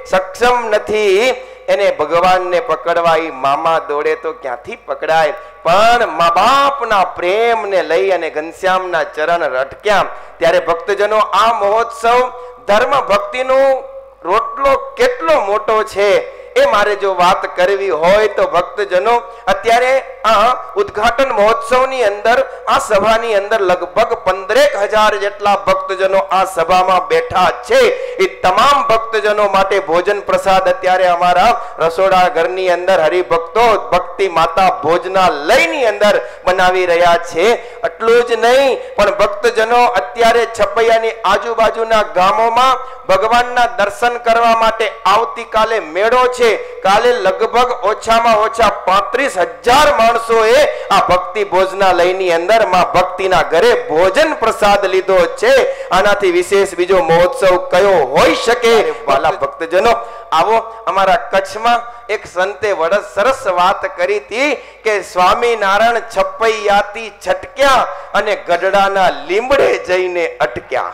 [SPEAKER 3] સક્ષમ નથી એને ભગવાનને પકડવા ઈ મામા દોડે તો ક્યાંથી પકડાય? પણ મા બાપના પ્રેમને લઈ અને ઘનશ્યામના ચરણ રટક્યા. ત્યારે ભક્તજનો, આ મહોત્સવ ધર્મ ભક્તિનો રોટલો કેટલો મોટો છે? એ મારે જો વાત કરવી હોય તો ભક્તજનો, અત્યારે આ ઉદઘાટન મહોત્સવની અંદર, આ સભાની અંદર લગભગ પંદરેક હજાર જેટલા ભક્તજનો આ સભામાં બેઠા છે. એ તમામ ભક્તજનો માટે ભોજન પ્રસાદ અત્યારે અમારા રસોડા ઘરની અંદર હરિભક્તો, ભક્તિ માતા ભોજનાલયની અંદર બનાવી રહ્યા છે. એટલું જ નહીં, પણ ભક્તજનો અત્યારે છપૈયાની આજુબાજુના ગામોમાં ભગવાનના દર્શન કરવા માટે આવતીકાલે મેળો છે. કાલે લગભગ ઓછામાં ઓછા પાંત્રીસ હજાર માણસોએ આ ભક્તિ ભોજનાલયની અંદરમાં ભક્તિના ઘરે ભોજન પ્રસાદ લીધો છે. આનાથી વિશેષ બીજો મહોત્સવ કયો હોઈ શકે? વાલા ભક્તજનો આવો અમારા કચ્છમાં એક સંતે વડસ સરસ વાત કરી હતી કે સ્વામિનારાયણ છપૈયાથી છટક્યા અને ગઢડાના લીમડે જઈને અટક્યા.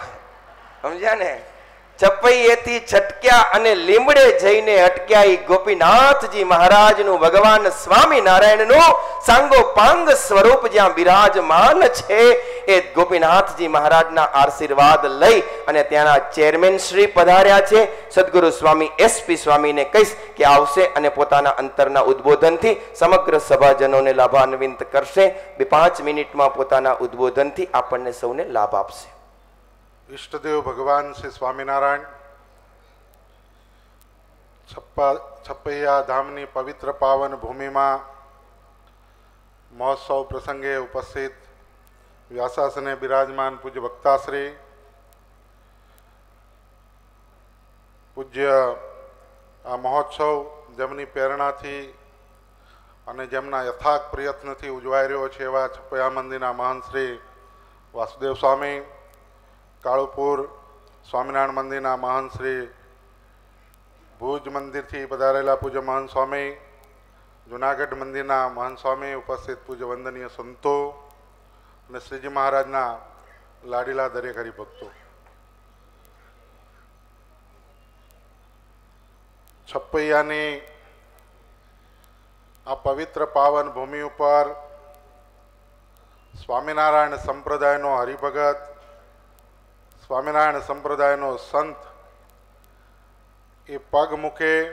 [SPEAKER 3] સમજ્યા ને? ચપૈયેથી છટક્યા અને લીમડે જઈને અટક્યા ઈ ગોપીનાથજી મહારાજનું ભગવાન સ્વામિનારાયણનું સાંગોપાંગ સ્વરૂપ જ્યાં બિરાજમાન છે, એ ગોપીનાથજી મહારાજના આશીર્વાદ લઈ અને ત્યાંના ચેરમેન શ્રી પધાર્યા છે. સદગુરુ સ્વામી એસપી સ્વામીને કહીશ કે આવશે અને પોતાના અંતરના ઉદ્બોધનથી સમગ્ર સભાજનોને લાભાન્વિત કરશે. બે પાંચ મિનિટમાં પોતાના ઉદ્બોધનથી આપણને સૌને લાભ આપશે.
[SPEAKER 8] ઈષ્ટદેવ ભગવાન શ્રી સ્વામિનારાયણ છપ્પા છપૈયા ધામની પવિત્ર પાવન ભૂમિમાં મહોત્સવ પ્રસંગે ઉપસ્થિત વ્યાસાસને બિરાજમાન પૂજ્ય વક્તાશ્રી પૂજ્ય આ મહોત્સવ જેમની પ્રેરણાથી અને જેમના યથાર્થ પ્રયત્નથી ઉજવાઈ રહ્યો છે એવા છપૈયા મંદિરના મહાન શ્રી વાસુદેવ સ્વામી કાળુપુર સ્વામિનારાયણ મંદિરના મહંત શ્રી ભુજ મંદિરથી પધારેલા પૂજ્ય મહંત સ્વામી, જુનાગઢ મંદિરના મહંત સ્વામી, ઉપસ્થિત પૂજ્ય વંદનીય સંતો અને શ્રીજી મહારાજના લાડીલા દરેક હરિભક્તો. છપૈયાની આ પવિત્ર પાવન ભૂમિ ઉપર સ્વામિનારાયણ સંપ્રદાયનો હરિભગત સ્વામિનારાયણ સંપ્રદાયનો સંત, એ પગ મૂકે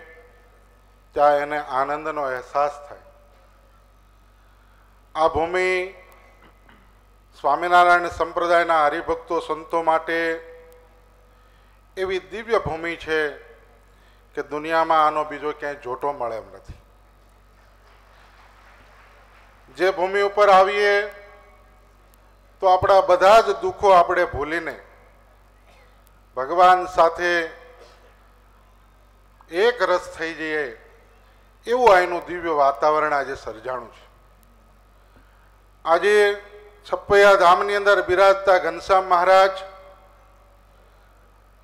[SPEAKER 8] ત્યાં એને આનંદનો અહેસાસ થાય. આ ભૂમિ સ્વામિનારાયણ સંપ્રદાયના હરિભક્તો સંતો માટે એવી દિવ્ય ભૂમિ છે કે દુનિયામાં આનો બીજો ક્યાંય જોટો મળે એમ નથી. જે ભૂમિ ઉપર આવીએ તો આપણા બધા જ દુઃખો આપણે ભૂલીને ભગવાન સાથે એક રસ થઈ જઈએ, એવું અહીંનું દિવ્ય વાતાવરણ આજે સર્જાણું છે. આજે છપ્પૈયા ધામની અંદર બિરાજતા ઘનશ્યામ મહારાજ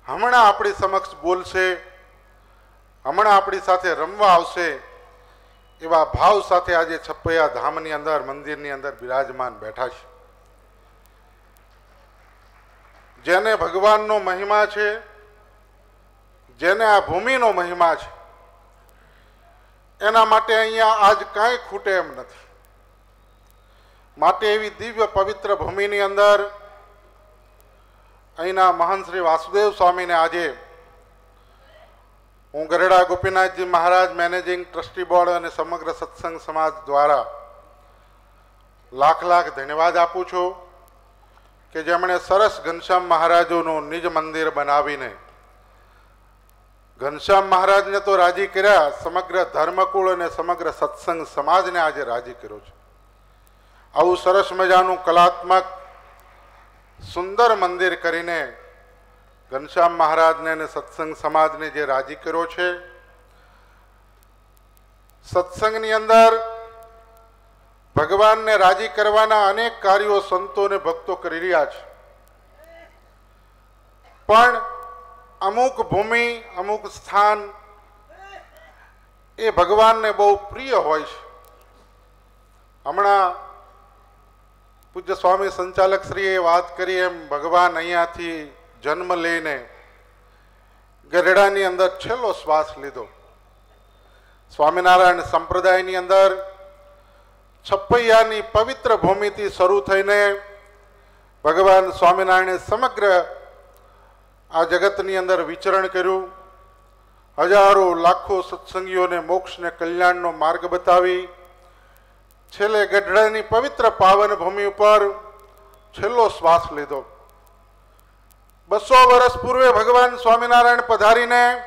[SPEAKER 8] હમણાં આપણી સમક્ષ બોલશે, હમણાં આપણી સાથે રમવા આવશે, એવા ભાવ સાથે આજે છપ્પૈયા ધામની અંદર, મંદિરની અંદર બિરાજમાન બેઠા છે. જેને ભગવાનનો મહિમા છે, જેને આ ભૂમિનો મહિમા છે, એના માટે અહીંયા આજ કાંઈ ખૂટે એમ નથી. માટે એવી દિવ્ય પવિત્ર ભૂમિની અંદર અહીંના મહાન શ્રી વાસુદેવ સ્વામીને આજે હું Garda Gopinathji Maharaj managing trustee board અને સમગ્ર સત્સંગ સમાજ દ્વારા લાખ લાખ ધન્યવાદ આપું છું. કે જેમણે સરસ ઘનશ્યામ મહારાજોનું નિજ મંદિર બનાવીને, ઘનશ્યામ મહારાજને તો રાજી કર્યા, સમગ્ર ધર્મકુળ અને સમગ્ર સત્સંગ સમાજને આજે રાજી કર્યો છે. આવું સરસ મજાનું કલાત્મક, સુંદર મંદિર કરીને ઘનશ્યામ મહારાજને અને સત્સંગ સમાજને જે રાજી કર્યો છે, સત્સંગની અંદર ભગવાનને રાજી કરવાના અનેક કાર્યો સંતો અને ભક્તો કરી રહ્યા છે. પણ અમુક ભૂમિ, અમુક સ્થાન એ ભગવાનને બહુ પ્રિય હોય છે. હમણાં પૂજ્ય સ્વામી સંચાલક શ્રીએ વાત કરી એમ ભગવાન અહીંયાથી જન્મ લઈને ગરડાની અંદર છેલ્લો શ્વાસ લીધો. સ્વામિનારાયણ સંપ્રદાયની અંદર છપ્પૈયાની પવિત્ર ભૂમિથી શરૂ થઈને ભગવાન સ્વામિનારાયણે સમગ્ર આ જગતની અંદર વિચરણ કર્યું. હજારો, લાખો સત્સંગીઓને મોક્ષને કલ્યાણનો માર્ગ બતાવી. છેલ્લે ગઢડાની પવિત્ર પાવન ભૂમિ ઉપર છેલ્લો શ્વાસ લીધો. બસો વર્ષ પૂર્વે ભગવાન સ્વામિનારાયણ પધારીને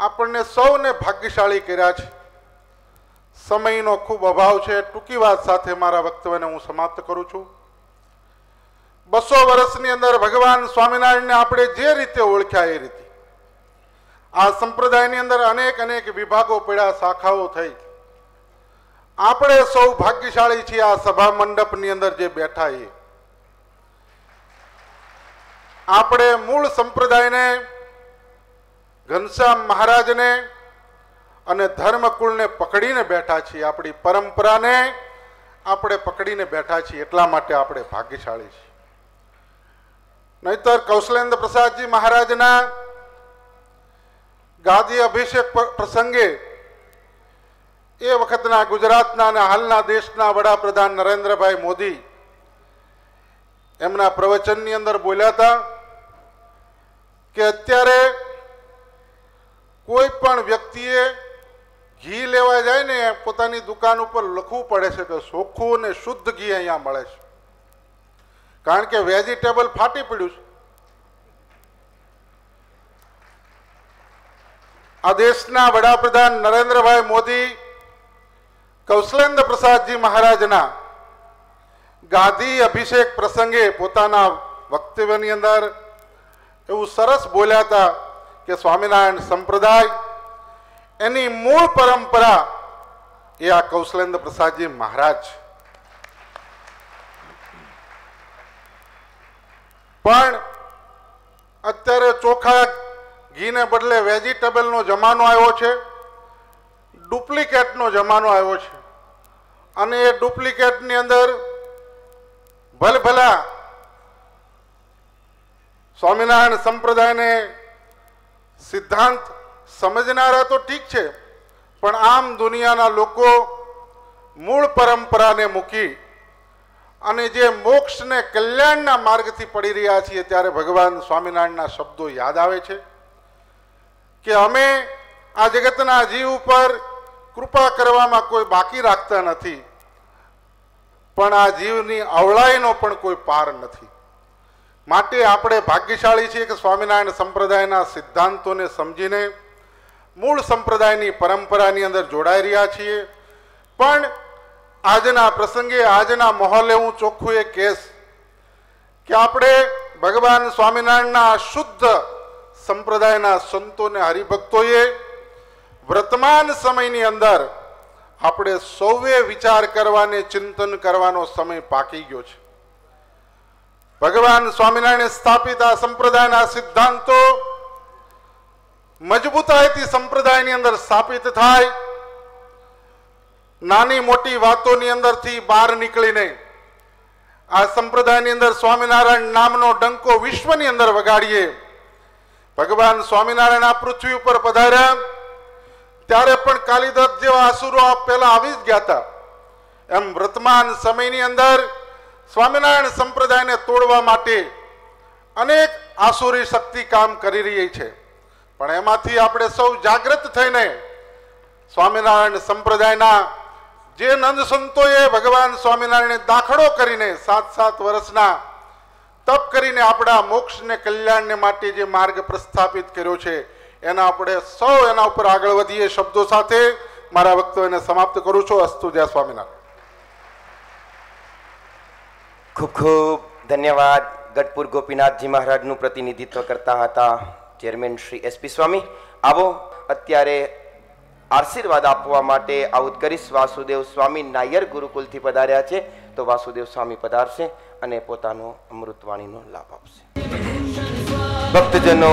[SPEAKER 8] આપણને સૌને ભાગ્યશાળી કર્યા છે. સમયનો ખૂબ અભાવ છે, ટૂંકી વાત સાથે મારા વક્તવ્યને હું સમાપ્ત કરું છું. બસો વર્ષની અંદર ભગવાન સ્વામિનારાયણને આપણે જે રીતે ઓળખ્યા એ રીતે. આ સંપ્રદાયની અંદર અનેક અનેક વિભાગો પડ્યા, શાખાઓ થઈ. આપણે સૌ ભાગ્યશાળી છીએ આ સભા મંડપની અંદર જે બેઠા એ. આપણે મૂળ સંપ્રદાયને, ઘનશ્યામ મહારાજને અને ધર્મકુળને પકડીને બેઠા છીએ. આપણી પરંપરાને આપણે પકડીને બેઠા છીએ. એટલા માટે આપણે ભાગ્યશાળી છીએ. નહીતર કૌશલેન્દ્ર પ્રસાદજી મહારાજના ગાદી અભિષેક પ્રસંગે એ વખતના ગુજરાતના અને હાલના દેશના વડાપ્રધાન નરેન્દ્રભાઈ મોદી એમના પ્રવચનની અંદર બોલ્યા હતા કે અત્યારે કોઈ પણ વ્યક્તિએ ઘી લેવા જાય ને, પોતાની દુકાન ઉપર લખવું પડે છે કે ચોખ્ખું અને શુદ્ધ ઘી અહીંયા મળે છે. કારણ કે વેજીટેબલ ફાટી પડ્યું છે. આ દેશના વડાપ્રધાન નરેન્દ્રભાઈ મોદી, કૌશલેન્દ્ર પ્રસાદજી મહારાજના ગાદી અભિષેક પ્રસંગે પોતાના વક્તવ્યની અંદર એવું સરસ બોલ્યા હતા કે સ્વામિનારાયણ સંપ્રદાય એની મૂળ પરંપરા એ આ કૌશલેન્દ્ર પ્રસાદજી મહારાજ. પણ અત્યારે ચોખા ઘીને બદલે વેજીટેબલનો જમાનો આવ્યો છે, ડુપ્લિકેટનો જમાનો આવ્યો છે. અને એ ડુપ્લિકેટની અંદર ભલભલા સ્વામિનારાયણ સંપ્રદાયને સિદ્ધાંત સમજનારા તો ઠીક છે, પણ આમ દુનિયાના લોકો મૂળ પરંપરાને મૂકી અને જે મોક્ષને કલ્યાણના માર્ગથી પડી રહ્યા છીએ ત્યારે ભગવાન સ્વામિનારાયણના શબ્દો યાદ આવે છે કે અમે આ જગતના જીવ ઉપર કૃપા કરવામાં કોઈ બાકી રાખતા નથી, પણ આ જીવની અવળાઈનો પણ કોઈ પાર નથી. માટે આપણે ભાગ્યશાળી છીએ કે સ્વામિનારાયણ સંપ્રદાયના સિદ્ધાંતોને સમજીને મૂળ સંપ્રદાયની પરંપરાની અંદર જોડાઈ રહ્યા છીએ. પણ આજના પ્રસંગે, આજના માહોલે હું ચોખ્ખું એ કેસ કે આપણે ભગવાન સ્વામિનારાયણના શુદ્ધ સંપ્રદાયના સંતોને, હરિભક્તોએ વર્તમાન સમયની અંદર આપણે સૌએ વિચાર કરવાને, ચિંતન કરવાનો સમય પાકી ગયો છે. ભગવાન સ્વામિનારાયણે સ્થાપિત આ સંપ્રદાયના સિદ્ધાંતો મજબૂતાઈથી સંપ્રદાયની અંદર સ્થાપિત થાય, નાની મોટી વાતોની અંદરથી બહાર નીકળીને આ સંપ્રદાયની અંદર સ્વામિનારાયણ નામનો ડંકો વિશ્વની અંદર વગાડીએ. ભગવાન સ્વામિનારાયણ આ પૃથ્વી ઉપર પધાર્યા. ત્યારે પણ કાલિદાસ જેવા આસુરો આ પહેલા આવી જ ગયા હતા. એમ વર્તમાન સમયની અંદર સ્વામિનારાયણ સંપ્રદાયને તોડવા માટે અનેક આસુરી શક્તિ કામ કરી રહી છે. પણ એમાંથી આપણે સૌ જાગૃત થઈને સ્વામિનારાયણ સંપ્રદાયના જે નંદ સંતોએ ભગવાન સ્વામિનારાયણે દાખલો કરીને સાત સાત વર્ષના તપ કરીને આપણા મોક્ષને કલ્યાણને માટે જે માર્ગ પ્રસ્થાપિત કર્યો છે, એના આપણે સૌ એના ઉપર આગળ વધીએ શબ્દો સાથે. મારા વક્તવ્યને સમાપ્ત કરું છું. અસ્તુ જય સ્વામિનારાયણ.
[SPEAKER 3] ખૂબ ખૂબ ધન્યવાદ ગઢપુર ગોપીનાથજી મહારાજનું પ્રતિનિધિત્વ કરતા હતા. ચેરમેન શ્રી એસપી સ્વામી, આવો અત્યારે આશીર્વાદ આપવા માટે આ કરીશ. વાસુદેવ સ્વામી નાયર ગુરુકુલથી પધાર્યા છે. તો વાસુદેવ સ્વામી પધારશે અને પોતાનો અમૃતવાણીનો લાભ આપશે. ભક્તજનો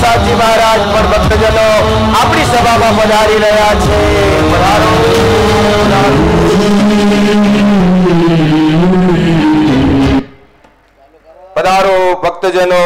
[SPEAKER 3] પ્રસાદજી મહારાજ પણ ભક્તજનો આપણી સભામાં પધારી રહ્યા છે. પધારો ભક્તજનો.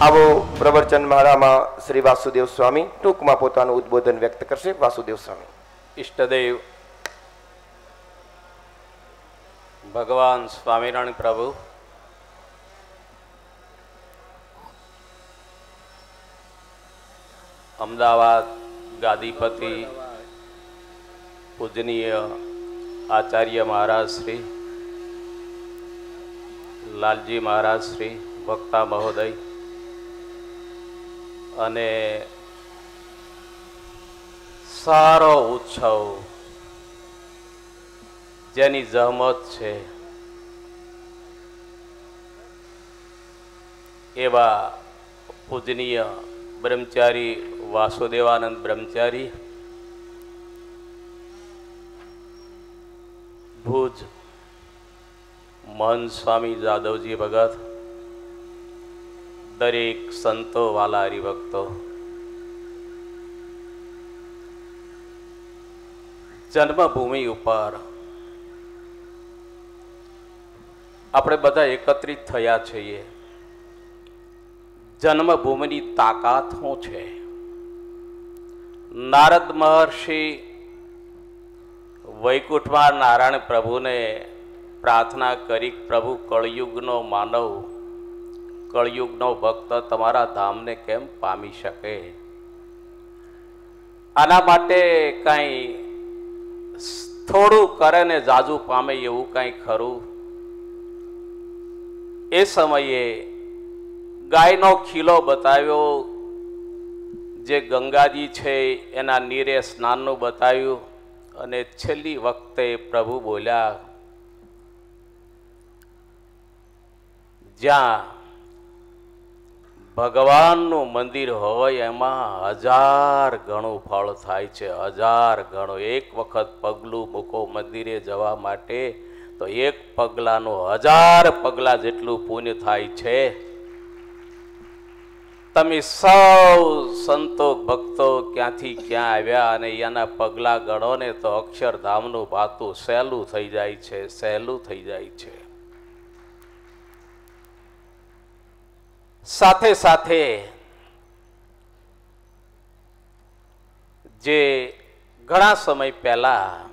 [SPEAKER 3] આવો પ્રવચન માળામાં શ્રી વાસુદેવ સ્વામી ટૂંકમાં પોતાનું ઉદ્બોધન વ્યક્ત કરશે. વાસુદેવ સ્વામી.
[SPEAKER 9] ઈષ્ટદેવ, ભગવાન સ્વામિનારાયણ પ્રભુ, અમદાવાદ ગાદીપતિ પૂજનીય આચાર્ય મહારાજ શ્રી, લાલજી મહારાજ શ્રી, વક્તા મહોદય અને સારો ઉત્સવ જેની જહમત છે એવા પૂજનીય બ્રહ્મચારી વાસુદેવાનંદ બ્રહ્મચારી, ભુજ મહન સ્વામી જાદવજી ભગત દરેક સંતો વાલા હરિભક્તો જન્મભૂમિ ઉપર આપણે બધા એકત્રિત થયા છીએ. જન્મભૂમિની તાકાત શું છે? નારદ મહર્ષિ વૈકુંઠમાં નારાયણ પ્રભુને પ્રાર્થના કરી પ્રભુ કળયુગનો માનવ કળયુગનો ભક્ત તમારા ધામને કેમ પામી શકે? આના માટે કાંઈ થોડું કરે ને જાજુ પામે એવું કાંઈ ખરું? એ સમયે ગાયનો ખીલો બતાવ્યો, જે ગંગાજી છે એના નીરે સ્નાનનું બતાવ્યું અને છેલ્લી વખતે પ્રભુ બોલ્યા, જ્યાં ભગવાનનું મંદિર હોય એમાં હજાર ગણું ફળ થાય છે, હજાર ગણું. એક વખત પગલું મૂકો મંદિરે જવા માટે, તો એક પગલાનું હજાર પગલા જેટલું પુણ્ય થાય છે. તમે સૌ સંતો, ભક્તો ક્યાંથી ક્યાં આવ્યા અને એના પગલા ગણો ને તો અક્ષરધામનું ભાતું સહેલું થઈ જાય છે, સહેલું થઈ જાય છે. સાથે સાથે જે ઘણા સમય પહેલા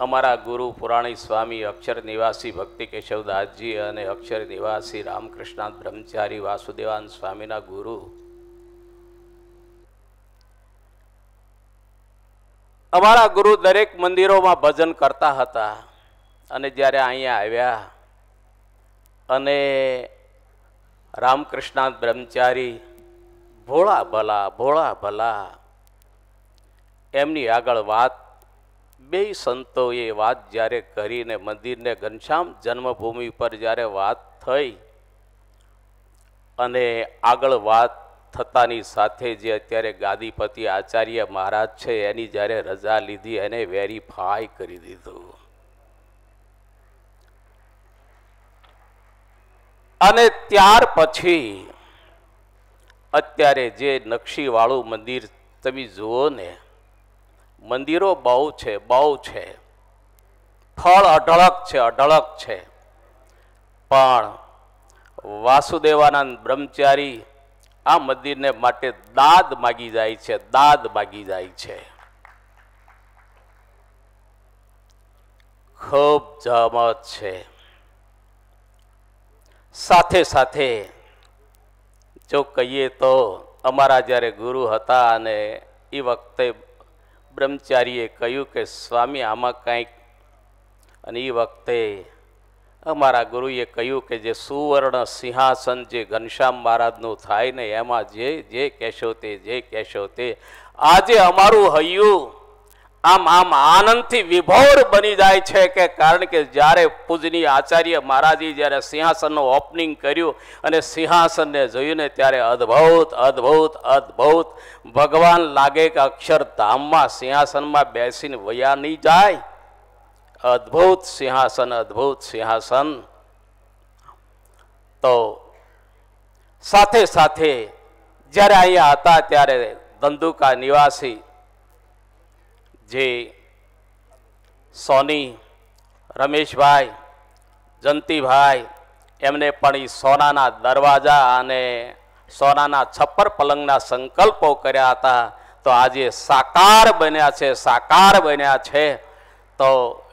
[SPEAKER 9] અમારા ગુરુ પુરાણી સ્વામી અક્ષર નિવાસી ભક્તિ કેશવદાસજી અને અક્ષર નિવાસી રામકૃષ્ણ બ્રહ્મચારી વાસુદેવાન સ્વામીના ગુરુ અમારા ગુરુ દરેક મંદિરોમાં ભજન કરતા હતા અને જ્યારે અહીંયા આવ્યા અને રામકૃષ્ણ બ્રહ્મચારી, ભોળા ભલા ભોળા ભલા. એમની આગળ વાત, બે સંતોએ વાત જ્યારે કરીને મંદિરને ઘનશ્યામ જન્મભૂમિ પર જ્યારે વાત થઈ અને આગળ વાત થતાની સાથે જે અત્યારે ગાદીપતિ આચાર્ય મહારાજ છે એની જ્યારે રજા લીધી, એને વેરીફાઈ કરી દીધું. અને ત્યાર પછી અત્યારે જે નકશીવાળું મંદિર તમે જુઓ ને, મંદિરો બહુ છે બહુ છે. ફળ અઢળક છે અઢળક છે. પણ વાસુદેવાનંદ બ્રહ્મચારી આ મંદિરને માટે દાદ માગી જાય છે, દાદ માગી જાય છે. ખૂબ જમત છે. સાથે સાથે જો કહીએ તો અમારા જ્યારે ગુરુ હતા અને એ વખતે બ્રહ્મચારીએ કહ્યું કે, સ્વામી, આમાં કંઈક. અને એ વખતે અમારા ગુરુએ કહ્યું કે, જે સુવર્ણ સિંહાસન જે ઘનશ્યામ મહારાજનું થાય ને, એમાં જે જે કહેશો તે, જે કહેશો તે, આજે અમારું હૈયું આમ આમ આનંદથી વિભોર બની જાય છે કે કારણ કે જ્યારે પૂજનીય આચાર્ય મહારાજી જ્યારે સિંહાસનનું ઓપનિંગ કર્યું અને સિંહાસનને જોયું ને ત્યારે અદ્ભુત અદ્ભુત અદ્ભુત ભગવાન લાગે કે અક્ષરધામમાં સિંહાસનમાં બેસીને વયા નહીં જાય. અદ્ભુત સિંહાસન અદ્ભુત સિંહાસન. તો સાથે સાથે જ્યારે અહીંયા હતા ત્યારે ધંધુકા નિવાસી જે સોની, રમેશભાઈ, જંતીભાઈ, એમને પણ એ સોનાના દરવાજા અને સોનાના છપ્પર પલંગના સંકલ્પો કર્યા હતા. તો આજે સાકાર બન્યા છે, સાકાર બન્યા છે. તો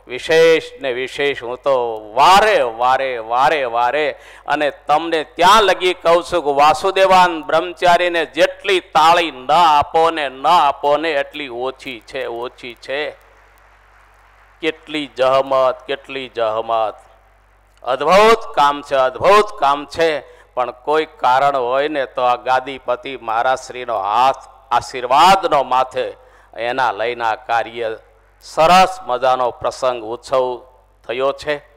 [SPEAKER 9] વિશેષ ને વિશેષ હું તો વારે વારે વારે વારે અને તમને ત્યાં લગી કહું છું કે વાસુદેવાન બ્રહ્મચારીને જેટલી તાળી ન આપો ને ન આપો ને એટલી ઓછી છે ઓછી છે. કેટલી જહમત કેટલી જહમત. અદ્ભુત કામ છે, અદ્ભુત કામ છે. પણ કોઈ કારણ હોય ને તો આ ગાદીપતિ મહારાજશ્રીનો હાથ, આશીર્વાદનો માથે એના લઈને આ કાર્ય સરસ મજાનો પ્રસંગ ઉત્સવ થયો છે.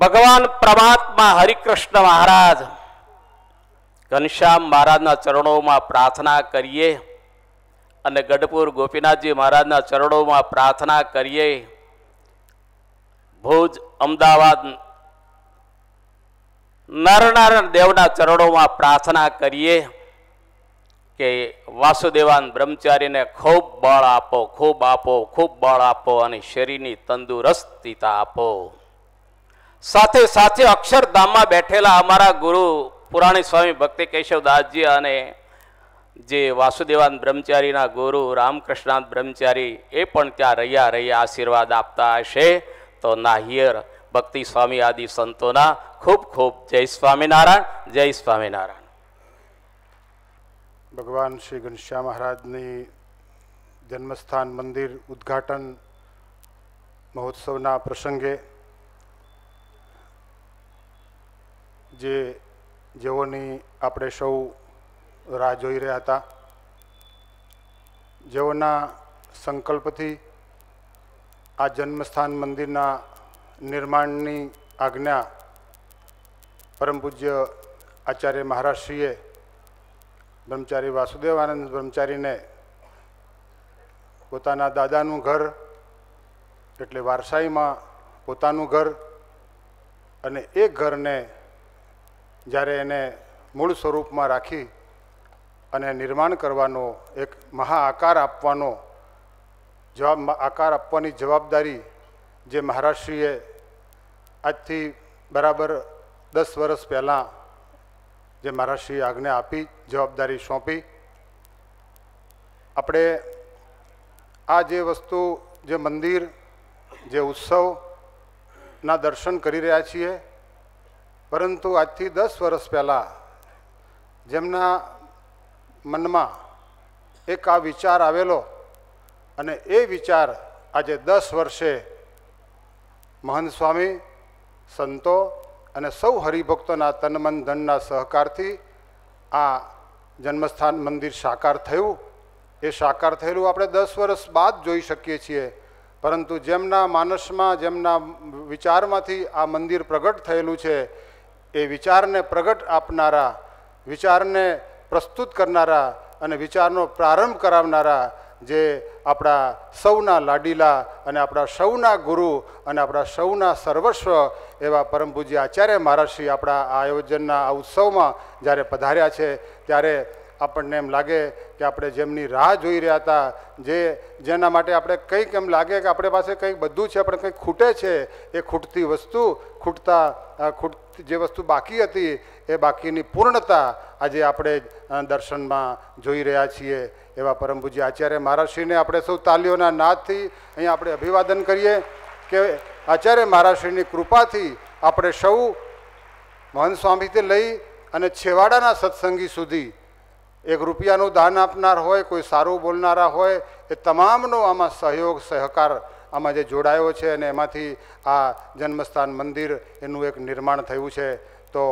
[SPEAKER 9] ભગવાન પરમાત્મા હરિકૃષ્ણ મહારાજ ઘનશ્યામ મહારાજના ચરણોમાં પ્રાર્થના કરીએ અને ગઢપુર ગોપીનાથજી મહારાજના ચરણોમાં પ્રાર્થના કરીએ. ભુજ, અમદાવાદ નરનારાયણ દેવના ચરણોમાં પ્રાર્થના કરીએ. કે વાસુદેવાન બ્રહ્મચારીને ખૂબ બળ આપો, ખૂબ આપો, ખૂબ બળ આપો અને શરીરની તંદુરસ્તીતા આપો. સાથે સાથે અક્ષરધામમાં બેઠેલા અમારા ગુરુ પુરાણી સ્વામી ભક્તિ કેશવદાસજી અને જે વાસુદેવાન બ્રહ્મચારીના ગુરુ રામકૃષ્ણાન બ્રહ્મચારી એ પણ ત્યાં રહ્યા રહ્યા આશીર્વાદ આપતા હશે. તો નાહિયર ભક્તિ સ્વામી આદિ સંતોના ખૂબ ખૂબ જય સ્વામિનારાયણ જય સ્વામિનારાયણ.
[SPEAKER 10] ભગવાન શ્રી ઘનશ્યામ મહારાજની જન્મસ્થાન મંદિર ઉદ્ઘાટન મહોત્સવના પ્રસંગે જે જેઓની આપણે સૌ રાહ જોઈ રહ્યા હતા, જેઓના સંકલ્પથી આ જન્મસ્થાન મંદિરના નિર્માણની આજ્ઞા પરમ પૂજ્ય આચાર્ય મહારાજશ્રીએ બ્રહ્મચારી વાસુદેવાનંદ બ્રહ્મચારીને પોતાના દાદાનું ઘર, એટલે વારસાઈમાં પોતાનું ઘર અને એ ઘરને જ્યારે એને મૂળ સ્વરૂપમાં રાખી અને નિર્માણ કરવાનો એક મહા આકાર આપવાનો જવાબ, આકાર આપવાની જવાબદારી જે મહારાજશ્રીએ આજથી બરાબર દસ વર્ષ પહેલાં જે મહારાજશ્રીએ આજ્ઞા આપી જવાબદારી સોંપી. આપણે આ જે વસ્તુ, જે મંદિર, જે ઉત્સવના દર્શન કરી રહ્યા છીએ, પરંતુ આજથી દસ વર્ષ પહેલાં જેમના મનમાં એક આ વિચાર આવેલો અને એ વિચાર આજે દસ વર્ષે મહંત સ્વામી, સંતો અને સૌ હરિભક્તોના તનમન ધનના સહકારથી આ જન્મસ્થાન મંદિર સાકાર થયું. એ સાકાર થયેલું આપણે દસ વર્ષ બાદ જોઈ શકીએ છીએ. પરંતુ જેમના માનસમાં, જેમના વિચારમાંથી આ મંદિર પ્રગટ થયેલું છે, એ વિચારને પ્રગટ આપનારા, વિચારને પ્રસ્તુત કરનારા અને વિચારનો પ્રારંભ કરાવનારા જે આપણા સૌના લાડીલા અને આપણા સૌના ગુરુ અને આપણા સૌના સર્વસ્વ એવા પરમ પૂજ્ય આચાર્ય મહારાજશ્રી આપણા આ આયોજનના આ ઉત્સવમાં જ્યારે પધાર્યા છે, ત્યારે આપણને એમ લાગે કે આપણે જેમની રાહ જોઈ રહ્યા હતા, જે જેના માટે આપણે કંઈક એમ લાગે કે આપણે પાસે કંઈક બધું છે આપણે કંઈક ખૂટે છે, એ ખૂટતી વસ્તુ, ખૂટતા ખૂટ, જે વસ્તુ બાકી હતી, એ બાકીની પૂર્ણતા આજે આપણે દર્શનમાં જોઈ રહ્યા છીએ. એવા પરમ આચાર્ય મહારાજશ્રીને આપણે સૌ તાલીઓના નાદથી અહીંયા આપણે અભિવાદન કરીએ કે આચાર્ય મહારાજશ્રીની કૃપાથી આપણે સૌ મહંત સ્વામીથી લઈ અને છેવાડાના સત્સંગી સુધી એક રૂપિયાનું દાન આપનાર હોય, કોઈ સારું બોલનારા હોય, એ તમામનો આમાં સહયોગ, સહકાર આમાં જે જોડાયો છે અને એમાંથી આ જન્મસ્થાન મંદિર એનું એક નિર્માણ થયું છે. તો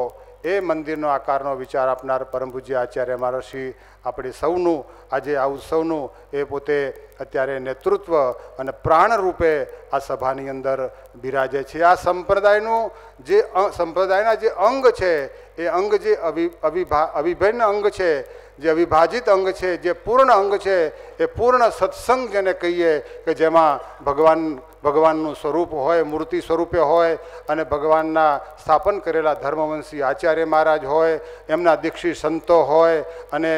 [SPEAKER 10] એ મંદિરનો આકારનો વિચાર આપનાર પરમ પૂજ્ય આચાર્ય મહારાજશ્રી આપણે સૌનું, આજે આ ઉત્સવનું એ પોતે અત્યારે નેતૃત્વ અને પ્રાણ રૂપે આ સભાની અંદર બિરાજે છે. આ સંપ્રદાયનું જે સંપ્રદાયના જે અંગ છે, એ અંગ જે અભિ અવિભા અવિભિન્ન અંગ છે, જે અવિભાજિત અંગ છે, જે પૂર્ણ અંગ છે, એ પૂર્ણ સત્સંગ જેને કહીએ કે જેમાં ભગવાન ભગવાનનું સ્વરૂપ હોય, મૂર્તિ સ્વરૂપે હોય અને ભગવાનના સ્થાપન કરેલા ધર્મવંશી આચાર્ય મહારાજ હોય, એમના દીક્ષિત સંતો હોય અને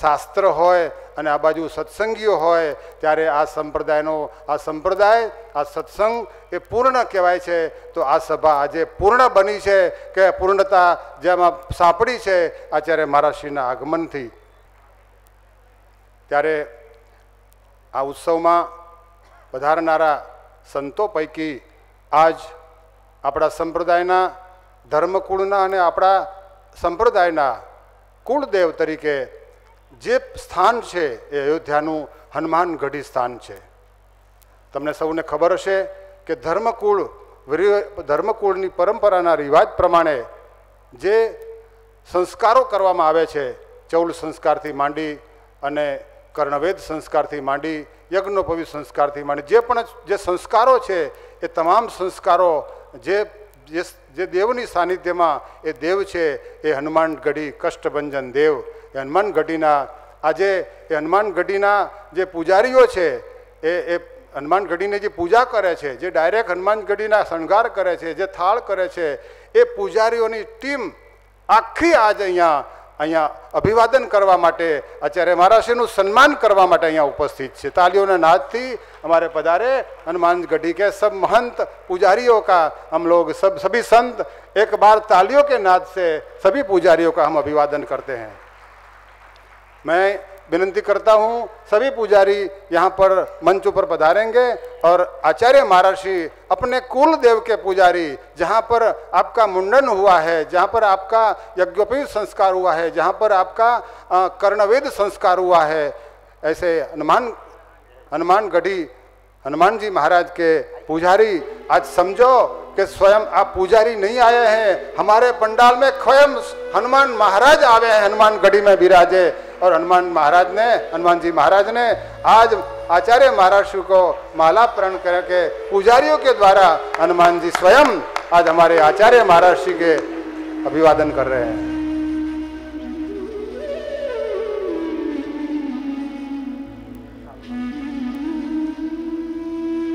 [SPEAKER 10] શાસ્ત્ર હોય અને આ બાજુ સત્સંગીઓ હોય, ત્યારે આ સંપ્રદાયનો, આ સંપ્રદાય, આ સત્સંગ એ પૂર્ણ કહેવાય છે. તો આ સભા આજે પૂર્ણ બની છે કે પૂર્ણતા જેમાં સાંપડી છે આચાર્ય મહારાજશ્રીના આગમનથી. ત્યારે આ ઉત્સવમાં વધારનારા સંતો પૈકી આજ આપણા સંપ્રદાયના ધર્મકુળના અને આપણા સંપ્રદાયના કુળદેવ તરીકે જે સ્થાન છે એ અયોધ્યાનું હનુમાનગઢી સ્થાન છે. તમને સૌને ખબર હશે કે ધર્મકુળ ધર્મકુળની પરંપરાના રિવાજ પ્રમાણે જે સંસ્કારો કરવામાં આવે છે, ચૌલ સંસ્કારથી માંડી અને કર્ણવેદ સંસ્કારથી માંડી યજ્ઞોપવી સંસ્કારથી માંડી, જે પણ જે સંસ્કારો છે, એ તમામ સંસ્કારો જે જે દેવની સાનિધ્યમાં એ દેવ છે, એ હનુમાન ગઢી કષ્ટભંજન દેવ. એ હનુમાન આજે એ હનુમાન ગઢીના જે પૂજારીઓ છે, એ એ હનુમાન ગઢીને જે પૂજા કરે છે, જે ડાયરેક્ટ હનુમાન ગઢીના શણગાર કરે છે, જે થાળ કરે છે, એ પૂજારીઓની ટીમ આખી આજે અહીંયા અહીંયા અભિવાદન કરવા માટે આચાર્ય મહારાષ્ટ્રનું સન્માન કરવા માટે અહીંયા ઉપસ્થિત છે તાલીઓના નાદથી हमारे पधारे हनुमान गढ़ी के सब महंत पुजारियों का हम लोग सब सभी संत एक बार तालियों के नाद से सभी पुजारियों का हम अभिवादन करते हैं मैं विनंती करता हूँ, सभी पुजारी यहाँ पर मंच पर पधारेंगे और आचार्य महर्षि अपने कुल देव के पुजारी, जहाँ पर आपका मुंडन हुआ है, जहाँ पर आपका यज्ञोपवीत संस्कार हुआ है, जहाँ पर आपका कर्णवेद संस्कार हुआ है, ऐसे हनुमान हनुमान गढ़ी हनुमान जी महाराज के पुजारी, आज समझो कि स्वयं आप पुजारी नहीं आए हैं। हमारे पंडाल में स्वयं हनुमान महाराज आवे हैं, हनुमान गढ़ी में विराजे। और हनुमान महाराज ने, हनुमान जी महाराज ने आज आचार्य महाराज को माला प्रण करके पुजारियों के द्वारा हनुमान जी स्वयं आज हमारे आचार्य महाराज श्री के अभिवादन कर रहे हैं।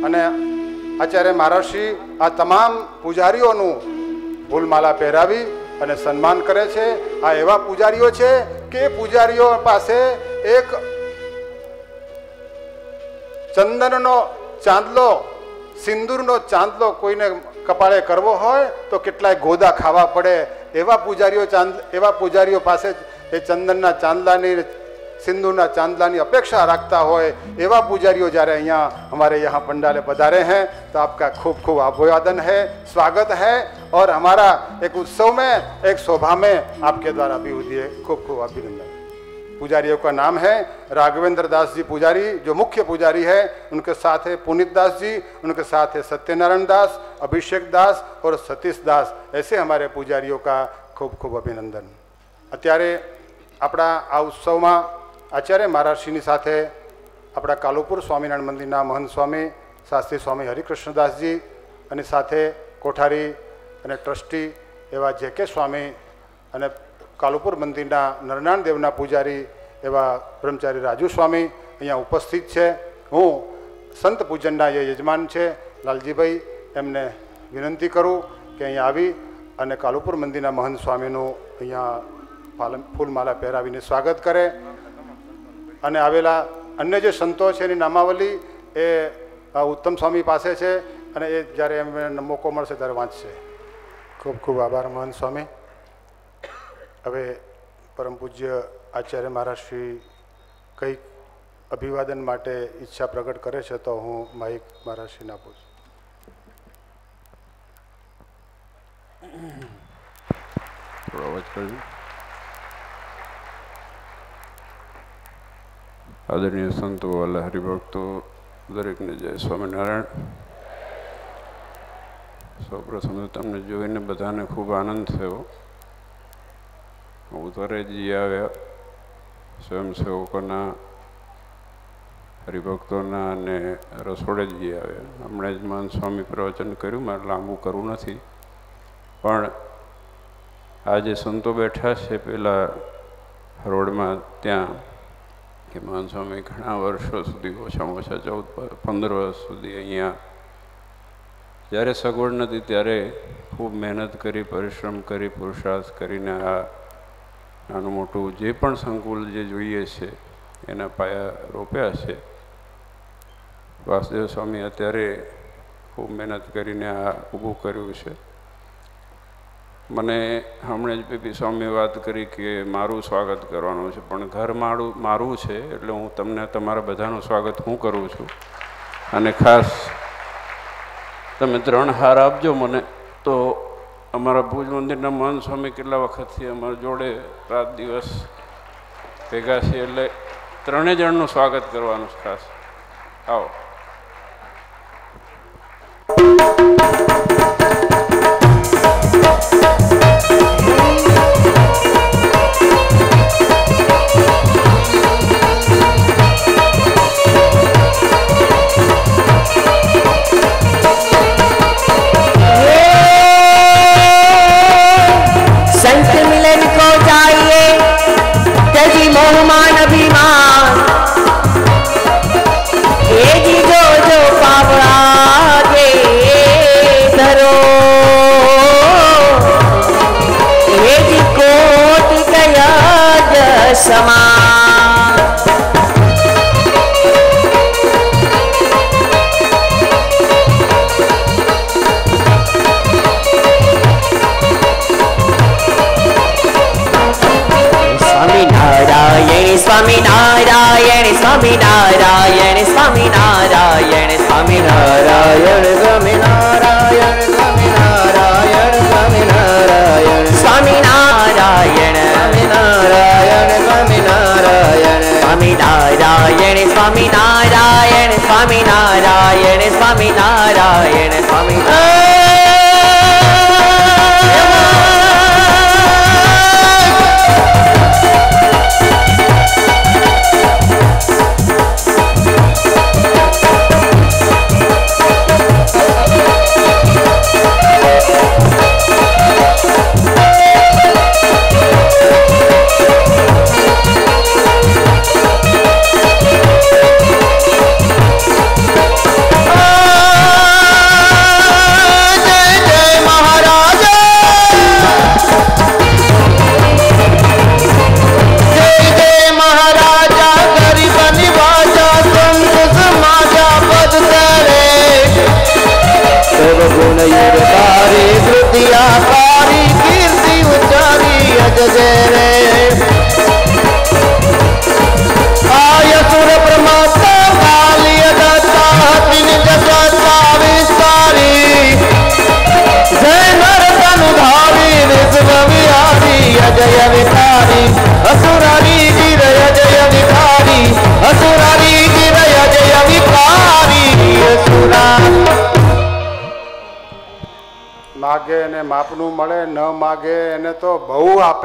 [SPEAKER 10] અને આચાર્ય મહારાષ્ટ્રી આ તમામ પૂજારીઓનું ફૂલમાલા પહેરાવી અને સન્માન કરે છે. આ એવા પૂજારીઓ છે કે પૂજારીઓ પાસે એક ચંદનનો ચાંદલો, સિંદૂરનો ચાંદલો કોઈને કપાળે કરવો હોય તો કેટલાય ગોદા ખાવા પડે. એવા પૂજારીઓ ચાંદ, એવા પૂજારીઓ પાસે એ ચંદનના ચાંદલાની सिंधुना चांदलानी अपेक्षा रखता हो एवं पुजारियों जा रहे यहाँ हमारे यहाँ पंडाले पधारे हैं तो आपका खूब खूब अभिवादन है स्वागत है और हमारा एक उत्सव में एक शोभा में आपके द्वारा भी हुई है खूब खूब अभिनंदन पुजारियों का नाम है राघवेंद्र दास जी पुजारी जो मुख्य पुजारी है उनके साथ है पुनीत दास जी उनके साथ है सत्यनारायण दास अभिषेक दास और सतीश दास ऐसे हमारे पुजारियों का ખૂબ ખૂબ અભિનંદન અત્યારે આપણા આ ઉત્સવમાં આચાર્ય મહારાજશ્રીની સાથે આપણા કાલુપુર સ્વામિનારાયણ મંદિરના મહંત સ્વામી, શાસ્ત્રી સ્વામી હરિકૃષ્ણદાસજી અને સાથે કોઠારી અને ટ્રસ્ટી એવા જે કે સ્વામી અને કાલુપુર મંદિરના નરનાણ દેવના પૂજારી એવા બ્રહ્મચારી રાજુ સ્વામી અહીંયા ઉપસ્થિત છે. હું સંત પૂજનના જે યજમાન છે, લાલજીભાઈ, એમને વિનંતી કરું કે અહીંયા આવી અને કાલુપુર મંદિરના મહંત સ્વામીનું અહીંયા ફૂલમાલા પહેરાવીને સ્વાગત કરે. અને આવેલા અન્ય જે સંતો છે એની નામાવલી એ ઉત્તમ સ્વામી પાસે છે અને એ જ્યારે એમને મોકો મળશે ત્યારે વાંચશે. ખૂબ ખૂબ આભાર, મહંત સ્વામી. હવે પરમ પૂજ્ય આચાર્ય મહારાજ શ્રી કંઈક અભિવાદન માટે ઈચ્છા પ્રગટ કરે છે તો હું માઇક મહારાજ શ્રીને આપું છું.
[SPEAKER 11] આદરણીય સંતો વાલા હરિભક્તો, દરેકને જય સ્વામિનારાયણ. સૌપ્રથમ તો તમને જોઈને બધાને ખૂબ આનંદ થયો. ઉતરેજી આવ્યા સ્વયંસેવકોના, હરિભક્તોના અને રસોડેજી આવ્યા. હમણાં જ માન સ્વામી પ્રવચન કર્યું, મારે લાંબુ કરવું નથી. પણ આ જે સંતો બેઠા છે, પેલા રોડમાં ત્યાં કે માન સ્વામી ઘણા વર્ષો સુધી ઓછામાં ઓછા ચૌદ પંદર વર્ષ સુધી અહીંયા જ્યારે સગવડ નથી ત્યારે ખૂબ મહેનત કરી, પરિશ્રમ કરી પુરુષાર્થ કરીને આ નાનું મોટું જે પણ સંકુલ જે જોઈએ છે, એના પાયા રોપ્યા છે. વાસુદેવ સ્વામી અત્યારે ખૂબ મહેનત કરીને આ ઊભું કર્યું છે. મને હમણાં જ પીપી સ્વામી વાત કરી કે મારું સ્વાગત કરવાનું છે, પણ ઘર મારું મારું છે એટલે હું તમને, તમારા બધાનું સ્વાગત હું કરું છું. અને ખાસ તમે ત્રણ હાર આપજો મને. તો અમારા ભુજ મંદિરના મહન સ્વામી કેટલા વખતથી અમારા જોડે રાત દિવસ ભેગા છે એટલે ત્રણેય જણનું સ્વાગત કરવાનું છે ખાસ. આવો.
[SPEAKER 4] संत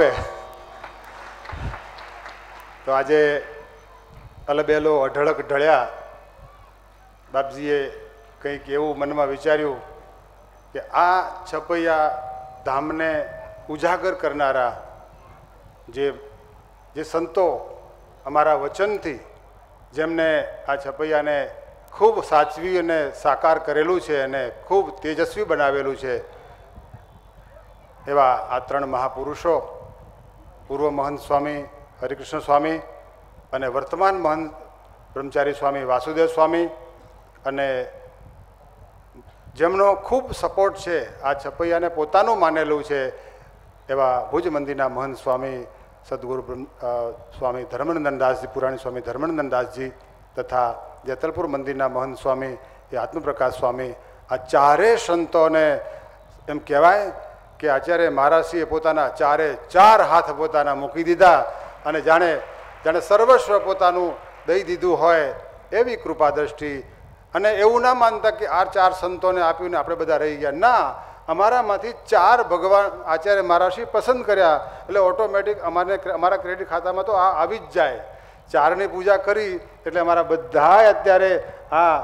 [SPEAKER 10] આપે. તો આજે અલબેલો અઢળક ઢળ્યા. બાપજીએ કંઈક એવું મનમાં વિચાર્યું કે આ છપૈયા ધામને ઉજાગર કરનારા જે જે સંતો અમારા વચનથી જેમને આ છપૈયાને ખૂબ સાચવી અને સાકાર કરેલું છે અને ખૂબ તેજસ્વી બનાવેલું છે એવા આ ત્રણ મહાપુરુષો પૂર્વ મહંત સ્વામી, હરિકૃષ્ણ સ્વામી અને વર્તમાન મહંત બ્રહ્મચારી સ્વામી વાસુદેવ સ્વામી અને જેમનો ખૂબ સપોર્ટ છે, આ છપૈયાને પોતાનું માનેલું છે એવા ભુજ મંદિરના મહંત સ્વામી સદગુરુ સ્વામી ધર્મનંદનદાસજી પુરાણી સ્વામી ધર્મનંદનદાસજી તથા જેતલપુર મંદિરના મહંત સ્વામી એ આત્મપ્રકાશ સ્વામી, આ ચારે સંતોને એમ કહેવાય કે આચાર્ય મહારાજસિંહે પોતાના ચારે ચાર હાથ પોતાના મૂકી દીધા અને જાણે જાણે સર્વસ્વ પોતાનું દઈ દીધું હોય એવી કૃપા દ્રષ્ટિ. અને એવું ના માનતા કે આ ચાર સંતોને આપ્યું આપણે બધા રહી ગયા. ના, અમારામાંથી ચાર ભગવાન આચાર્ય મહારાજસિંહ પસંદ કર્યા. એટલે ઓટોમેટિક અમારે અમારા ક્રેડિટ ખાતામાં તો આ આવી જ જાય. ચારની પૂજા કરી, એટલે અમારા બધાએ અત્યારે આ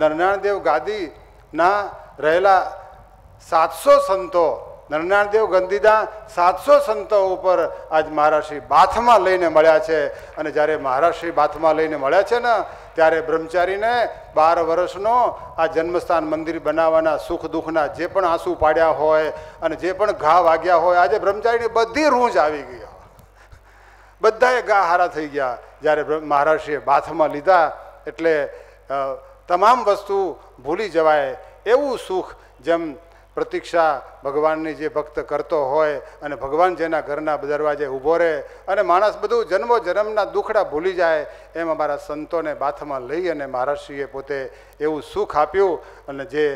[SPEAKER 10] નરનાણદેવ ગાદીના રહેલા સાતસો સંતો નરનાણદેવ ગંધીદા સાતસો સંતો ઉપર આજ મહારાષ્ટ્રી બાથમાં લઈને મળ્યા છે. અને જ્યારે મહારાષ્ટ્રી બાથમાં લઈને મળ્યા છે ને, ત્યારે બ્રહ્મચારીને બાર વર્ષનો આ જન્મસ્થાન મંદિર બનાવવાના સુખ દુઃખના જે પણ આંસુ પાડ્યા હોય અને જે પણ ઘા વાગ્યા હોય, આજે બ્રહ્મચારીની બધી રૂંજ આવી ગઈ બધાએ ગા હારા થઈ ગયા જ્યારે મહારાષ્ટ્રીએ બાથમાં લીધા. એટલે તમામ વસ્તુ ભૂલી જવાય એવું સુખ જેમ પ્રતીક્ષા ભગવાનની જે ભક્ત કરતો હોય અને ભગવાન જેના ઘરના દરવાજે ઊભો રહે અને માણસ બધું જન્મો જન્મના દુખડા ભૂલી જાય એમ અમારા સંતોને બાથમાં લઈ અને મહારાષ્ટ્રીએ પોતે એવું સુખ આપ્યું અને જે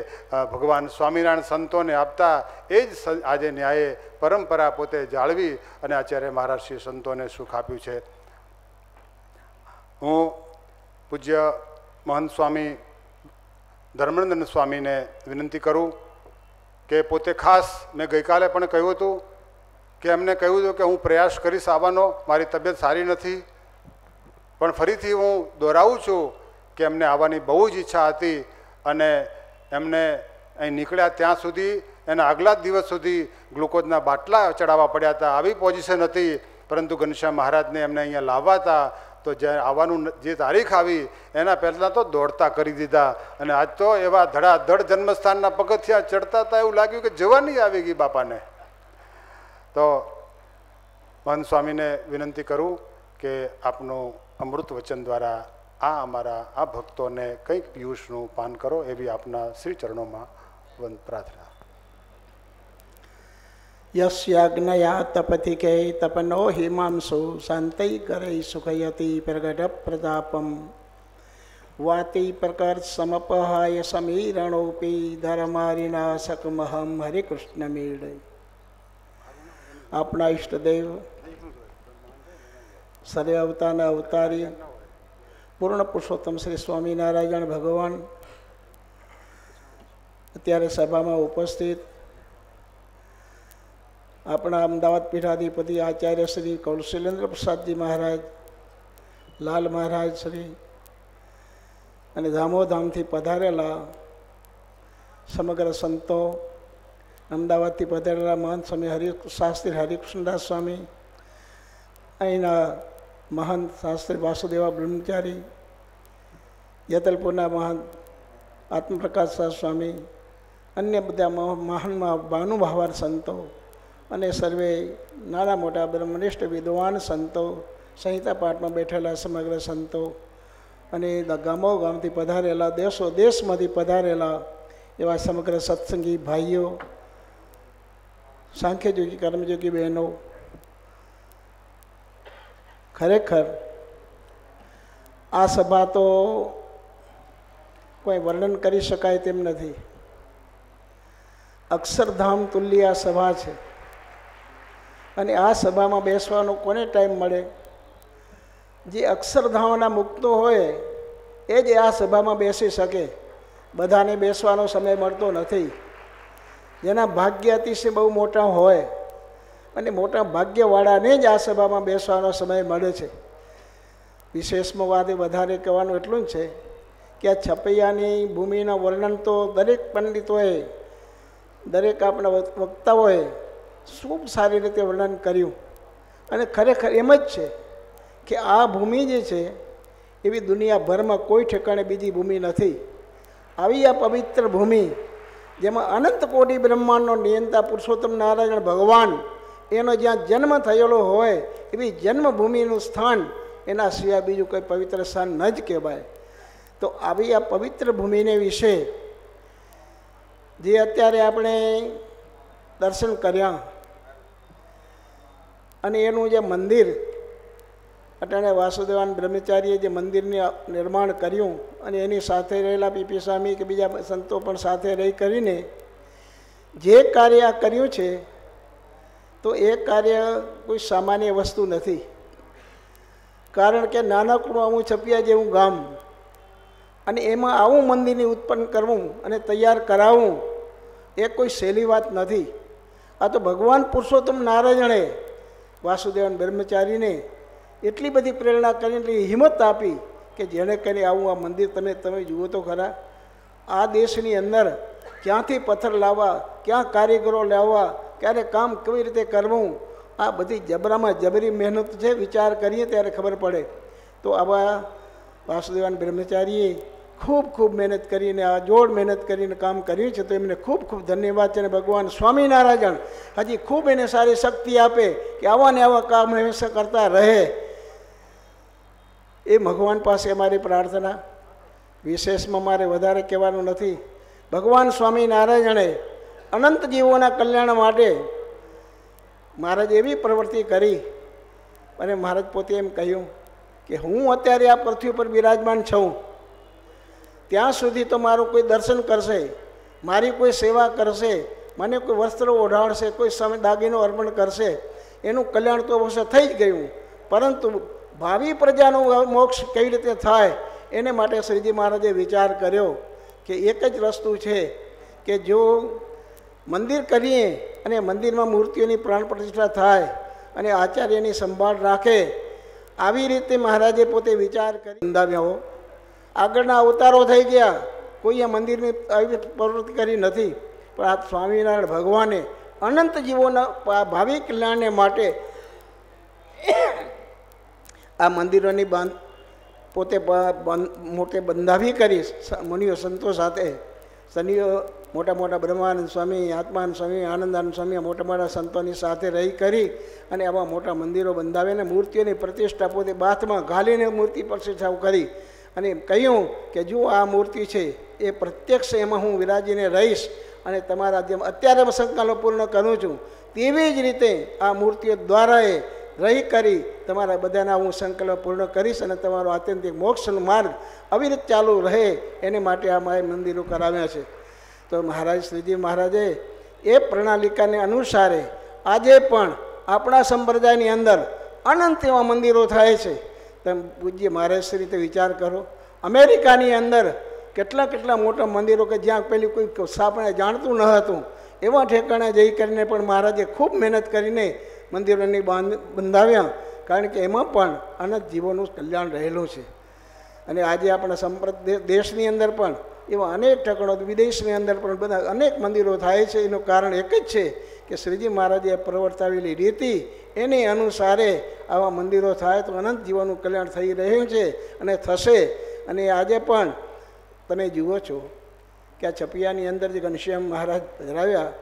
[SPEAKER 10] ભગવાન સ્વામિનારાયણ સંતોને આપતા એ જ આજે ન્યાયે પરંપરા પોતે જાળવી અને આચાર્ય મહારાષ્ટ્રીય સંતોને સુખ આપ્યું છે. હું પૂજ્ય મહંત સ્વામી ધર્મનંદન સ્વામીને વિનંતી કરું કે પોતે ખાસ મેં ગઈકાલે પણ કહ્યું હતું કે એમને કહ્યું હતું કે હું પ્રયાસ કરીશ આવવાનો, મારી તબિયત સારી નથી. પણ ફરીથી હું દોહરાવું છું કે એમને આવવાની બહુ જ ઈચ્છા હતી અને એમને અહીં નીકળ્યા ત્યાં સુધી, એના આગલા દિવસ સુધી ગ્લુકોઝના બાટલા ચડાવવા પડ્યા હતા. આવી પોઝિશન હતી, પરંતુ ઘનશ્યામ મહારાજને એમને અહીંયા લાવવા હતા. તો જ્યાં આવવાનું જે તારીખ આવી, એના પહેલાં તો દોડતા કરી દીધા. અને આજ તો એવા ધડાધડ જન્મસ્થાનના પગથિયાં ચડતા હતા, એવું લાગ્યું કે જવાની આવી ગઈ બાપાને. તો મહંત સ્વામીને વિનંતી કરું કે આપનું અમૃત વચન દ્વારા આ અમારા આ ભક્તોને કંઈક પિયુષનું પાન કરો એવી આપના શ્રી ચરણોમાં પ્રાર્થના.
[SPEAKER 12] યસ્યાજ્ઞયા તપતિકે તપનો હિમાંસુ શાંતૈ કરે સુખયતિ પ્રગટ પ્રતાપમ વાતિ પ્રકર સમપહાય સમીરણોપી ધર્મારિના શકમહમ હરિકૃષ્ણ મેળ આપણા ઈષ્ટદેવ સર્વ અવતારના અવતારી પૂર્ણ પુરુષોત્તમ શ્રી સ્વામિનારાયણ ભગવાન અત્યારે સભામાં ઉપસ્થિત આપણા અમદાવાદ પીઠાધિપતિ આચાર્ય શ્રી કૌશલેન્દ્ર પ્રસાદજી મહારાજ, લાલ મહારાજ શ્રી અને ધામોધામથી પધારેલા સમગ્ર સંતો, અમદાવાદથી પધારેલા મહંત સ્વામી હરિ શાસ્ત્રી હરિકૃષ્ણદાસ સ્વામી, અહીંના મહંત શાસ્ત્રી વાસુદેવા બ્રહ્મચારી, યતલપુરના મહંત આત્મપ્રકાશ શાહ સ્વામી, અન્ય બધા મહ- મહાન ભાનુભાવાર સંતો અને સર્વે નાના મોટા બ્રહ્મનિષ્ઠ વિદ્વાન સંતો સંહિતા પાઠમાં બેઠેલા સમગ્ર સંતો અને ગામો ગામથી પધારેલા, દેશો દેશમાંથી પધારેલા એવા સમગ્ર સત્સંગી ભાઈઓ, સાંખ્યજોગી કર્મયોગી બહેનો, ખરેખર આ સભા તો કોઈ વર્ણન કરી શકાય તેમ નથી. અક્ષરધામ તુલ્ય આ સભા છે. અને આ સભામાં બેસવાનો કોને ટાઈમ મળે? જે અક્ષરધામના મુક્તો હોય, એ જ આ સભામાં બેસી શકે. બધાને બેસવાનો સમય મળતો નથી. જેના ભાગ્ય અતિશય બહુ મોટા હોય અને મોટા ભાગ્યવાળાને જ આ સભામાં બેસવાનો સમય મળે છે. વિશેષમાં વાત વધારે કહેવાનું એટલું જ છે કે આ છપૈયાની ભૂમિના વર્ણન તો દરેક પંડિતોએ, દરેક આપણા વક- વક્તાઓએ ખૂબ સારી રીતે વર્ણન કર્યું. અને ખરેખર એમ જ છે કે આ ભૂમિ જે છે, એવી દુનિયાભરમાં કોઈ ઠેકાણે બીજી ભૂમિ નથી. આવી આ પવિત્ર ભૂમિ, જેમાં અનંત કોટી બ્રહ્માંડનો નિયંતા પુરુષોત્તમ નારાયણ ભગવાન, એનો જ્યાં જન્મ થયેલો હોય, એવી જન્મભૂમિનું સ્થાન, એના સિવાય બીજું કોઈ પવિત્ર સ્થાન ન જ કહેવાય. તો આવી આ પવિત્ર ભૂમિને વિશે જે અત્યારે આપણે દર્શન કર્યા. અને એનું જે મંદિર, અટાણે વાસુદેવાન બ્રહ્મચારીએ જે મંદિરની નિર્માણ કર્યું અને એની સાથે રહેલા પીપી સ્વામી કે બીજા સંતો પણ સાથે રહી કરીને જે કાર્ય કર્યું છે, તો એ કાર્ય કોઈ સામાન્ય વસ્તુ નથી. કારણ કે નાનકડું આવું છપિયા જેવું ગામ અને એમાં આવું મંદિરની ઉત્પન્ન કરવું અને તૈયાર કરાવવું એ કોઈ સહેલી વાત નથી. આ તો ભગવાન પુરુષોત્તમ નારાયણે વાસુદેવન બ્રહ્મચારીને એટલી બધી પ્રેરણા કરીને એટલી હિંમત આપી કે જેણે કરી આવું આ મંદિર તમે તમે જુઓ તો ખરા. આ દેશની અંદર ક્યાંથી પથ્થર લાવવા, ક્યાં કારીગરો લાવવા, ક્યારે કામ કેવી રીતે કરવું, આ બધી જબરામાં જબરી મહેનત છે વિચાર કરીએ ત્યારે ખબર પડે. તો આવા વાસુદેવાન બ્રહ્મચારીએ ખૂબ ખૂબ મહેનત કરીને, આ જોડ મહેનત કરીને કામ કર્યું છે, તો એમને ખૂબ ખૂબ ધન્યવાદ છે અને ભગવાન સ્વામિનારાયણ હજી ખૂબ એને સારી શક્તિ આપે કે આવા ને આવા કામ હંમેશા કરતા રહે. એ ભગવાન પાસે મારી પ્રાર્થના. વિશેષમાં મારે વધારે કહેવાનું નથી. ભગવાન સ્વામિનારાયણે અનંત જીવોના કલ્યાણ માટે મહારાજ એવી પ્રવૃત્તિ કરી અને મહારાજ પોતે એમ કહ્યું કે હું અત્યારે આ પૃથ્વી પર બિરાજમાન છું. ત્યાં સુધી તો મારું કોઈ દર્શન કરશે, મારી કોઈ સેવા કરશે, મને કોઈ વસ્ત્ર ઓઢાડશે કોઈ સમય દાગીનો અર્પણ કરશે, એનું કલ્યાણ તો અવશ્ય થઈ જ ગયું. પરંતુ ભાવિ પ્રજાનો મોક્ષ કેવી રીતે થાય, એને માટે શ્રીજી મહારાજે વિચાર કર્યો કે એક જ રસ્તો છે કે જો મંદિર કરીએ અને મંદિરમાં મૂર્તિઓની પ્રાણ પ્રતિષ્ઠા થાય અને આચાર્યની સંભાળ રાખે, આવી રીતે મહારાજે પોતે વિચાર કરી. હો આગળના અવતારો થઈ ગયા. કોઈએ મંદિરની આવી પ્રવૃત્તિ કરી નથી, પણ આ સ્વામિનારાયણ ભગવાને અનંત જીવોના ભાવિ કલ્યાણને માટે આ મંદિરોની બાંધ પોતે મોટે બંધાવી કરી મુનિઓ સંતો સાથે. શનિઓ મોટા મોટા બ્રહ્માનંદ સ્વામી, આત્માનંદ સ્વામી, આનંદાનંદ સ્વામી મોટા મોટા સંતોની સાથે રહી કરી અને આવા મોટા મંદિરો બંધાવીને મૂર્તિઓની પ્રતિષ્ઠા પોતે બાથમાં ઘાલીને મૂર્તિ પ્રતિષ્ઠા કરી. અને કહ્યું કે જો આ મૂર્તિ છે, એ પ્રત્યક્ષ એમાં હું વિરાજીને રહીશ અને તમારા જેમ અત્યારે સંકલ્પ પૂર્ણ કરું છું, તેવી જ રીતે આ મૂર્તિઓ દ્વારા એ રહી કરી તમારા બધાના હું સંકલ્પ પૂર્ણ કરીશ અને તમારો આત્યંતિક મોક્ષનો માર્ગ અવિરત ચાલુ રહે એને માટે આ મારે મંદિરો કરાવ્યા છે. તો મહારાજ, શ્રીજી મહારાજે એ પ્રણાલિકાને અનુસારે આજે પણ આપણા સંપ્રદાયની અંદર અનંત એવા મંદિરો થાય છે. તમે પૂજ્ય મહારાજ રીતે વિચાર કરો. અમેરિકાની અંદર કેટલા કેટલા મોટા મંદિરો કે જ્યાં પેલી કોઈ સાપણે જાણતું ન હતું, એવા ઠેકાણે જઈ કરીને પણ મહારાજે ખૂબ મહેનત કરીને મંદિરોની બાંધ, બંધાવ્યા. કારણ કે એમાં પણ અનંત જીવોનું કલ્યાણ રહેલું છે. અને આજે આપણા સંપ્રદ દેશની અંદર પણ એવા અનેક ઠેકાણો, વિદેશની અંદર પણ બધા અનેક મંદિરો થાય છે. એનું કારણ એક જ છે કે શ્રીજી મહારાજે પ્રવર્તાવેલી રીતિ એની અનુસારે આવા મંદિરો થાય તો અનંત જીવનનું કલ્યાણ થઈ રહ્યું છે અને થશે. અને આજે પણ તમે જુઓ છો કે આ છપિયાની અંદર જે ઘનશ્યામ મહારાજ ધરાવ્યા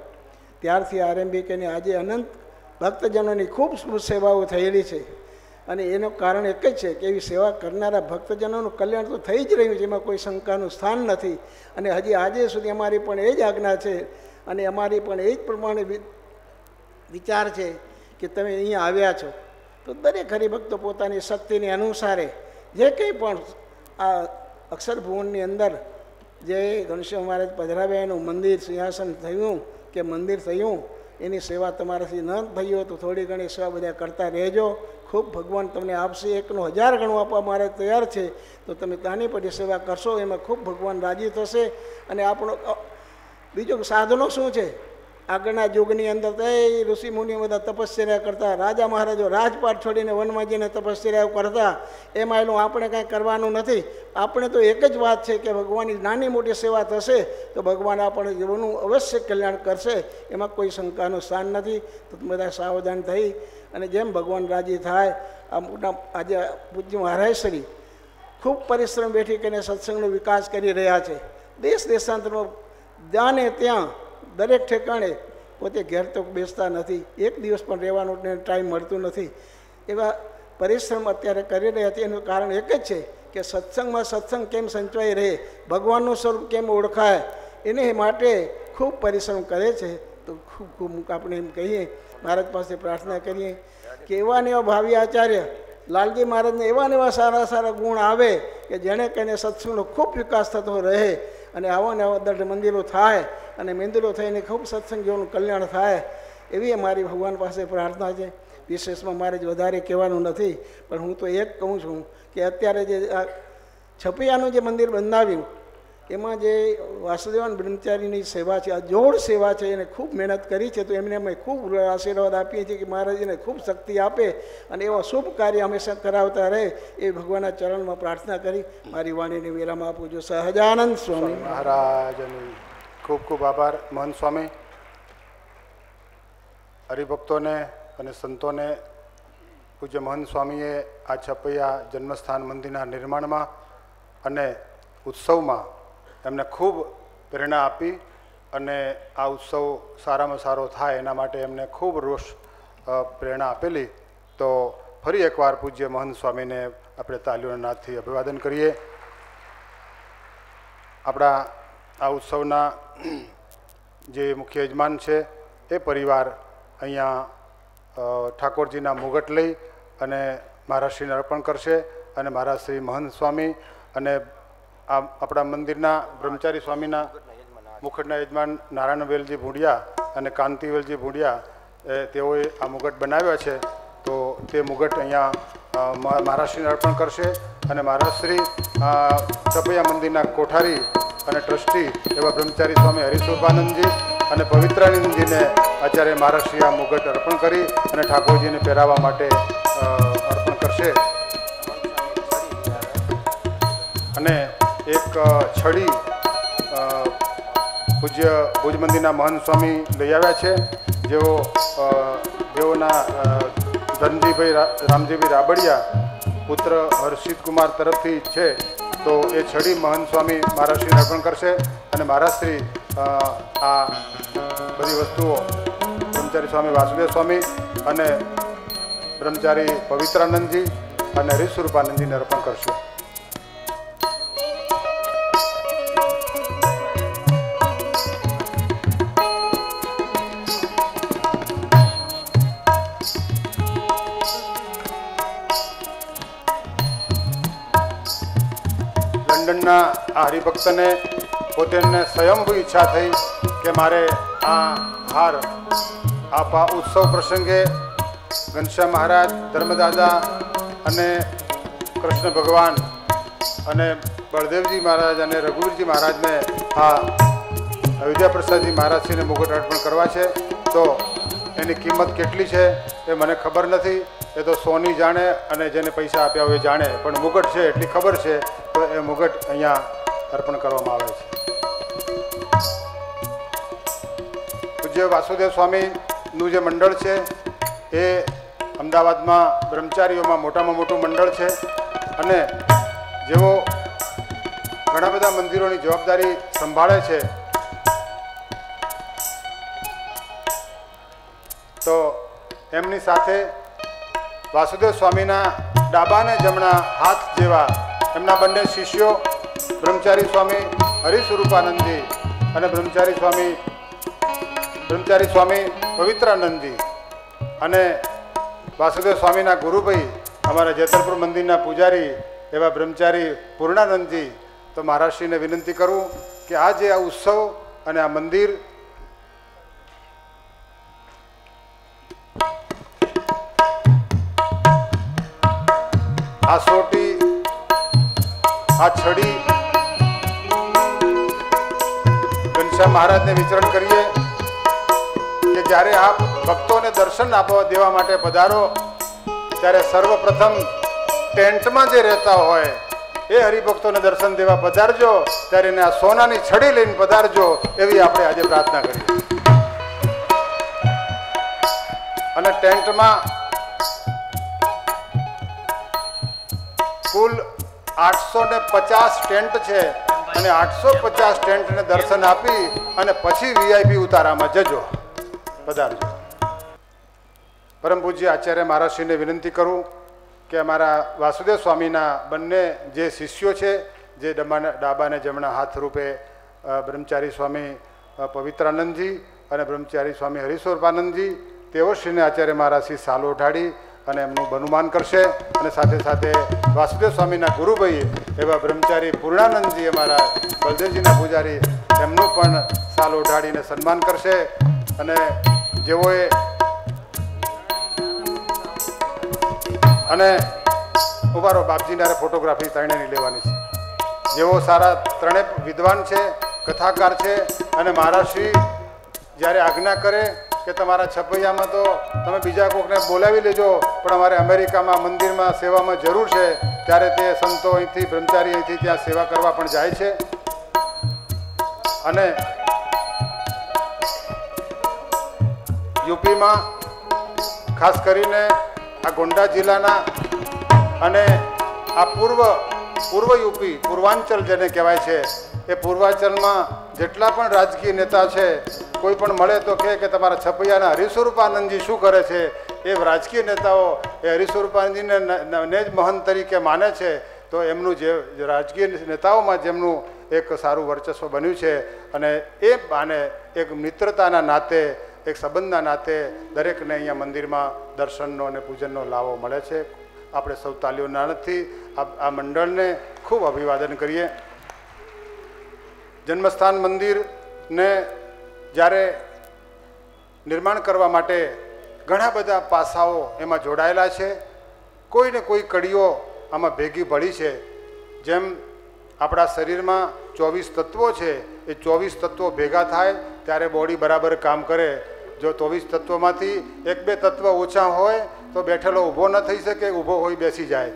[SPEAKER 12] ત્યારથી આરંભી અને આજે અનંત ભક્તજનોની ખૂબ સેવાઓ થયેલી છે. અને એનું કારણ એક જ છે કે એવી સેવા કરનારા ભક્તજનોનું કલ્યાણ તો થઈ જ રહ્યું છે, એમાં કોઈ શંકાનું સ્થાન નથી. અને હજી આજે સુધી અમારી પણ એ જ આજ્ઞા છે અને અમારી પણ એ જ પ્રમાણે વિચાર છે કે તમે અહીંયા આવ્યા છો. તો દરેક હરિભક્તો પોતાની શક્તિને અનુસારે જે કંઈ પણ આ અક્ષરભુવનની અંદર જે ઘનશ્યામ મહારાજ પધરાવ્યા એનું મંદિર સિંહાસન થયું કે મંદિર થયું, એની સેવા તમારાથી ન થઈ હોય તો થોડી ઘણી સેવા બધા કરતા રહેજો. ખૂબ ભગવાન તમને આપશે. એકનું હજાર ગણું આપવા મારે તૈયાર છે. તો તમે તાની પડી સેવા કરશો, એમાં ખૂબ ભગવાન રાજી થશે. અને આપણો બીજું બીજો સાધનો શું છે? આગળના યુગની અંદર તો એ ઋષિ મુનિઓ બધા તપશ્ચર્યા કરતા, રાજા મહારાજો રાજપાટ છોડીને વનમાં જઈને તપશ્ચર્યા કરતા. એમાં એનું આપણે કાંઈ કરવાનું નથી. આપણે તો એક જ વાત છે કે ભગવાનની નાની મોટી સેવા થશે તો ભગવાન આપણે જીવનનું અવશ્ય કલ્યાણ કરશે. એમાં કોઈ શંકાનું સ્થાન નથી. તો બધા સાવધાન થઈ અને જેમ ભગવાન રાજી થાય આ મોટા આજે પૂજ્ય મહારાજશ્રી ખૂબ પરિશ્રમ બેઠી કરીને સત્સંગનો વિકાસ કરી રહ્યા છે. દેશ દેશાંતરમાં જાને ત્યાં દરેક ઠેકાણે પોતે ઘેર તો બેસતા નથી. એક દિવસ પણ રહેવાનો ટાઈમ મળતું નથી. એવા પરિશ્રમ અત્યારે કરી રહ્યા છે. એનું કારણ એક જ છે કે સત્સંગમાં સત્સંગ કેમ સંચવાઈ રહે, ભગવાનનું સ્વરૂપ કેમ ઓળખાય, એને માટે ખૂબ પરિશ્રમ કરે છે. તો ખૂબ ખૂબ આપણે એમ કહીએ, મહારાજ પાસે પ્રાર્થના કરીએ કે એવા ને એવા ભાવિ આચાર્ય, લાલજી મહારાજને એવા ને એવા સારા સારા ગુણ આવે કે જેણે કહીને સત્સંગનો ખૂબ વિકાસ થતો રહે. અને આવા ને આવા દઢ મંદિરો થાય અને મંદિરો થઈને ખૂબ સત્સંગીઓનું કલ્યાણ થાય, એવી મારી ભગવાન પાસે પ્રાર્થના છે. વિશેષમાં મારે જ વધારે કહેવાનું નથી, પણ હું તો એક કહું છું કે અત્યારે જે છપૈયાનું જે મંદિર બંધાવ્યું એમાં જે વાસુદેવાન બ્રહ્મચારીની સેવા છે, આ જોડ સેવા છે, એને ખૂબ મહેનત કરી છે, તો એમને અમે ખૂબ આશીર્વાદ આપીએ છીએ કે મહારાજને ખૂબ શક્તિ આપે અને એવા શુભ કાર્ય હંમેશા કરાવતા રહે એ ભગવાનના ચરણમાં પ્રાર્થના કરી. મારી વાણીને વિરામ આપું છું. સહજાનંદ સ્વામી.
[SPEAKER 10] મહારાજની ખૂબ ખૂબ આભાર. મહન સ્વામી, હરિભક્તોને અને સંતોને પૂજ્ય મહંત સ્વામીએ આ છપૈયા જન્મસ્થાન મંદિરના નિર્માણમાં અને ઉત્સવમાં એમને ખૂબ પ્રેરણા આપી અને આ ઉત્સવ સારામાં સારો થાય એના માટે એમને ખૂબ રોષ પ્રેરણા આપેલી. તો ફરી એકવાર પૂજ્ય મહંત સ્વામીને આપણે તાલીઓના નાદથી અભિવાદન કરીએ. આપણા આ ઉત્સવના જે મુખ્ય યજમાન છે એ પરિવાર અહીંયા ઠાકોરજીના મુગટ લઈ અને મહારાજશ્રીને અર્પણ કરશે અને મહારાજ મહંત સ્વામી અને આ આપણા મંદિરના બ્રહ્મચારી સ્વામીના મુખટના યજમાન નારાયણ વેલજી ભૂંડિયા અને કાંતિ વેલજી ભૂંડિયા તેઓએ આ મુગટ બનાવ્યા છે. તો તે મુગટ અહીંયા મહારાષ્ટ્રીને અર્પણ કરશે અને મહારાજશ્રી તપૈયા મંદિરના કોઠારી અને ટ્રસ્ટી એવા બ્રહ્મચારી સ્વામી હરિશોભાનંદજી અને પવિત્રાનંદજીને આચાર્ય મહારાજશ્રી આ મુગટ અર્પણ કરી અને ઠાકોરજીને પહેરાવવા માટે અર્પણ કરશે. અને એક છડી પૂજ્ય ભુજ મંદિરના મહંત સ્વામી લઈ આવ્યા છે. જેઓ જેઓના ધનજીભાઈ રામજીભાઈ રાબડિયા પુત્ર હર્ષિત કુમાર તરફથી છે તો એ છડી મહંત સ્વામી મહારાજશ્રીને અર્પણ કરશે અને મહારાજશ્રી અ, આ બધી વસ્તુઓ બ્રહ્મચારી સ્વામી વાસુદેવ સ્વામી અને બ્રહ્મચારી પવિત્રાનંદજી અને હરિસ્વરૂપાનંદજીને અર્પણ કરશે. લંડનના આ હરિભક્તને પોતેને સ્વયંભૂ ઈચ્છા થઈ કે મારે આ હાર, આપા ઉત્સવ પ્રસંગે ઘનશ્યામ મહારાજ, ધર્મદાદા અને કૃષ્ણ ભગવાન અને બળદેવજી મહારાજ અને રઘુવીરજી મહારાજને આ અયોધ્યા પ્રસાદજી મહારાજશ્રીને મુગટ અર્પણ કરવા છે. તો એની કિંમત કેટલી છે એ મને ખબર નથી. એ તો સોની જાણે અને જેને પૈસા આપ્યા હોય જાણે, પણ મુગટ છે એટલી ખબર છે, તો એ મુગટ અહીંયા અર્પણ કરવામાં આવે છે. પૂજ્ય વાસુદેવ સ્વામીનું જે મંડળ છે, એ અમદાવાદમાં બ્રહ્મચારીઓમાં મોટામાં મોટું મંડળ છે અને જેઓ ઘણા બધા મંદિરોની જવાબદારી સંભાળે છે, તો એમની સાથે વાસુદેવ સ્વામીના ડાબા અને જમણા હાથ જેવા એમના બંને શિષ્યો, બ્રહ્મચારી સ્વામી હરિસ્વરૂપાનંદજી અને બ્રહ્મચારી સ્વામી બ્રહ્મચારી સ્વામી પવિત્રાનંદજી અને વાસુદેવ સ્વામીના ગુરુભાઈ અમારા જેતરપુર મંદિરના પૂજારી એવા બ્રહ્મચારી પૂર્ણાનંદજી. તો મહારાજશ્રીને વિનંતી કરું કે આ જે આ ઉત્સવ અને આ મંદિર આ સોટી, આ છડી, ઘનશ્યામ મહારાજને વિચરણ કરીએ કે જ્યારે આપ ભક્તોને દર્શન આપવા દેવા માટે પધારો, ત્યારે સર્વપ્રથમ ટેન્ટમાં જે રહેતા હોય એ હરિભક્તોને દર્શન દેવા પધારજો, ત્યારે એને આ સોનાની છડી લઈને પધારજો એવી આપણે આજે પ્રાર્થના કરીએ. અને ટેન્ટમાં કુલ આઠસો ને પચાસ ટેન્ટ છે અને આઠસો પચાસ ટેન્ટને દર્શન આપી અને પછી વીઆઈપી ઉતારામાં જજો. પધારજો. પરમ પૂજ્ય આચાર્ય મહારાજશ્રીને વિનંતી કરું કે અમારા વાસુદેવ સ્વામીના બંને જે શિષ્યો છે, જે ડબ્બાના ડાબાને જમણા હાથ રૂપે બ્રહ્મચારી સ્વામી પવિત્રાનંદજી અને બ્રહ્મચારી સ્વામી હરિસ્વરૂપાનંદજી, તેઓ શ્રીને આચાર્ય મહારાજશ્રી સાલો ઉઠાડી અને એમનું બનુમાન કરશે અને સાથે સાથે વાસુદેવ સ્વામીના ગુરુભાઈ એવા બ્રહ્મચારી પૂર્ણાનંદજી અમારા બલદેવજીના પૂજારી એમનું પણ સાલ ઓઢાડીને સન્માન કરશે અને જેઓએ અને ઉભારો બાપજીના ફોટોગ્રાફી ત્રણેયની લેવાની છે. જેઓ સારા ત્રણેય વિદ્વાન છે, કથાકાર છે અને મહારાજશ્રી જ્યારે આજ્ઞા કરે કે તમારા છપૈયામાં તો તમે બીજા કોકને બોલાવી લેજો, પણ અમારે અમેરિકામાં મંદિરમાં સેવામાં જરૂર છે, ત્યારે તે સંતો અહીંથી, બ્રહ્મચારી અહીંથી ત્યાં સેવા કરવા પણ જાય છે. અને યુપીમાં ખાસ કરીને આ ગોંડા જિલ્લાના અને આ પૂર્વ પૂર્વ યુપી, પૂર્વાંચલ જેને કહેવાય છે એ પૂર્વાંચલમાં જેટલા પણ રાજકીય નેતા છે, કોઈ પણ મળે તો કહે કે તમારા છપૈયાના હરિસ્વરૂપાનંદજી શું કરે છે? એ રાજકીય નેતાઓ એ હરિસ્વરૂપાનંદજીને ન- જ મહંત તરીકે માને છે. તો એમનું જે રાજકીય નેતાઓમાં જેમનું એક સારું વર્ચસ્વ બન્યું છે અને એ બાને એક મિત્રતાના નાતે, એક સંબંધના નાતે દરેકને અહીંયા મંદિરમાં દર્શનનો અને પૂજનનો લાવો મળે છે. આપણે સૌ તાલીઓ નથી આ મંડળને ખૂબ અભિવાદન કરીએ. જન્મસ્થાન મંદિરને જ્યારે નિર્માણ કરવા માટે ઘણા બધા પાસાઓ એમાં જોડાયેલા છે. કોઈને કોઈ કડીઓ આમાં ભેગી પડી છે. જેમ આપણા શરીરમાં ચોવીસ તત્વો છે, એ ચોવીસ તત્વો ભેગા થાય ત્યારે બોડી બરાબર કામ કરે. જો ચોવીસ તત્વોમાંથી એક બે તત્વ ઓછા હોય તો બેઠેલો ઊભો ન થઈ શકે, ઊભો હોય બેસી જાય.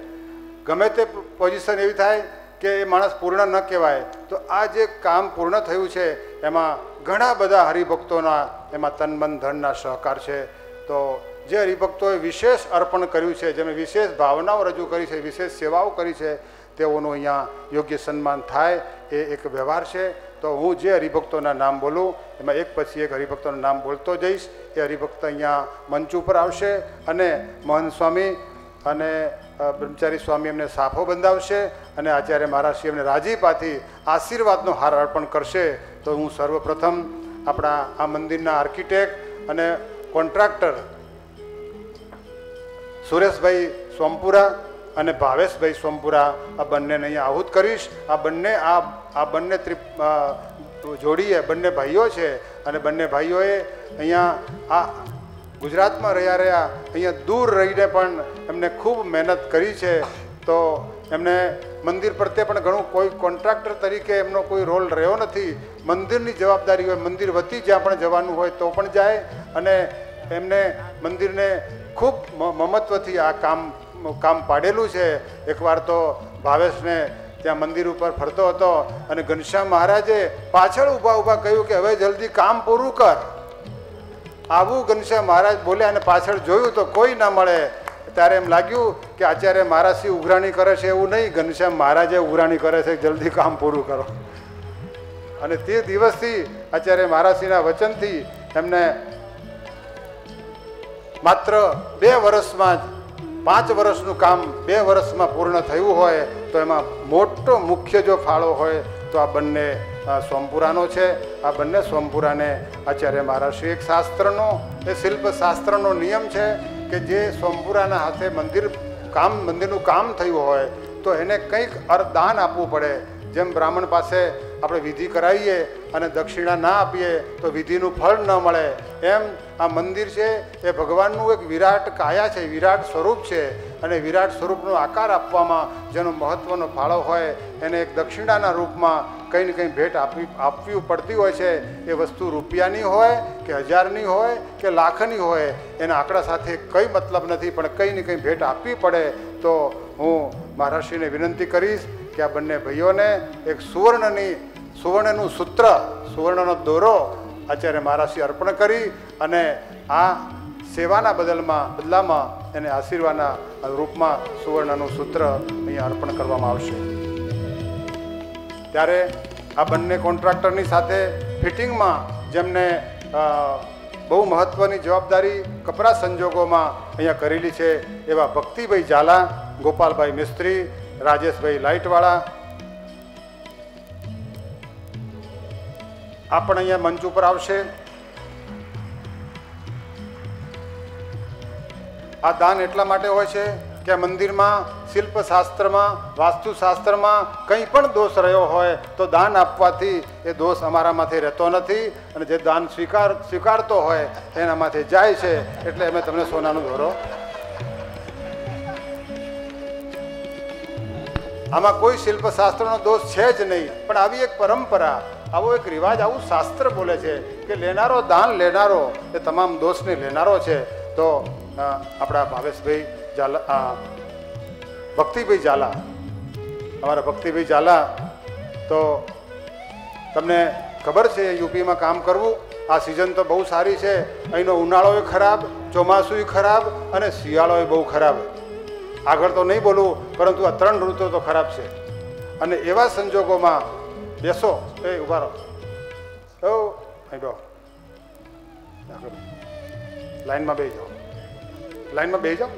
[SPEAKER 10] ગમે તે પોઝિશન એવી થાય કે એ માણસ પૂર્ણ ન કહેવાય. તો આ જે કામ પૂર્ણ થયું છે, એમાં ઘણા બધા હરિભક્તોના એમાં તન મન ધનના સહકાર છે. તો જે હરિભક્તોએ વિશેષ અર્પણ કર્યું છે જેમણે વિશેષ ભાવનાઓ રજૂ કરી છે, વિશેષ સેવાઓ કરી છે, તેઓનું અહીંયા યોગ્ય સન્માન થાય એ એક વ્યવહાર છે. તો હું જે હરિભક્તોના નામ બોલું, એમાં એક પછી એક હરિભક્તોનું નામ બોલતો જઈશ. એ હરિભક્ત અહીંયા મંચ ઉપર આવશે અને મહંત સ્વામી અને બ્રહ્મચારી સ્વામી એમને સાફો બંધાવશે અને આચાર્ય મહારાજશ્રી એમને રાજીપાથી આશીર્વાદનો હાર અર્પણ કરશે, તો હું સર્વપ્રથમ આપણા આ મંદિરના આર્કિટેક્ટ અને કોન્ટ્રાક્ટર સુરેશભાઈ સોમપુરા અને ભાવેશભાઈ સોમપુરા આ બંનેને અહીંયા આહુત કરીશ. આ બંને, આ આ બંને ત્રિ જોડીએ, બંને ભાઈઓ છે અને બંને ભાઈઓએ અહીંયા આ ગુજરાતમાં રહ્યા રહ્યા અહીંયા દૂર રહીને પણ એમને ખૂબ મહેનત કરી છે. તો એમને મંદિર પ્રત્યે પણ ઘણું કોઈ કોન્ટ્રાક્ટર તરીકે એમનો કોઈ રોલ રહ્યો નથી. મંદિરની જવાબદારી હોય, મંદિર વતી જ્યાં પણ જવાનું હોય તો પણ જાય. અને એમને મંદિરને ખૂબ મમત્વથી આ કામ કામ પાડેલું છે. એકવાર તો ભાવેશને ત્યાં મંદિર ઉપર ફરતો હતો અને ઘનશ્યામ મહારાજે પાછળ ઊભા ઊભા કહ્યું કે હવે જલ્દી કામ પૂરું કર. આવું ઘનશ્યામ મહારાજ બોલ્યા અને પાછળ જોયું તો કોઈ ના મળે. ત્યારે એમ લાગ્યું કે આચાર્ય મહારાજથી ઉઘરાણી કરે છે એવું નહીં. ઘનશ્યામ મહારાજે ઉઘરાણી કરે છે. જલ્દી કામ પૂરું કરો. અને તે દિવસથી આચાર્ય મહારાજશ્રીના વચનથી એમને માત્ર બે વર્ષમાં જ, પાંચ વર્ષનું કામ બે વર્ષમાં પૂર્ણ થયું હોય તો એમાં મોટો મુખ્ય જો ફાળો હોય તો આ બંને સોમપુરાનો છે. આ બંને સોમપુરાને આચાર્ય મહારાજશ્રી એક શાસ્ત્રનો, એ શિલ્પ શાસ્ત્રનો નિયમ છે કે જે સોમપુરાના હાથે મંદિર કામ, મંદિરનું કામ થયું હોય, તો એને કંઈક અરદાન આપવું પડે. જેમ બ્રાહ્મણ પાસે આપણે વિધિ કરાવીએ અને દક્ષિણા ના આપીએ, તો વિધિનું ફળ ન મળે. એમ આ મંદિર છે, એ ભગવાનનું એક વિરાટ કાયા છે, વિરાટ સ્વરૂપ છે. અને વિરાટ સ્વરૂપનો આકાર આપવામાં જેનો મહત્ત્વનો ફાળો હોય, એને એક દક્ષિણાના રૂપમાં કંઈ ને કંઈ ભેટ આપવી આપવી પડતી હોય છે. એ વસ્તુ રૂપિયાની હોય કે હજારની હોય કે લાખની હોય, એના આંકડા સાથે કંઈ મતલબ નથી. પણ કંઈ ને કંઈ ભેટ આપવી પડે, તો હું મહારાષ્ટ્રીને વિનંતી કરીશ કે આ બંને ભાઈઓને એક સુવર્ણની, સુવર્ણનું સૂત્ર, સુવર્ણનો દોરો આચાર્ય મહારાષ્ટ્રી અર્પણ કરી અને આ સેવાના બદલમાં, બદલામાં એને આશીર્વાદના રૂપમાં સુવર્ણનું સૂત્ર અહીંયા અર્પણ કરવામાં આવશે. ત્યારે આ બંને કોન્ટ્રાક્ટરની સાથે ફિટિંગમાં જેમને બહુ મહત્ત્વની જવાબદારી કપરા સંજોગોમાં અહીંયા કરેલી છે એવા ભક્તિભાઈ ઝાલા, ગોપાલભાઈ મિસ્ત્રી રાજેશભાઈ લાઇટવાળા. આપણ અહીંયા મંચ ઉપર આવશે. આ દાન એટલા માટે હોય છે કે મંદિરમાં, શિલ્પશાસ્ત્રમાં, વાસ્તુશાસ્ત્રમાં કંઈ પણ દોષ રહ્યો હોય તો દાન આપવાથી એ દોષ અમારામાંથી રહેતો નથી અને જે દાન સ્વીકાર, સ્વીકારતો હોય એનામાંથી જાય છે. એટલે અમે તમને સોનાનું દોરો આમાં કોઈ શિલ્પશાસ્ત્રનો દોષ છે જ નહીં. પણ આવી એક પરંપરા, આવો એક રિવાજ આવું શાસ્ત્ર બોલે છે કે લેનારો દાન લેનારો એ તમામ દોષને લેનારો છે. તો આપણા ભાવેશભાઈ ઝાલા ભક્તિભાઈ ઝાલા, અમારા ભક્તિભાઈ ઝાલા, તો તમને ખબર છે યુપીમાં કામ કરવું? આ સિઝન તો બહુ સારી છે. અહીંનો ઉનાળો ખરાબ, ચોમાસુંય ખરાબ અને શિયાળો બહુ ખરાબ. આગળ તો નહીં બોલવું, પરંતુ આ ત્રણ ઋતુ તો ખરાબ છે. અને એવા સંજોગોમાં બેસો, એ ઊભા રહો. ઓ, અહીં બેહો. લાઈનમાં બેસી જાઓ. લાઈનમાં બેસી જાઓ.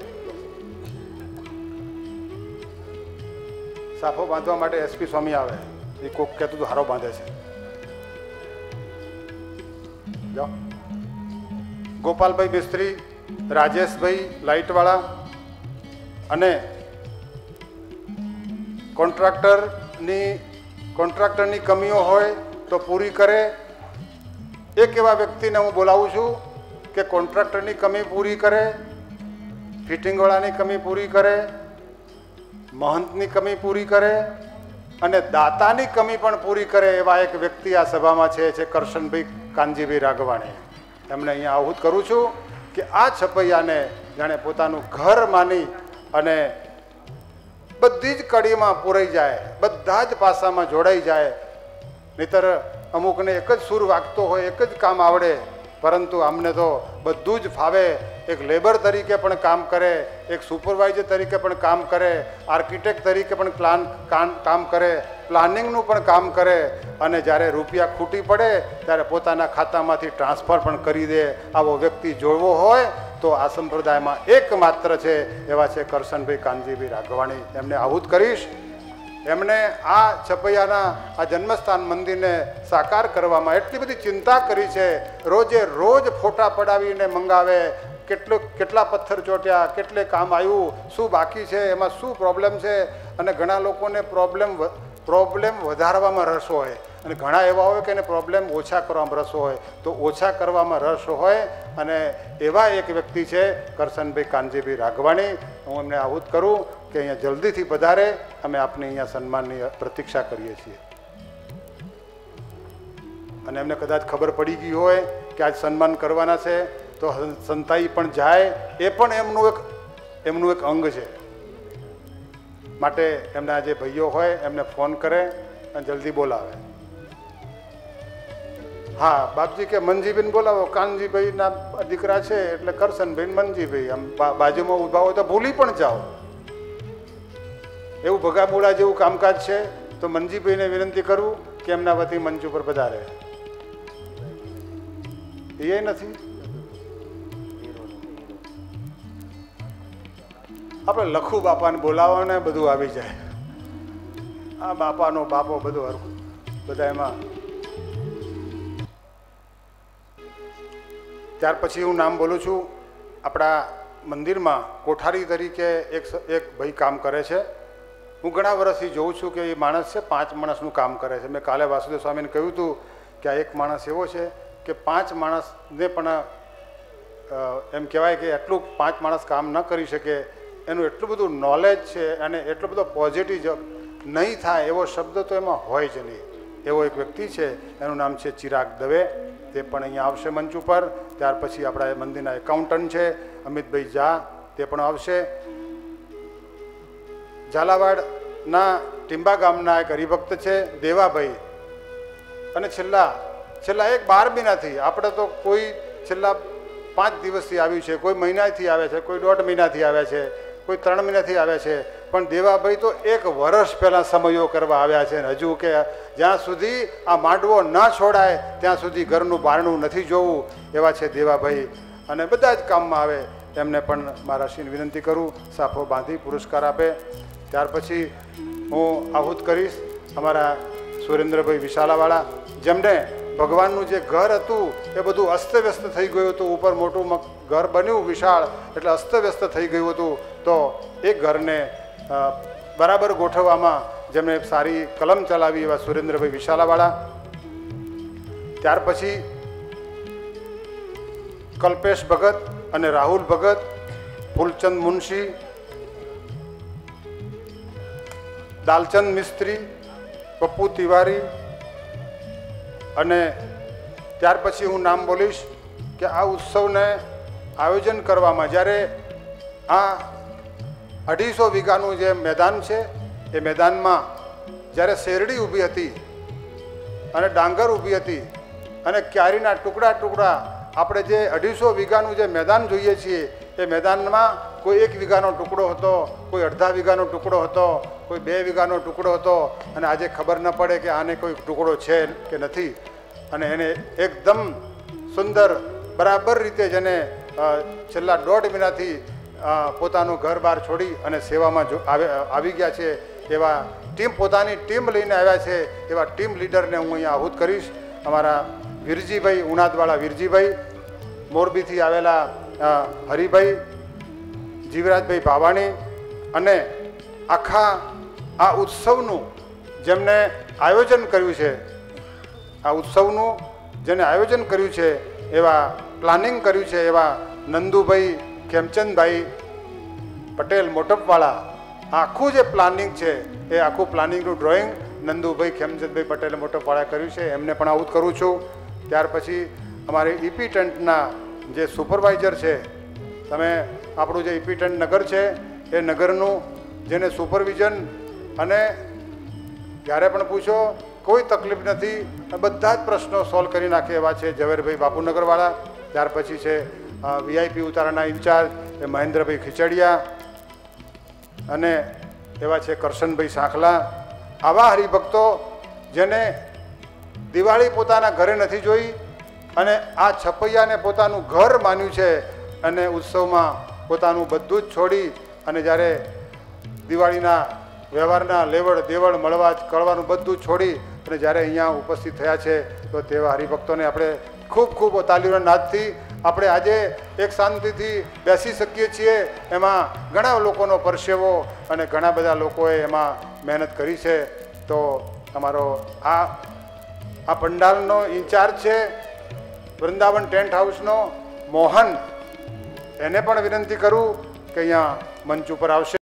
[SPEAKER 10] સાફો બાંધવા માટે એસપી સ્વામી આવે. એ કોક કહેતું હતું, હારો બાંધે છે. જાઓ. ગોપાલભાઈ મિસ્ત્રી, રાજેશભાઈ લાઇટવાળા અને કોન્ટ્રાક્ટરની કોન્ટ્રાક્ટરની કમીઓ હોય તો પૂરી કરે. એક એવા વ્યક્તિને હું બોલાવું છું કે કોન્ટ્રાક્ટરની કમી પૂરી કરે ફિટિંગવાળાની કમી પૂરી કરે, મહંતની કમી પૂરી કરે અને દાતાની કમી પણ પૂરી કરે એવા એક વ્યક્તિ આ સભામાં છે છે કરશનભાઈ કાનજીભાઈ રાઘવાણી. એમને અહીંયા આહુત કરું છું કે આ છપૈયાને જાણે પોતાનું ઘર માની અને બધી જ કડીમાં પૂરાઈ જાય, બધા જ પાસામાં જોડાઈ જાય. નહીતર અમુકને એક જ સૂર વાગતો હોય, એક જ કામ આવડે. પરંતુ અમને તો બધું જ ફાવે. એક લેબર તરીકે પણ કામ કરે, એક સુપરવાઇઝર તરીકે પણ કામ કરે, આર્કિટેક્ટ તરીકે પણ પ્લાન કામ કરે, પ્લાનિંગનું પણ કામ કરે અને જ્યારે રૂપિયા ખૂટી પડે, ત્યારે પોતાના ખાતામાંથી ટ્રાન્સફર પણ કરી દે. આવો વ્યક્તિ જોડવો હોય, તો આ સંપ્રદાયમાં એકમાત્ર છે એવા છે કરશનભાઈ કાનજીભાઈ રાઘવાણી. એમને આવું જ કરીશ. એમણે આ છપૈયાના આ જન્મસ્થાન મંદિરને સાકાર કરવામાં એટલી બધી ચિંતા કરી છે. રોજે રોજ ફોટા પડાવીને મંગાવે, કેટલું, કેટલા પથ્થર ચોટ્યા, કેટલે કામ આવ્યું, શું બાકી છે, એમાં શું પ્રોબ્લેમ છે? અને ઘણા લોકોને પ્રોબ્લેમ પ્રોબ્લેમ વધારવામાં રસ હોય. અને ઘણા એવા હોય કે એને પ્રોબ્લેમ ઓછા કરવામાં રસ હોય, તો ઓછા કરવામાં રસ હોય અને એવા એક વ્યક્તિ છે કરશનભાઈ કાનજીભાઈ રાઘવાણી. હું એમને આહુત કરું કે અહીંયા જલ્દીથી વધારે અમે આપની અહીંયા સન્માનની પ્રતીક્ષા કરીએ છીએ. અને એમને કદાચ ખબર પડી ગઈ હોય કે આજ સન્માન કરવાના છે, તો સંતાઈ પણ જાય, એ પણ એમનું એક એમનું એક અંગ છે. માટે એમના જે ભાઈઓ હોય એમને ફોન કરે અને જલ્દી બોલાવે. હા, બાપજી કે મનજીભાઈને બોલાવો, કાનજીભાઈના દીકરા છે એટલે કરશનભાઈ ને મનજીભાઈ આમ બાજુમાં ઊભા હોય તો ભૂલી પણ જાઓ. એવું ભગાબોળા જેવું કામકાજ છે, તો મનજીભાઈને વિનંતી કરું કે એમના વતી મંચ ઉપર પધારે. એ નથી? આપણે લખું બાપાને બોલાવો ને બધું આવી જાય. આ બાપાનો બાપો બધું હરખું. બધા એમાં ત્યાર પછી હું નામ બોલું છું આપણા મંદિરમાં કોઠારી તરીકે એક એક ભાઈ કામ કરે છે. હું ઘણા વર્ષથી જોઉં છું કે એ માણસ છે, પાંચ માણસનું કામ કરે છે. મેં કાલે વાસુદેવ સ્વામીને કહ્યું હતું કે આ એક માણસ એવો છે કે પાંચ માણસને પણ એમ કહેવાય કે એટલું પાંચ માણસ કામ ન કરી શકે. એનું એટલું બધું નોલેજ છે અને એટલો બધો પોઝિટિવ નહીં થાય એવો શબ્દ તો એમાં હોય જ નહીં. એવો એક વ્યક્તિ છે, એનું નામ છે ચિરાગ દવે. તે પણ અહીંયા આવશે મંચ ઉપર. ત્યાર પછી આપણા મંદિરના એકાઉન્ટન્ટ છે, અમિતભાઈ ઝા, તે પણ આવશે. ઝાલાવાડના ટીંબા ગામના એક હરિભક્ત છે, દેવાભાઈ. અને છેલ્લા છેલ્લા એક બાર મહિનાથી, આપણે તો કોઈ છેલ્લા પાંચ દિવસથી આવ્યું છે, કોઈ મહિનાથી આવે છે, કોઈ દોઢ મહિનાથી આવ્યા છે, કોઈ ત્રણ મહિનાથી આવ્યા છે. પણ દેવાભાઈ તો એક વર્ષ પહેલાં સમયો કરવા આવ્યા છે ને હજુ કે જ્યાં સુધી આ માંડવો ન છોડાય, ત્યાં સુધી ઘરનું બારણું નથી જોવું, એવા છે દેવાભાઈ. અને બધા જ કામમાં આવે એમને પણ મારા શ્રીને વિનંતી કરું, સાફો બાંધી, પુરસ્કાર આપે. ત્યાર પછી હું આહુત કરીશ અમારા સુરેન્દ્રભાઈ વિશાલાવાળા. જેમને ભગવાનનું જે ઘર હતું, એ બધું અસ્તવ્યસ્ત થઈ ગયું હતું. ઉપર મોટું ઘર બન્યું વિશાળ, એટલે અસ્તવ્યસ્ત થઈ ગયું હતું. તો એ ઘરને બરાબર ગોઠવવામાં જેમણે સારી કલમ ચલાવી એવા સુરેન્દ્રભાઈ વિશાલાવાળા. ત્યાર પછી કલ્પેશ ભગત અને રાહુલ ભગત, ફૂલચંદ મુનશી, દાલચંદ મિસ્ત્રી, પપ્પુ તિવારી અને ત્યાર પછી હું નામ બોલીશ કે આ ઉત્સવને આયોજન કરવામાં જ્યારે આ અઢીસો વીઘાનું જે મેદાન છે, એ મેદાનમાં જ્યારે શેરડી ઊભી હતી અને ડાંગર ઊભી હતી અને ક્યારીના ટુકડા ટુકડા આપણે જે અઢીસો વીઘાનું જે મેદાન જોઈએ છીએ, એ મેદાનમાં કોઈ એક વીઘાનો ટુકડો હતો, કોઈ અડધા વીઘાનો ટુકડો હતો, કોઈ બે વીઘાનો ટુકડો હતો અને આજે ખબર ન પડે કે આને કોઈ ટુકડો છે કે નથી. અને એને એકદમ સુંદર બરાબર રીતે જેને છેલ્લા દોઢ મહિનાથી પોતાનું ઘર બહાર છોડી અને સેવામાં આવી ગયા છે એવા ટીમ પોતાની ટીમ લઈને આવ્યા છે એવા ટીમ લીડરને હું અહીંયા આહૂત કરીશ. અમારા વિરજીભાઈ, ઉનાદવાળા વિરજીભાઈ, મોરબીથી આવેલા હરિભાઈ, જીવરાજભાઈ ભાવાણી અને આખા આ ઉત્સવનું જેમને આયોજન કર્યું છે, આ ઉત્સવનું જેને આયોજન કર્યું છે એવા પ્લાનિંગ કર્યું છે એવા નંદુભાઈ ખેમચંદભાઈ પટેલ મોટપવાળા, આખું જે પ્લાનિંગ છે, એ આખું પ્લાનિંગનું ડ્રોઈંગ નંદુભાઈ ખેમચંદભાઈ પટેલે મોટપવાળા કર્યું છે, એમને પણ જ કરું છું. ત્યાર પછી અમારે ઈપી ટેન્ટના જે સુપરવાઇઝર છે, તમે આપણું જે ઈપી ટેન્ટ નગર છે, એ નગરનું જેને સુપરવિઝન અને જ્યારે પણ પૂછો, કોઈ તકલીફ નથી બધા જ પ્રશ્નો સોલ્વ કરી નાખે એવા છે ઝવેરભાઈ બાપુનગરવાળા. ત્યાર પછી છે વીઆઈપી ઉતારાના ઇન્ચાર્જ એ મહેન્દ્રભાઈ ખીચડિયા અને એવા છે કરશનભાઈ સાંખલા. આવા હરિભક્તો જેને દિવાળી પોતાના ઘરે નથી જોઈ અને આ છપૈયાને પોતાનું ઘર માન્યું છે અને ઉત્સવમાં પોતાનું બધું જ છોડી અને જ્યારે દિવાળીના વ્યવહારના લેવડ દેવડ મળવા કરવાનું બધું છોડી અને જ્યારે અહીંયા ઉપસ્થિત થયા છે તો તેવા હરિભક્તોને આપણે ખૂબ ખૂબ તાલીઓના નાદથી આપણે આજે એક શાંતિથી બેસી શકીએ છીએ. એમાં ઘણા લોકોનો પરસેવો અને ઘણા બધા લોકોએ એમાં મહેનત કરી છે. તો તમારો આ આ પંડાલનો ઇન્ચાર્જ છે વૃંદાવન ટેન્ટ હાઉસનો મોહન. એને પણ વિનંતી કરું કે અહીંયા મંચ ઉપર આવશે.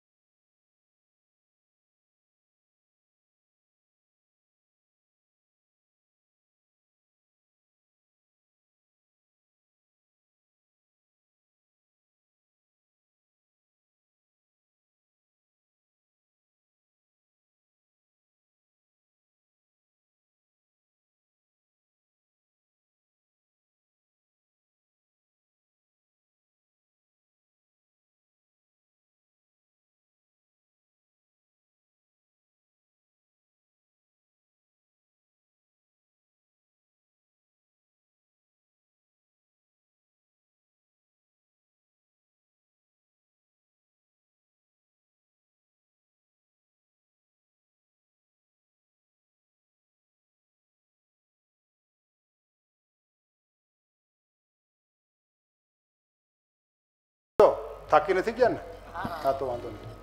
[SPEAKER 10] થાકી નથી ગયા ને હા તો વાંધો નહીં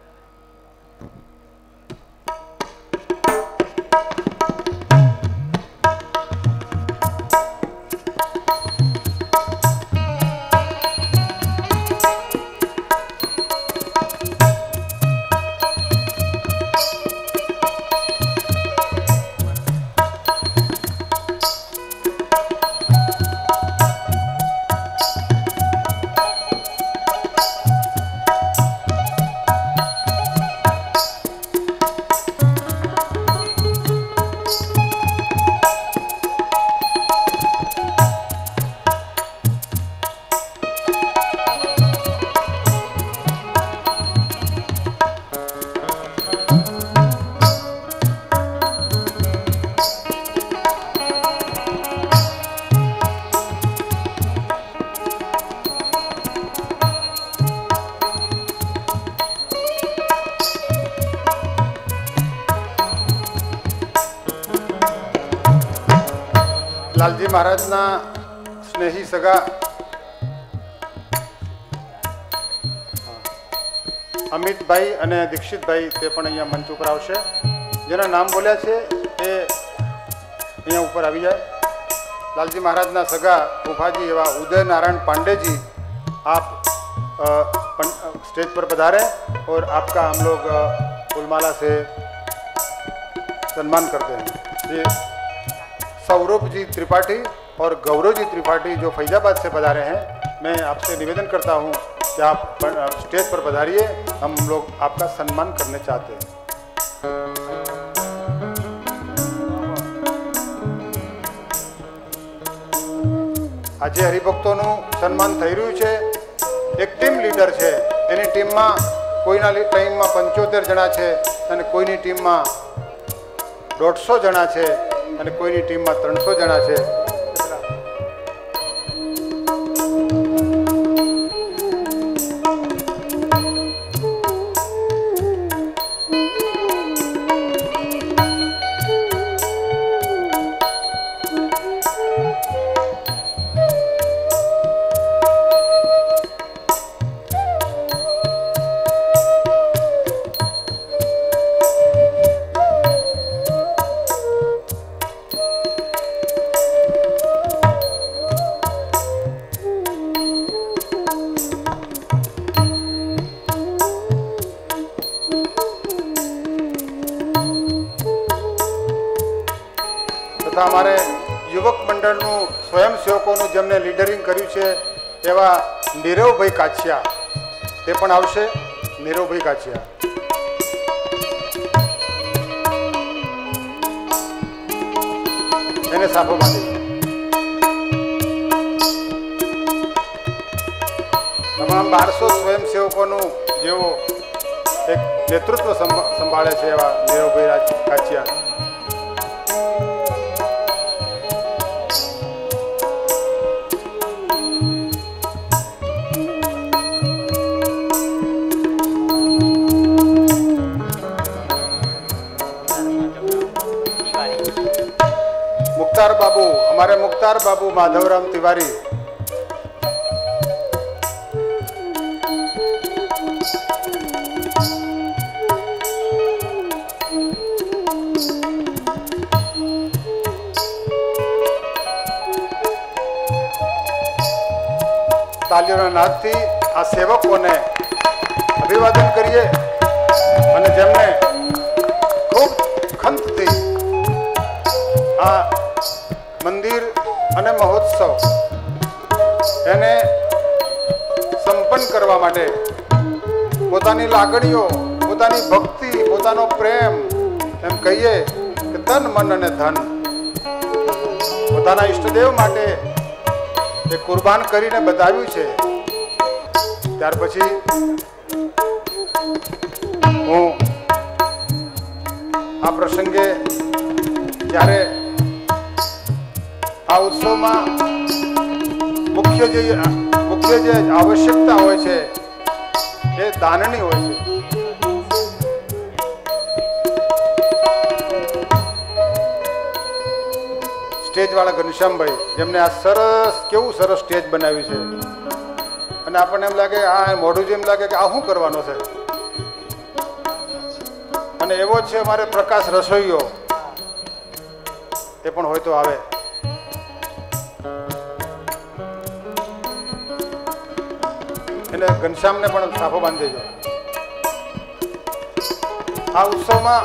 [SPEAKER 10] સગા અમિતભાઈ અને દીક્ષિતભાઈ તે પણ અહીંયા મંચ ઉપર આવશે. જેના નામ બોલ્યા છે એ અહીંયા ઉપર આવી જાય. લાલજી મહારાજના સગા ઉભાજી એવા ઉદય નારાયણ પાંડેજી આપ સ્ટેજ पर पधारे और आपका हम लोग फूलमाला से सम्मान करते हैं ये और गौरव जी त्रिपाठी जो फैजाबाद से पधारे हैं मैं आपसे निवेदन करता हूँ कि आप प- अ, स्टेज पर पधारिए हम लोग आपका सम्मान करने चाहते हैं આજે હરિભક્તોનું સન્માન થઈ રહ્યું છે એક ટીમ લીડર છે એની ટીમમાં કોઈના લી- ટીમમાં પંચોતેર જણા છે અને કોઈની ટીમમાં દોઢસો જણા છે અને કોઈની ટીમમાં ત્રણસો જણા છે યુવક મંડળનું સ્વયંસેવકોનું જેમને લીડરિંગ કર્યું છે, એવા નીરવભાઈ કાછિયા. તે પણ આવશે. નીરવભાઈ કાછિયા. એને સાફો બાંધી તમામ બારસો સ્વયંસેવકોનું જેઓ એક નેતૃત્વ સંભાળે છે એવા નીરવભાઈ કાછિયા. અવતાર બાબુ માધવરામ તિવારી. તાલીઓના નાદથી આ સેવકોને અભિવાદન કરીએ અને જેમને અને મહોત્સવ. એને સંપન્ન કરવા માટે પોતાની લાગણીઓ, પોતાની ભક્તિ, પોતાનો પ્રેમ એમ કહીએ કે તન મન અને ધન. પોતાના ઈષ્ટદેવ માટે એ કુરબાન કરીને બતાવ્યું છે. ત્યાર પછી હું આ પ્રસંગે જ્યારે આ ઉત્સવમાં મુખ્ય જે મુખ્ય જે આવશ્યકતા હોય છે, એ દાનની હોય છે. સ્ટેજ વાળા ઘનશ્યામભાઈ, જેમને આ સરસ, કેવું સરસ સ્ટેજ બનાવ્યું છે. અને આપણને એમ લાગે, આ મોઢું જેમ લાગે કે આ શું કરવાનો છે? અને એવો છે અમારે પ્રકાશ રસોઈયો. એ પણ હોય તો આવે. એટલે ઘનશ્યામને પણ સાફો બાંધી દેજો. આ ઉત્સવમાં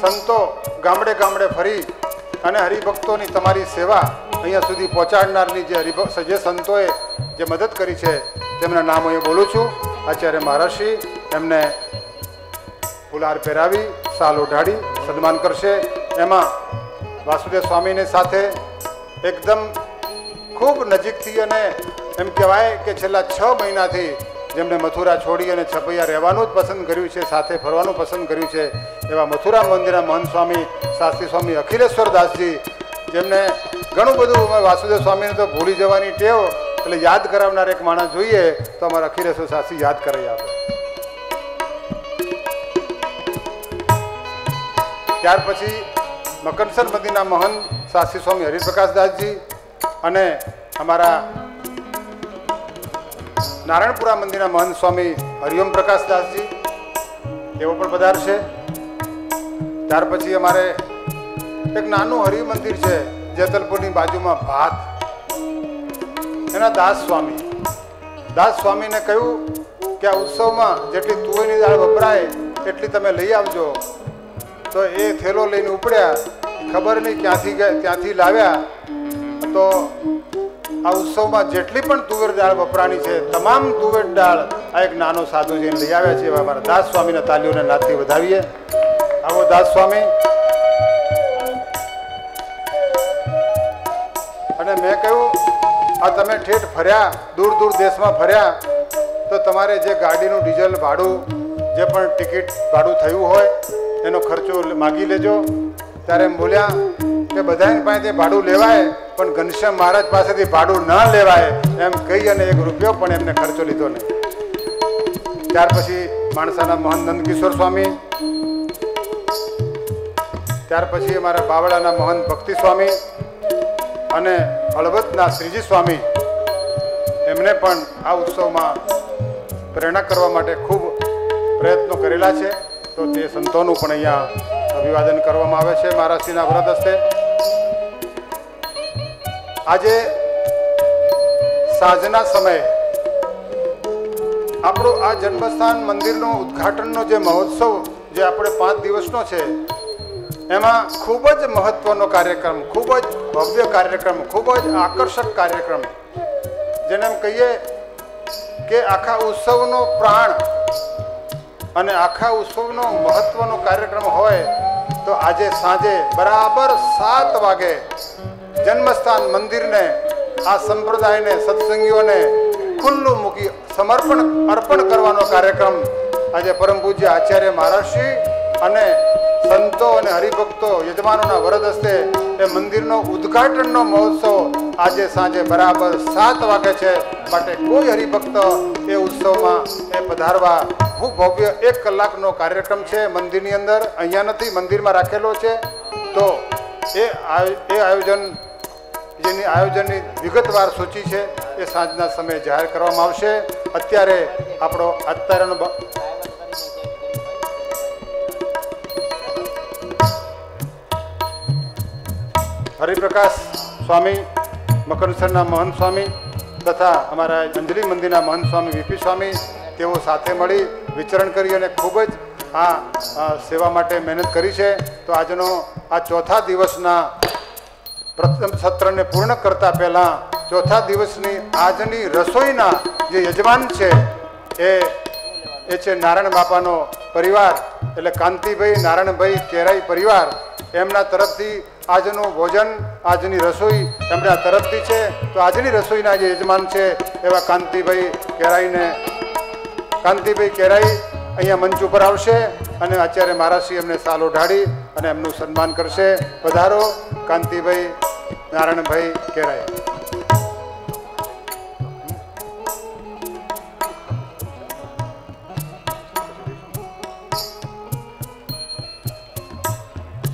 [SPEAKER 10] સંતો ગામડે ગામડે ફરી અને હરિભક્તોની તમારી સેવા અહીંયા સુધી પહોંચાડનારની જે હરિભક્ત જે સંતોએ જે મદદ કરી છે, તેમના નામ એ બોલું છું. આચાર્ય મહારાષ્ટ્રી એમને ફુલાર પહેરાવી, સાલ ઓઢાડી, સન્માન કરશે. એમાં વાસુદેવ સ્વામીની સાથે એકદમ ખૂબ નજીકથી અને એમ કહેવાય કે છેલ્લા છ મહિનાથી જેમણે મથુરા છોડી અને છપૈયા રહેવાનું જ પસંદ કર્યું છે, સાથે ફરવાનું પસંદ કર્યું છે, એવા મથુરા મંદિરના મહંત સ્વામી શાસ્ત્રી સ્વામી અખિલેશ્વર દાસજી જેમને ઘણું બધું વાસુદેવ સ્વામીને તો ભૂલી જવાની ટેવ, એટલે યાદ કરાવનાર એક માણસ જોઈએ તો અમારા અખિલેશ્વર શાસ્ત્રી યાદ કરાવી આપે. ત્યાર પછી મકરસર મંદિરના મહંત શાસ્ત્રી સ્વામી હરિપ્રકાશ દાસજી અને અમારા નારાયણપુરા મંદિરના મહંત સ્વામી હરિઓમ પ્રકાશદાસજી તેઓ પણ પધારશે ત્યાર પછી અમારે એક નાનું હરિ મંદિર છે, જેતલપુરની બાજુમાં ભાત. એના દાસ સ્વામી. દાસ સ્વામીને કહ્યું કે આ ઉત્સવમાં જેટલી તુવેરની દાળ વપરાય, એટલી તમે લઈ આવજો. તો એ થેલો લઈને ઉપડ્યા. ખબર નહીં ક્યાંથી ગયા ત્યાંથી લાવ્યા. તો આ ઉત્સવમાં જેટલી પણ તુવેર દાળ વપરાની છે, તમામ તુવેર દાળ આ એક નાનો સાધુ જઈને લઈ આવ્યા છે. એવા અમારા દાસ સ્વામીના તાલીઓને નાથથી વધાવીએ. આવો દાસ સ્વામી અને મેં કહ્યું, આ તમે ઠેઠ ફર્યા દૂર દૂર દેશમાં ફર્યા તો તમારે જે ગાડીનું ડીઝલ ભાડું, જે પણ ટિકિટ ભાડું થયું હોય, એનો ખર્ચો માગી લેજો. ત્યારે એમ બોલ્યા કે બધાની પાસેથી ભાડું લેવાય, પણ ઘનશ્યામ મહારાજ પાસેથી ભાડું ન લેવાય એમ કહી અને એક રૂપિયો પણ એમને ખર્ચો લીધો નહીં. ત્યાર પછી માણસાના મોહન નંદકિશોર સ્વામી, ત્યાર પછી અમારા બાવળાના મોહન ભક્તિ સ્વામી અને હળવદના શ્રીજી સ્વામી, એમને પણ આ ઉત્સવમાં પ્રેરણા કરવા માટે ખૂબ પ્રયત્નો કરેલા છે. તો તે સંતોનું પણ અહીંયા અભિવાદન કરવામાં આવે છે મહારાજશ્રીના વ્રત હસ્તે. આજે સાંજના સમયે આપણું આ જન્મસ્થાન મંદિરનું ઉદ્ઘાટનનો જે મહોત્સવ જે આપણે પાંચ દિવસનો છે, એમાં ખૂબ જ મહત્વનો કાર્યક્રમ, ખૂબ જ ભવ્ય કાર્યક્રમ, ખૂબ જ આકર્ષક કાર્યક્રમ. જેને એમ કહીએ કે આખા ઉત્સવનો પ્રાણ અને આખા ઉત્સવનો મહત્વનો કાર્યક્રમ હોય તો આજે સાંજે બરાબર સાત વાગે જન્મસ્થાન મંદિરને, આ સંપ્રદાયને, સત્સંગીઓને ખુલ્લું મૂકી સમર્પણ, અર્પણ કરવાનો કાર્યક્રમ આજે પરમ પૂજ્ય આચાર્ય મહારાજશ્રી અને સંતો અને હરિભક્તો યજમાનોના વરદ હસ્તે એ મંદિરનો ઉદ્ઘાટનનો મહોત્સવ આજે સાંજે બરાબર સાત વાગે છે. માટે કોઈ હરિભક્ત એ ઉત્સવમાં એ પધારવા ખૂબ ભવ્ય એક કલાકનો કાર્યક્રમ છે મંદિરની અંદર. અહીંયા નથી, મંદિરમાં રાખેલો છે. તો એ એ આયોજન, જેની આયોજનની વિગતવાર સૂચિ છે, એ સાંજના સમયે જાહેર કરવામાં આવશે. અત્યારે આપણો અત્યારેનો હરિપ્રકાશ સ્વામી, મકરસરના મહંત સ્વામી તથા અમારા અંજલિ મંદિરના મહંત સ્વામી, વીપી સ્વામી તેઓ સાથે મળી વિચરણ કરી અને ખૂબ જ આ સેવા માટે મહેનત કરી છે. તો આજનો આ ચોથા દિવસના પ્રથમ સત્રને પૂર્ણ કરતા પહેલાં ચોથા દિવસની આજની રસોઈના જે યજમાન છે એ એ છે નારાયણ બાપાનો પરિવાર. એટલે કાંતિભાઈ, નારાયણભાઈ કેરાઈ પરિવાર. એમના તરફથી આજનું ભોજન, આજની રસોઈ એમના તરફથી છે. તો આજની રસોઈના જે યજમાન છે એવા કાંતિભાઈ કેરાઈને કાંતિભાઈ કેરાઈ અહીંયા મંચ ઉપર આવશે અને આચાર્ય મહારાજશ્રી એમને સાલો ઢાળી અને એમનું સન્માન કરશે. વધારો કાંતિભાઈ નારાયણભાઈ કેરાઈ.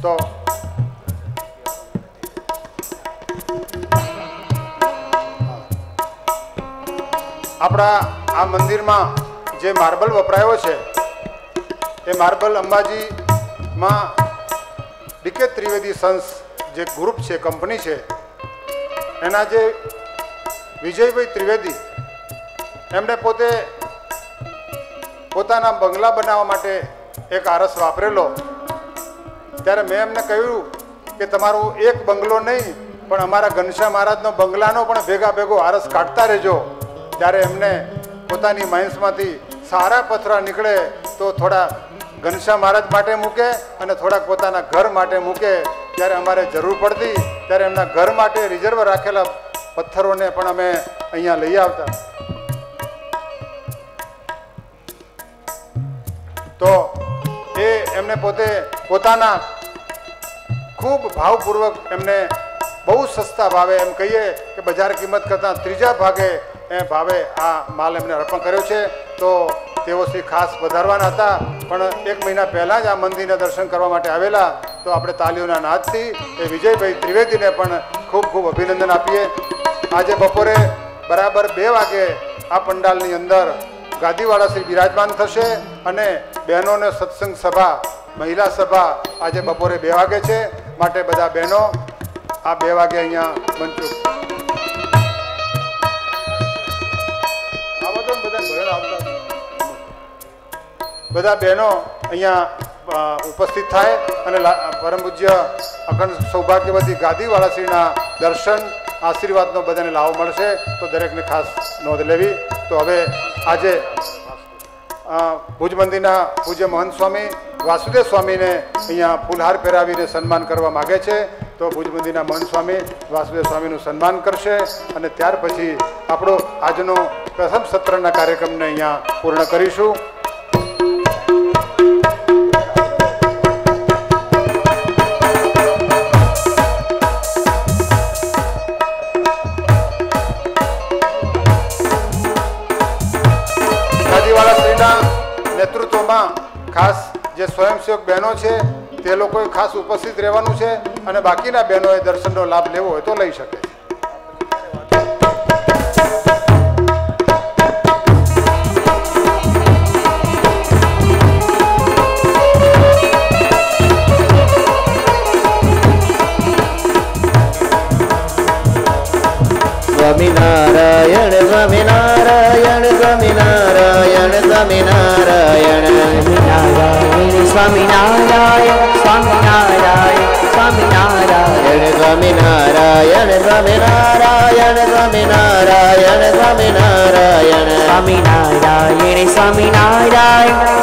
[SPEAKER 10] તો આપણા આ મંદિરમાં જે માર્બલ વપરાયો છે, એ માર્બલ અંબાજીમાં ડીકે ત્રિવેદી સન્સ જે ગ્રુપ છે કંપની છે, એના જે વિજયભાઈ ત્રિવેદી, એમણે પોતે પોતાના બંગલા બનાવવા માટે એક આરસ વાપરેલો. ત્યારે મેં એમને કહ્યું કે તમારું એક બંગલો નહીં, પણ અમારા ઘનશ્યા મહારાજનો બંગલાનો પણ ભેગા ભેગો આરસ કાઢતા રહેજો. ત્યારે એમને પોતાની માઇન્સમાંથી સારા પથરા નીકળે તો થોડા ઘનશ્યામ મહારાજ માટે મૂકે અને થોડાક પોતાના ઘર માટે મૂકે. ત્યારે અમારે જરૂર પડતી, ત્યારે એમના ઘર માટે રિઝર્વ રાખેલા પથ્થરોને પણ અમે અહીંયા લઈ આવતા. તો એ એમને પોતે પોતાના ખૂબ ભાવપૂર્વક એમને બહુ સસ્તા ભાવે એમ કહીએ કે બજાર કિંમત કરતાં ત્રીજા ભાગે એ ભાવે આ માલ એમને અર્પણ કર્યો છે. તો તેઓ શ્રી ખાસ વધારવાના હતા. પણ એક મહિના પહેલાં જ આ મંદિરના દર્શન કરવા માટે આવેલા. તો આપણે તાલીઓના નાદથી એ વિજયભાઈ ત્રિવેદીને પણ ખૂબ ખૂબ અભિનંદન આપીએ. આજે બપોરે બરાબર બે વાગે આ પંડાલની અંદર ગાદીવાળા શ્રી બિરાજમાન થશે અને બહેનોને સત્સંગ સભા, મહિલા સભા આજે બપોરે બે વાગે છે. માટે બધા બહેનો આ બે વાગે અહીંયા મંચ બધા બહેનો અહીંયા ઉપસ્થિત થાય અને પરમ પૂજ્ય અખંડ સૌભાગ્યવતી ગાદીવાળા શ્રીના દર્શન, આશીર્વાદનો બધાને લાભ મળશે, તો દરેકને ખાસ નોંધ લેવી. તો હવે આજે ભુજ મંદિરના પૂજ્ય મહંત સ્વામી, વાસુદેવ સ્વામીને અહીંયા ફૂલહાર પહેરાવીને સન્માન કરવા માગે છે. તો ભુજ મંદિરના મહંત સ્વામી, વાસુદેવ સ્વામીનું સન્માન કરશે અને ત્યાર પછી આપણો આજનો પ્રથમ સત્રના કાર્યક્રમને અહીંયા પૂર્ણ કરીશું. નેતૃત્વમાં ખાસ જે સ્વયંસેવક બહેનો છે, તે લોકોએ ખાસ ઉપસ્થિત રહેવાનું છે અને બાકીના બહેનોએ દર્શનનો લાભ લેવો હોય તો લઈ શકે
[SPEAKER 4] સ્વામિનારાયણ સ્વામિનારાયણ સ્વામિનારાયણ સ્વામિનારાયણ. சுவாமி நாராயண சுவாமி நாராயண சுவாமி நாராயண சுவாமி நாராயண சுவாமி நாராயண சுவாமி நாராயண சுவாமி நாராயண சுவாமி நாராயண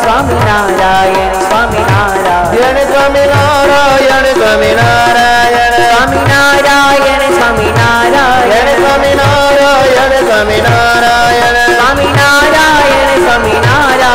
[SPEAKER 4] சுவாமி நாராயண சுவாமி நாராயண சுவாமி நாராயண சுவாமி நாராயண சுவாமி நாராயண சுவாமி நாராயண சுவாமி நாராயண சுவாமி நாராயண சுவாமி நாராயண சுவாமி நாராயண சுவாமி நாராயண